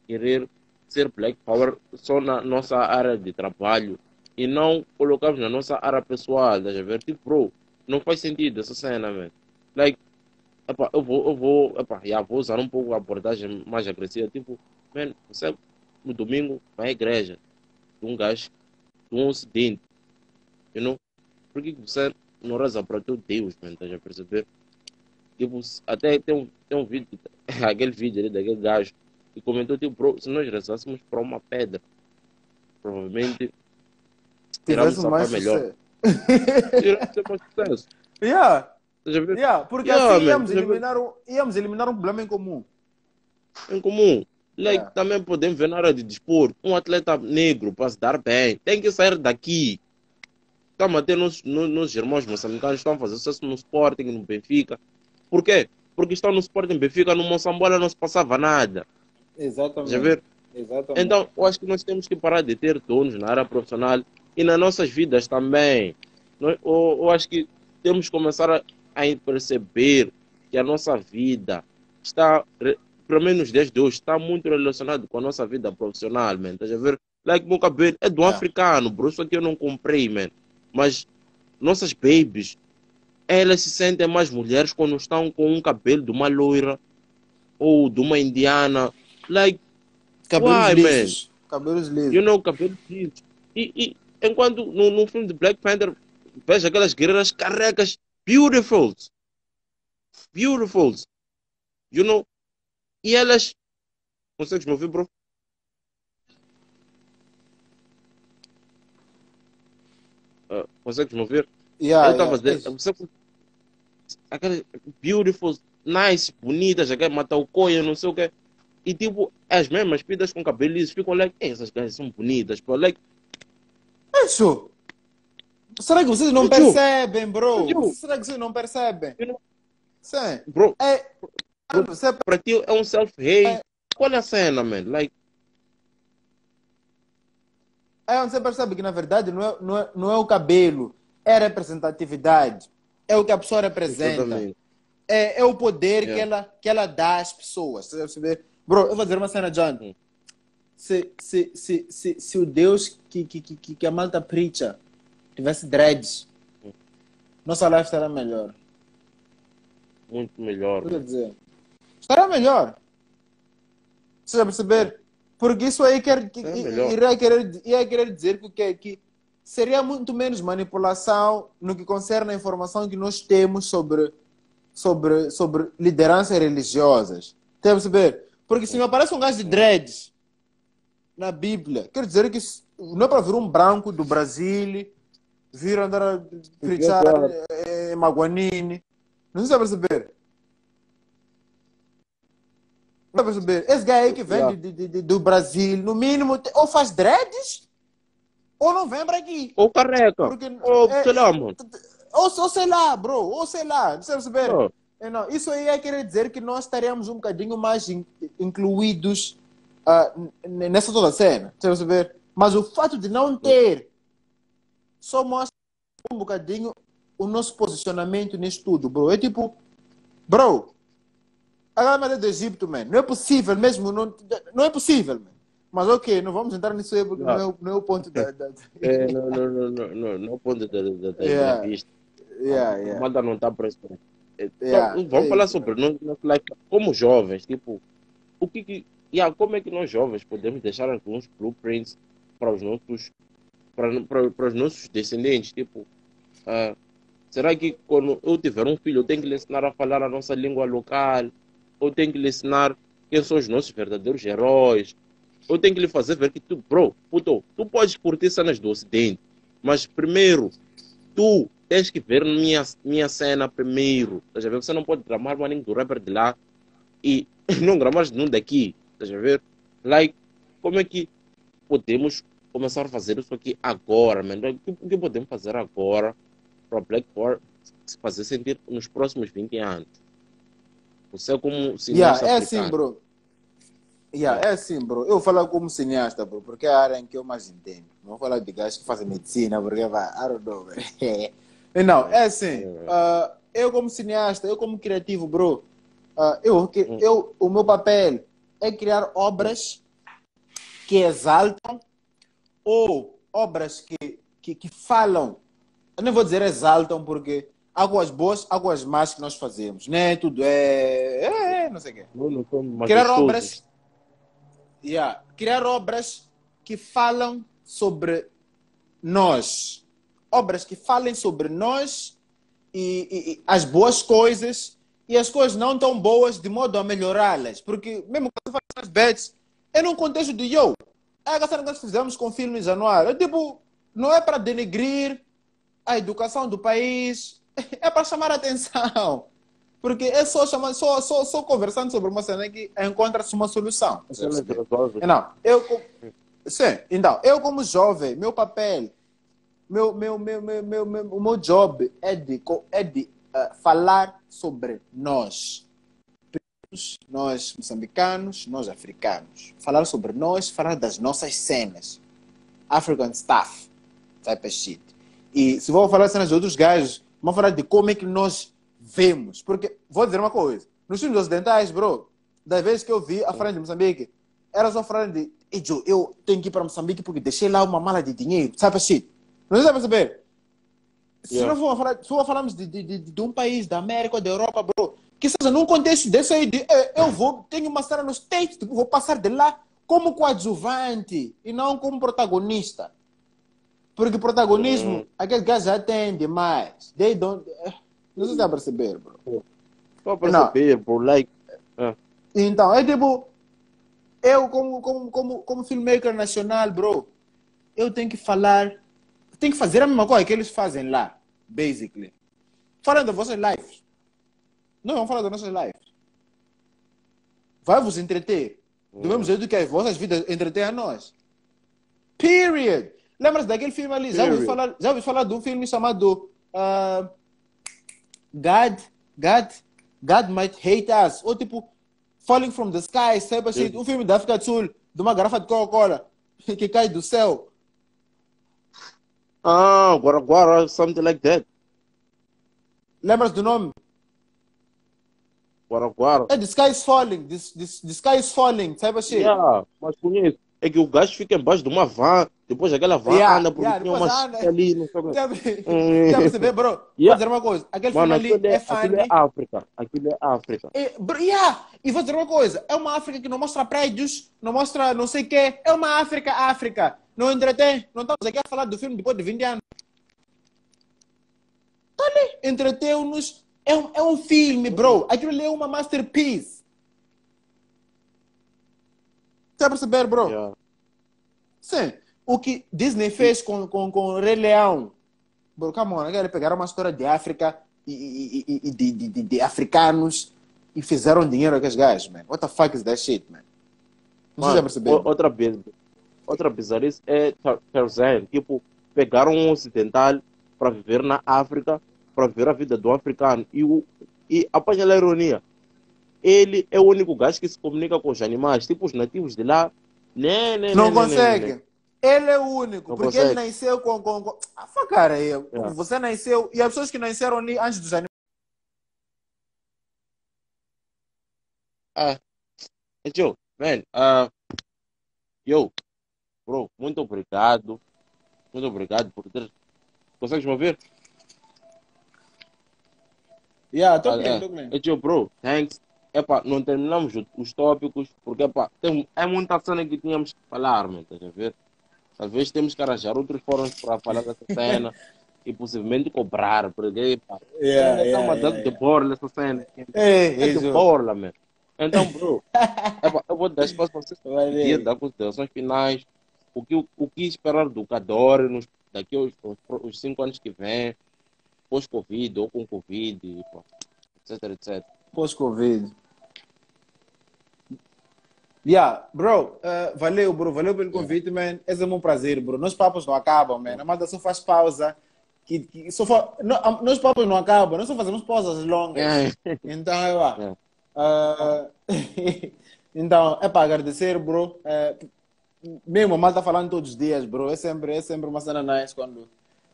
B: querer ser Black Power só na nossa área de trabalho e não colocamos na nossa área pessoal, estás a ver? Tipo, bro, não faz sentido essa cena, man. Like, epá, eu vou, eu vou, epá, já vou usar um pouco a abordagem mais agressiva, tipo, man, você no domingo vai à igreja de um gajo, de um acidente, you know? Por que você não reza para o teu Deus, man, estás a perceber? Tipo, até tem um, tem um vídeo, aquele vídeo ali daquele gajo, que comentou, tipo, bro, se nós rezássemos para uma pedra, provavelmente tiramos
A: mais
B: melhor. Tiramos mais sucesso.
A: yeah? Yeah, porque
B: Yeah,
A: assim íamos eliminar, um, íamos eliminar um problema em comum.
B: em comum. Like,
A: Yeah.
B: Também podemos ver na área de desporto. Um atleta negro para se dar bem tem que sair daqui. Estamos a ter nos, nos, nos irmãos moçambicanos estão a fazer sucesso no Sporting, no Benfica. Por quê? Porque estão no Sporting, Benfica, no Moçambola não se passava nada.
A: Exatamente.
B: Já ver?
A: Exatamente.
B: Então, eu acho que nós temos que parar de ter donos na área profissional e nas nossas vidas também. Eu, eu acho que temos que começar a, a perceber que a nossa vida está, pelo menos desde hoje, está muito relacionado com a nossa vida profissional, man. Estás a ver? Like, meu cabelo é do
A: Yeah.
B: africano, bro. Isso aqui eu não comprei, man. Mas nossas babies, elas se sentem mais mulheres quando estão com um cabelo de uma loira ou de uma indiana. Like,
A: Cabelos
B: Why,
A: lisos. Cabelos lisos.
B: you know, cabelo liso. E, e enquanto no, no filme de Black Panther, vejo aquelas guerreiras carecas, beautiful. Beautiful. You know? E elas. Consegues me ouvir, bro? Ah, consegues me ouvir?
A: Yeah,
B: eu estava a
A: yeah.
B: dizer, você, aquelas beautiful, nice, bonitas, aquelas mataucoia, não sei o quê. E tipo, as mesmas pidas com cabelo liso ficam like, "Ei, essas gajas são bonitas, pô. Like,
A: É isso. Será que vocês não percebem, bro? Será que vocês não percebem?
B: You know-
A: Sim.
B: bro,
A: É, você
B: pra ti é um self-hate.
A: É.
B: Qual é a cena, man? Like,
A: É onde você percebe que, na verdade, não é, não é, não é o cabelo, é a representatividade. É o que a pessoa representa. É, é o poder
B: Yeah.
A: que, ela, que ela dá às pessoas. Você perceber? Bro, eu vou dizer uma cena, John.
B: Hum.
A: Se, se, se, se, se o Deus que, que, que, que a malta preacha tivesse dreads, nossa life estaria melhor.
B: Muito melhor.
A: Quer dizer, estará melhor. Você já perceber? Porque isso aí quer, que,
B: É
A: iria, querer, ia querer dizer que, o quê? que seria muito menos manipulação no que concerne a informação que nós temos sobre, sobre, sobre lideranças religiosas. Tem a perceber? Porque se me aparece um gajo de dreads na Bíblia, quer dizer que não é para vir um branco do Brasil vir andar a preachar em Maguanini. Não sei se vai perceber. Não vai perceber. Esse gajo aí que vem
B: Yeah.
A: de- de- de- do Brasil, no mínimo, ou faz dreads, ou não vem para aqui.
B: Ou careca.
A: Porque,
B: Ou,
A: é,
B: sei lá, mano.
A: ou, ou sei lá, bro, ou sei lá, não sei perceber.
B: Oh,
A: É, não, isso aí é querer dizer que nós estaríamos um bocadinho mais in- incluídos n- nessa toda cena, você perceber? Mas o fato de não ter só mostra um bocadinho o nosso posicionamento nisso tudo, bro. É tipo, bro, a galera do Egito, man, não é possível mesmo, não, não é possível, man. Mas ok, não vamos entrar nisso aí porque não, é, o- não é o ponto da. da...
B: é, não, não, não, não, não, não é o ponto da, da, da
A: Yeah.
B: entrevista.
A: Yeah,
B: A
A: yeah.
B: Manda não está presente. É, então,
A: Yeah.
B: Vamos
A: É
B: falar sobre nós, like, como jovens, tipo, o que que, yeah, como é que nós jovens podemos deixar alguns blueprints para os nossos para, os nossos descendentes, tipo, ah, será que quando eu tiver um filho, eu tenho que lhe ensinar a falar a nossa língua local, eu tenho que lhe ensinar quem são os nossos verdadeiros heróis, eu tenho que lhe fazer ver que tu, bro, puto, tu podes curtir cenas do ocidente, mas primeiro, tu tens que ver minha, minha cena primeiro. A ver? Você não pode gramar maninho do rapper de lá e não gramar de um daqui. Estás a ver? Like, como é que podemos começar a fazer isso aqui agora, man? Like, O que podemos fazer agora para o Black Power se fazer sentir nos próximos 20 anos? Você como
A: Yeah,
B: cineasta
A: é
B: africano.
A: assim, bro. Yeah, é assim, bro. Eu falo como cineasta, bro, porque é a área em que eu mais entendo. Não vou falar de gajos que fazem medicina, porque vai, I don't know. Não, é assim. ah, eu como cineasta, eu como criativo, bro, ah, eu,
B: Hum.
A: eu, o meu papel é criar obras que exaltam ou obras que, que, que falam. Eu não vou dizer exaltam, porque coisas boas, coisas más que nós fazemos, né? Tudo é, é, é não sei o quê
B: Não, não
A: criar obras yeah, criar obras que falam sobre nós obras que falem sobre nós e, e- e as boas coisas e as coisas não tão boas de modo a melhorá-las porque mesmo quando faz as bets é num contexto de yo é a cena que nós fizemos com filmes anual é tipo não é para denegrir a educação do país é para chamar a atenção porque é só, chamar, só, só, só conversando sobre uma cena que encontra-se uma solução.
B: É.
A: Não, eu, sim, então, eu como jovem, meu papel, meu, meu, meu, meu, meu, meu, o meu job é de, é de eh, falar sobre nós. Nós moçambicanos, nós africanos. Falar sobre nós, falar das nossas cenas. African stuff. Type of shit. E se vou falar cenas de outros gajos, vamos falar de como é que nós vemos. Porque, vou dizer uma coisa. Nos filmes ocidentais, bro, das vezes que eu vi a frente de Moçambique, era só falando de, "Ei, Joe, eu tenho que ir para Moçambique porque deixei lá uma mala de dinheiro. Sabe shit? Não sei se perceber. Se
B: Yeah.
A: não for falar, se for falarmos de, de, de, de um país, da América ou da Europa, bro, que seja num contexto desse aí, de, eh, eu vou, tenho uma cena nos States, vou passar de lá como coadjuvante e não como protagonista. Porque protagonismo,
B: Uhum.
A: aqueles gajos já têm demais. They don't, eh, não sei se vai perceber, bro.
B: Só para saber, bro, like, ah,
A: Então, é tipo, eu como, como, como, como filmmaker nacional, bro, eu tenho que falar, tenho que fazer a mesma coisa que eles fazem lá, basically. Falando das vossas lives. Não vamos falar das nossas lives. Vai vos entreter. Do mesmo jeito que as vossas vidas entretêm a nós. Period. Lembra-se daquele filme ali? Já ouvi, falar, já ouvi falar de um filme chamado ah, God, God, God Might Hate Us. Ou tipo, Falling from the Sky, sabe assim? Um filme da África do Sul, de uma garrafa de Coca-Cola que cai do céu.
B: Ah, Guara Guara, something like that.
A: Lembra-se do nome?
B: Guara Guara.
A: É The Sky is Falling. The, the, the Sky is Falling, sabe assim?
B: Yeah, mas conheço. É que o gajo fica embaixo de uma van, depois aquela van
A: Yeah,
B: anda porque
A: yeah,
B: uma
A: anda.
B: chica ali, não sei o Hum.
A: já perceber, bro? Vou
B: Yeah.
A: dizer uma coisa. Aquele
B: Mano,
A: filme ali
B: aquilo é,
A: é
B: aquilo
A: funny.
B: é África. Aquilo é África.
A: É, bro, yeah. E vou dizer uma coisa, é uma África que não mostra prédios, não mostra não sei o quê. É uma África, África. Não entretém. Não estamos aqui a falar do filme depois de 20 anos. Tá ali, entreteu-nos. É um, é um filme, bro. Aquilo ali é uma masterpiece. Tá a perceber, bro?
B: Yeah.
A: Sim. O que Disney fez com, com, com o Rei Leão. Bro, come on, eles pegaram uma história de África e, e, e- e de, de, de, de africanos e fizeram dinheiro com aqueles gajos, man. What the fuck is that shit, man? Não já
B: o- outra vez, outra bizarrice é Tar- Tarzan. Tipo, pegaram um ocidental para viver na África, para viver a vida do africano. E, o, e apanha a ironia. Ele é o único gajo que se comunica com os animais. Tipo, os nativos de lá. Né, né,
A: Não
B: né, né, né,
A: consegue.
B: né.
A: Ele é o único,
B: Não
A: porque
B: consegue.
A: ele nasceu com. com, com... Ah, cara, aí.
B: Yeah.
A: Você nasceu. E as pessoas que nasceram ali antes dos animais.
B: Ah, Joe, man, uh, yo, bro, muito obrigado. Muito obrigado por ter. Consegues me ouvir?
A: Yeah,
B: Ah,
A: bem,
B: é.
A: tô bem.
B: É, tio, bro, thanks. Epá, não terminamos os tópicos, porque epá, tem, é muita cena que tínhamos que falar, man, estás a ver? Talvez temos que arranjar outros fóruns para falar dessa cena e possivelmente cobrar, porque epá,
A: Yeah,
B: é
A: yeah,
B: uma
A: yeah,
B: de
A: yeah.
B: borla essa cena. É de borla, man. Então, bro, epá, eu vou dar espaço para vocês dia dar considerações finais, o que, o que esperar do Cadore nos, daqui aos, aos, aos cinco anos que vem, pós-Covid ou com Covid, etc, etc.
A: Pós-Covid. Yeah, bro, uh, valeu, bro, valeu pelo convite, man. Esse é um prazer, bro. Nossos papos não acabam, man. A Amanda só faz pausa. Que, que, só fa... no, nossos papos não acabam, nós só fazemos pausas longas.
B: É.
A: Então, é lá.
B: É.
A: Ah, então, é para agradecer, bro. É, mesmo a malta falando todos os dias, bro. É sempre, é sempre uma cena nice quando,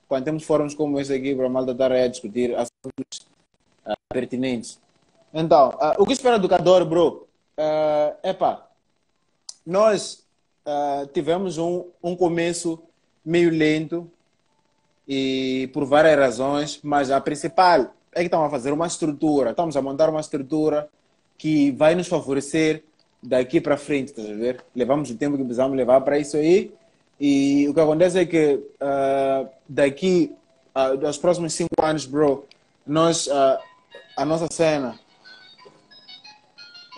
A: quando temos fóruns como esse aqui para a malta estar a discutir assuntos ah, pertinentes. Então, ah, o que espera do Cador, bro? É pá, nós ah, tivemos um, um começo meio lento e por várias razões, mas a principal é que estamos a fazer uma estrutura, estamos a montar uma estrutura que vai nos favorecer daqui para frente, estás a ver? Levamos o tempo que precisamos levar para isso aí e o que acontece é que ah, daqui ah, aos próximos cinco anos, bro, nós, ah, a nossa cena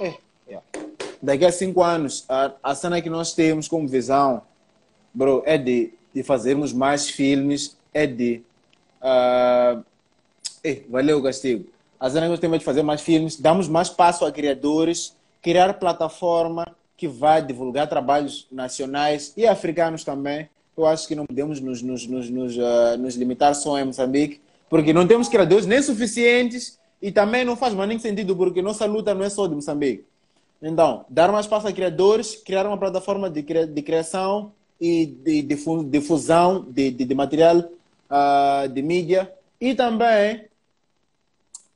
A: é, yeah. daqui a cinco anos, a, a cena que nós temos como visão, bro, é de, de fazermos mais filmes, é de. eh, valeu o castigo. A cena que nós temos é de fazer mais filmes, damos mais espaço a criadores, criar plataforma que vai divulgar trabalhos nacionais e africanos também. Eu acho que não podemos nos, nos, nos, nos, ah, nos limitar só em Moçambique, porque não temos criadores nem suficientes e também não faz mais nem sentido, porque nossa luta não é só de Moçambique. Então, dar mais espaço a criadores, criar uma plataforma de, de criação e de difu- difusão de, de, de material ah, de mídia. E também,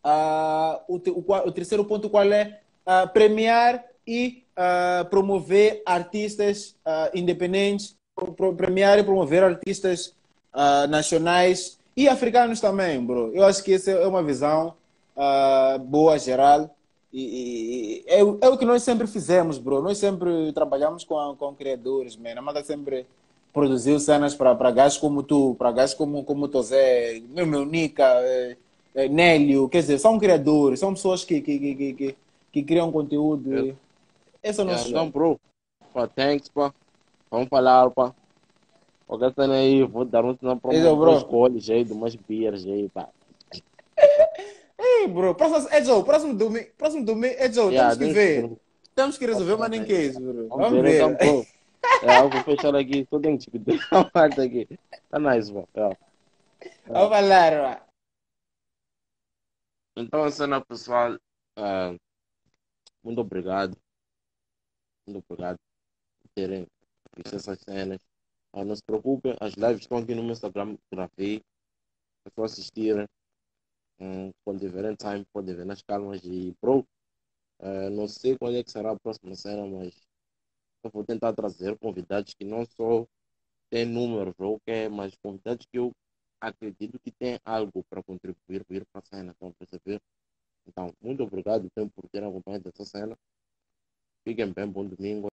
A: ah, o, o, o terceiro ponto qual é? Ah, premiar e ah, promover artistas ah, independentes, premiar e promover artistas ah, nacionais e africanos também, bro. Eu acho que essa é uma visão boa, geral. E, e- é, é o que nós sempre fizemos, bro. Nós sempre trabalhamos com, com criadores, man. A Amanda sempre produziu cenas para gajos como tu, para gajos como, como Tozé, meu, meu Nica, eh, eh, Nélio. Quer dizer, são criadores, são pessoas que, que, que, que, que criam conteúdo. Esse é o nosso
B: Yeah, então, bro, pá, thanks, pá. Vamos falar, pá. Qualquer cena aí, vou dar um sinal para
A: bro.
B: coles aí, de umas beers aí, pá.
A: Ei, bro, próximo, é Joe, próximo domingo, próximo domingo, é Joe,
B: Yeah,
A: temos que ver.
B: eu-
A: Temos que resolver, mas nem que isso, bro.
B: Vamos,
A: Vamos
B: ver, então,
A: ver.
B: pô. É, eu vou fechar aqui, só tenho que te pedir uma parte aqui. Tá nice, bro. É.
A: Vamos falar, mano.
B: Então, cena pessoal, ah, muito obrigado. Por terem visto essas cenas. Ah, não se preocupem, as lives estão aqui no meu Instagram, gravei. É só assistirem. Hum, quando tiverem time, podem ver nas calmas. E, bro, ah, não sei quando é que será a próxima cena, mas eu vou tentar trazer convidados que não só têm números, ou que, mas convidados que eu acredito que têm algo para contribuir para a cena, estão perceber? Então, muito obrigado então, por terem acompanhado essa cena. Fiquem bem, bom domingo.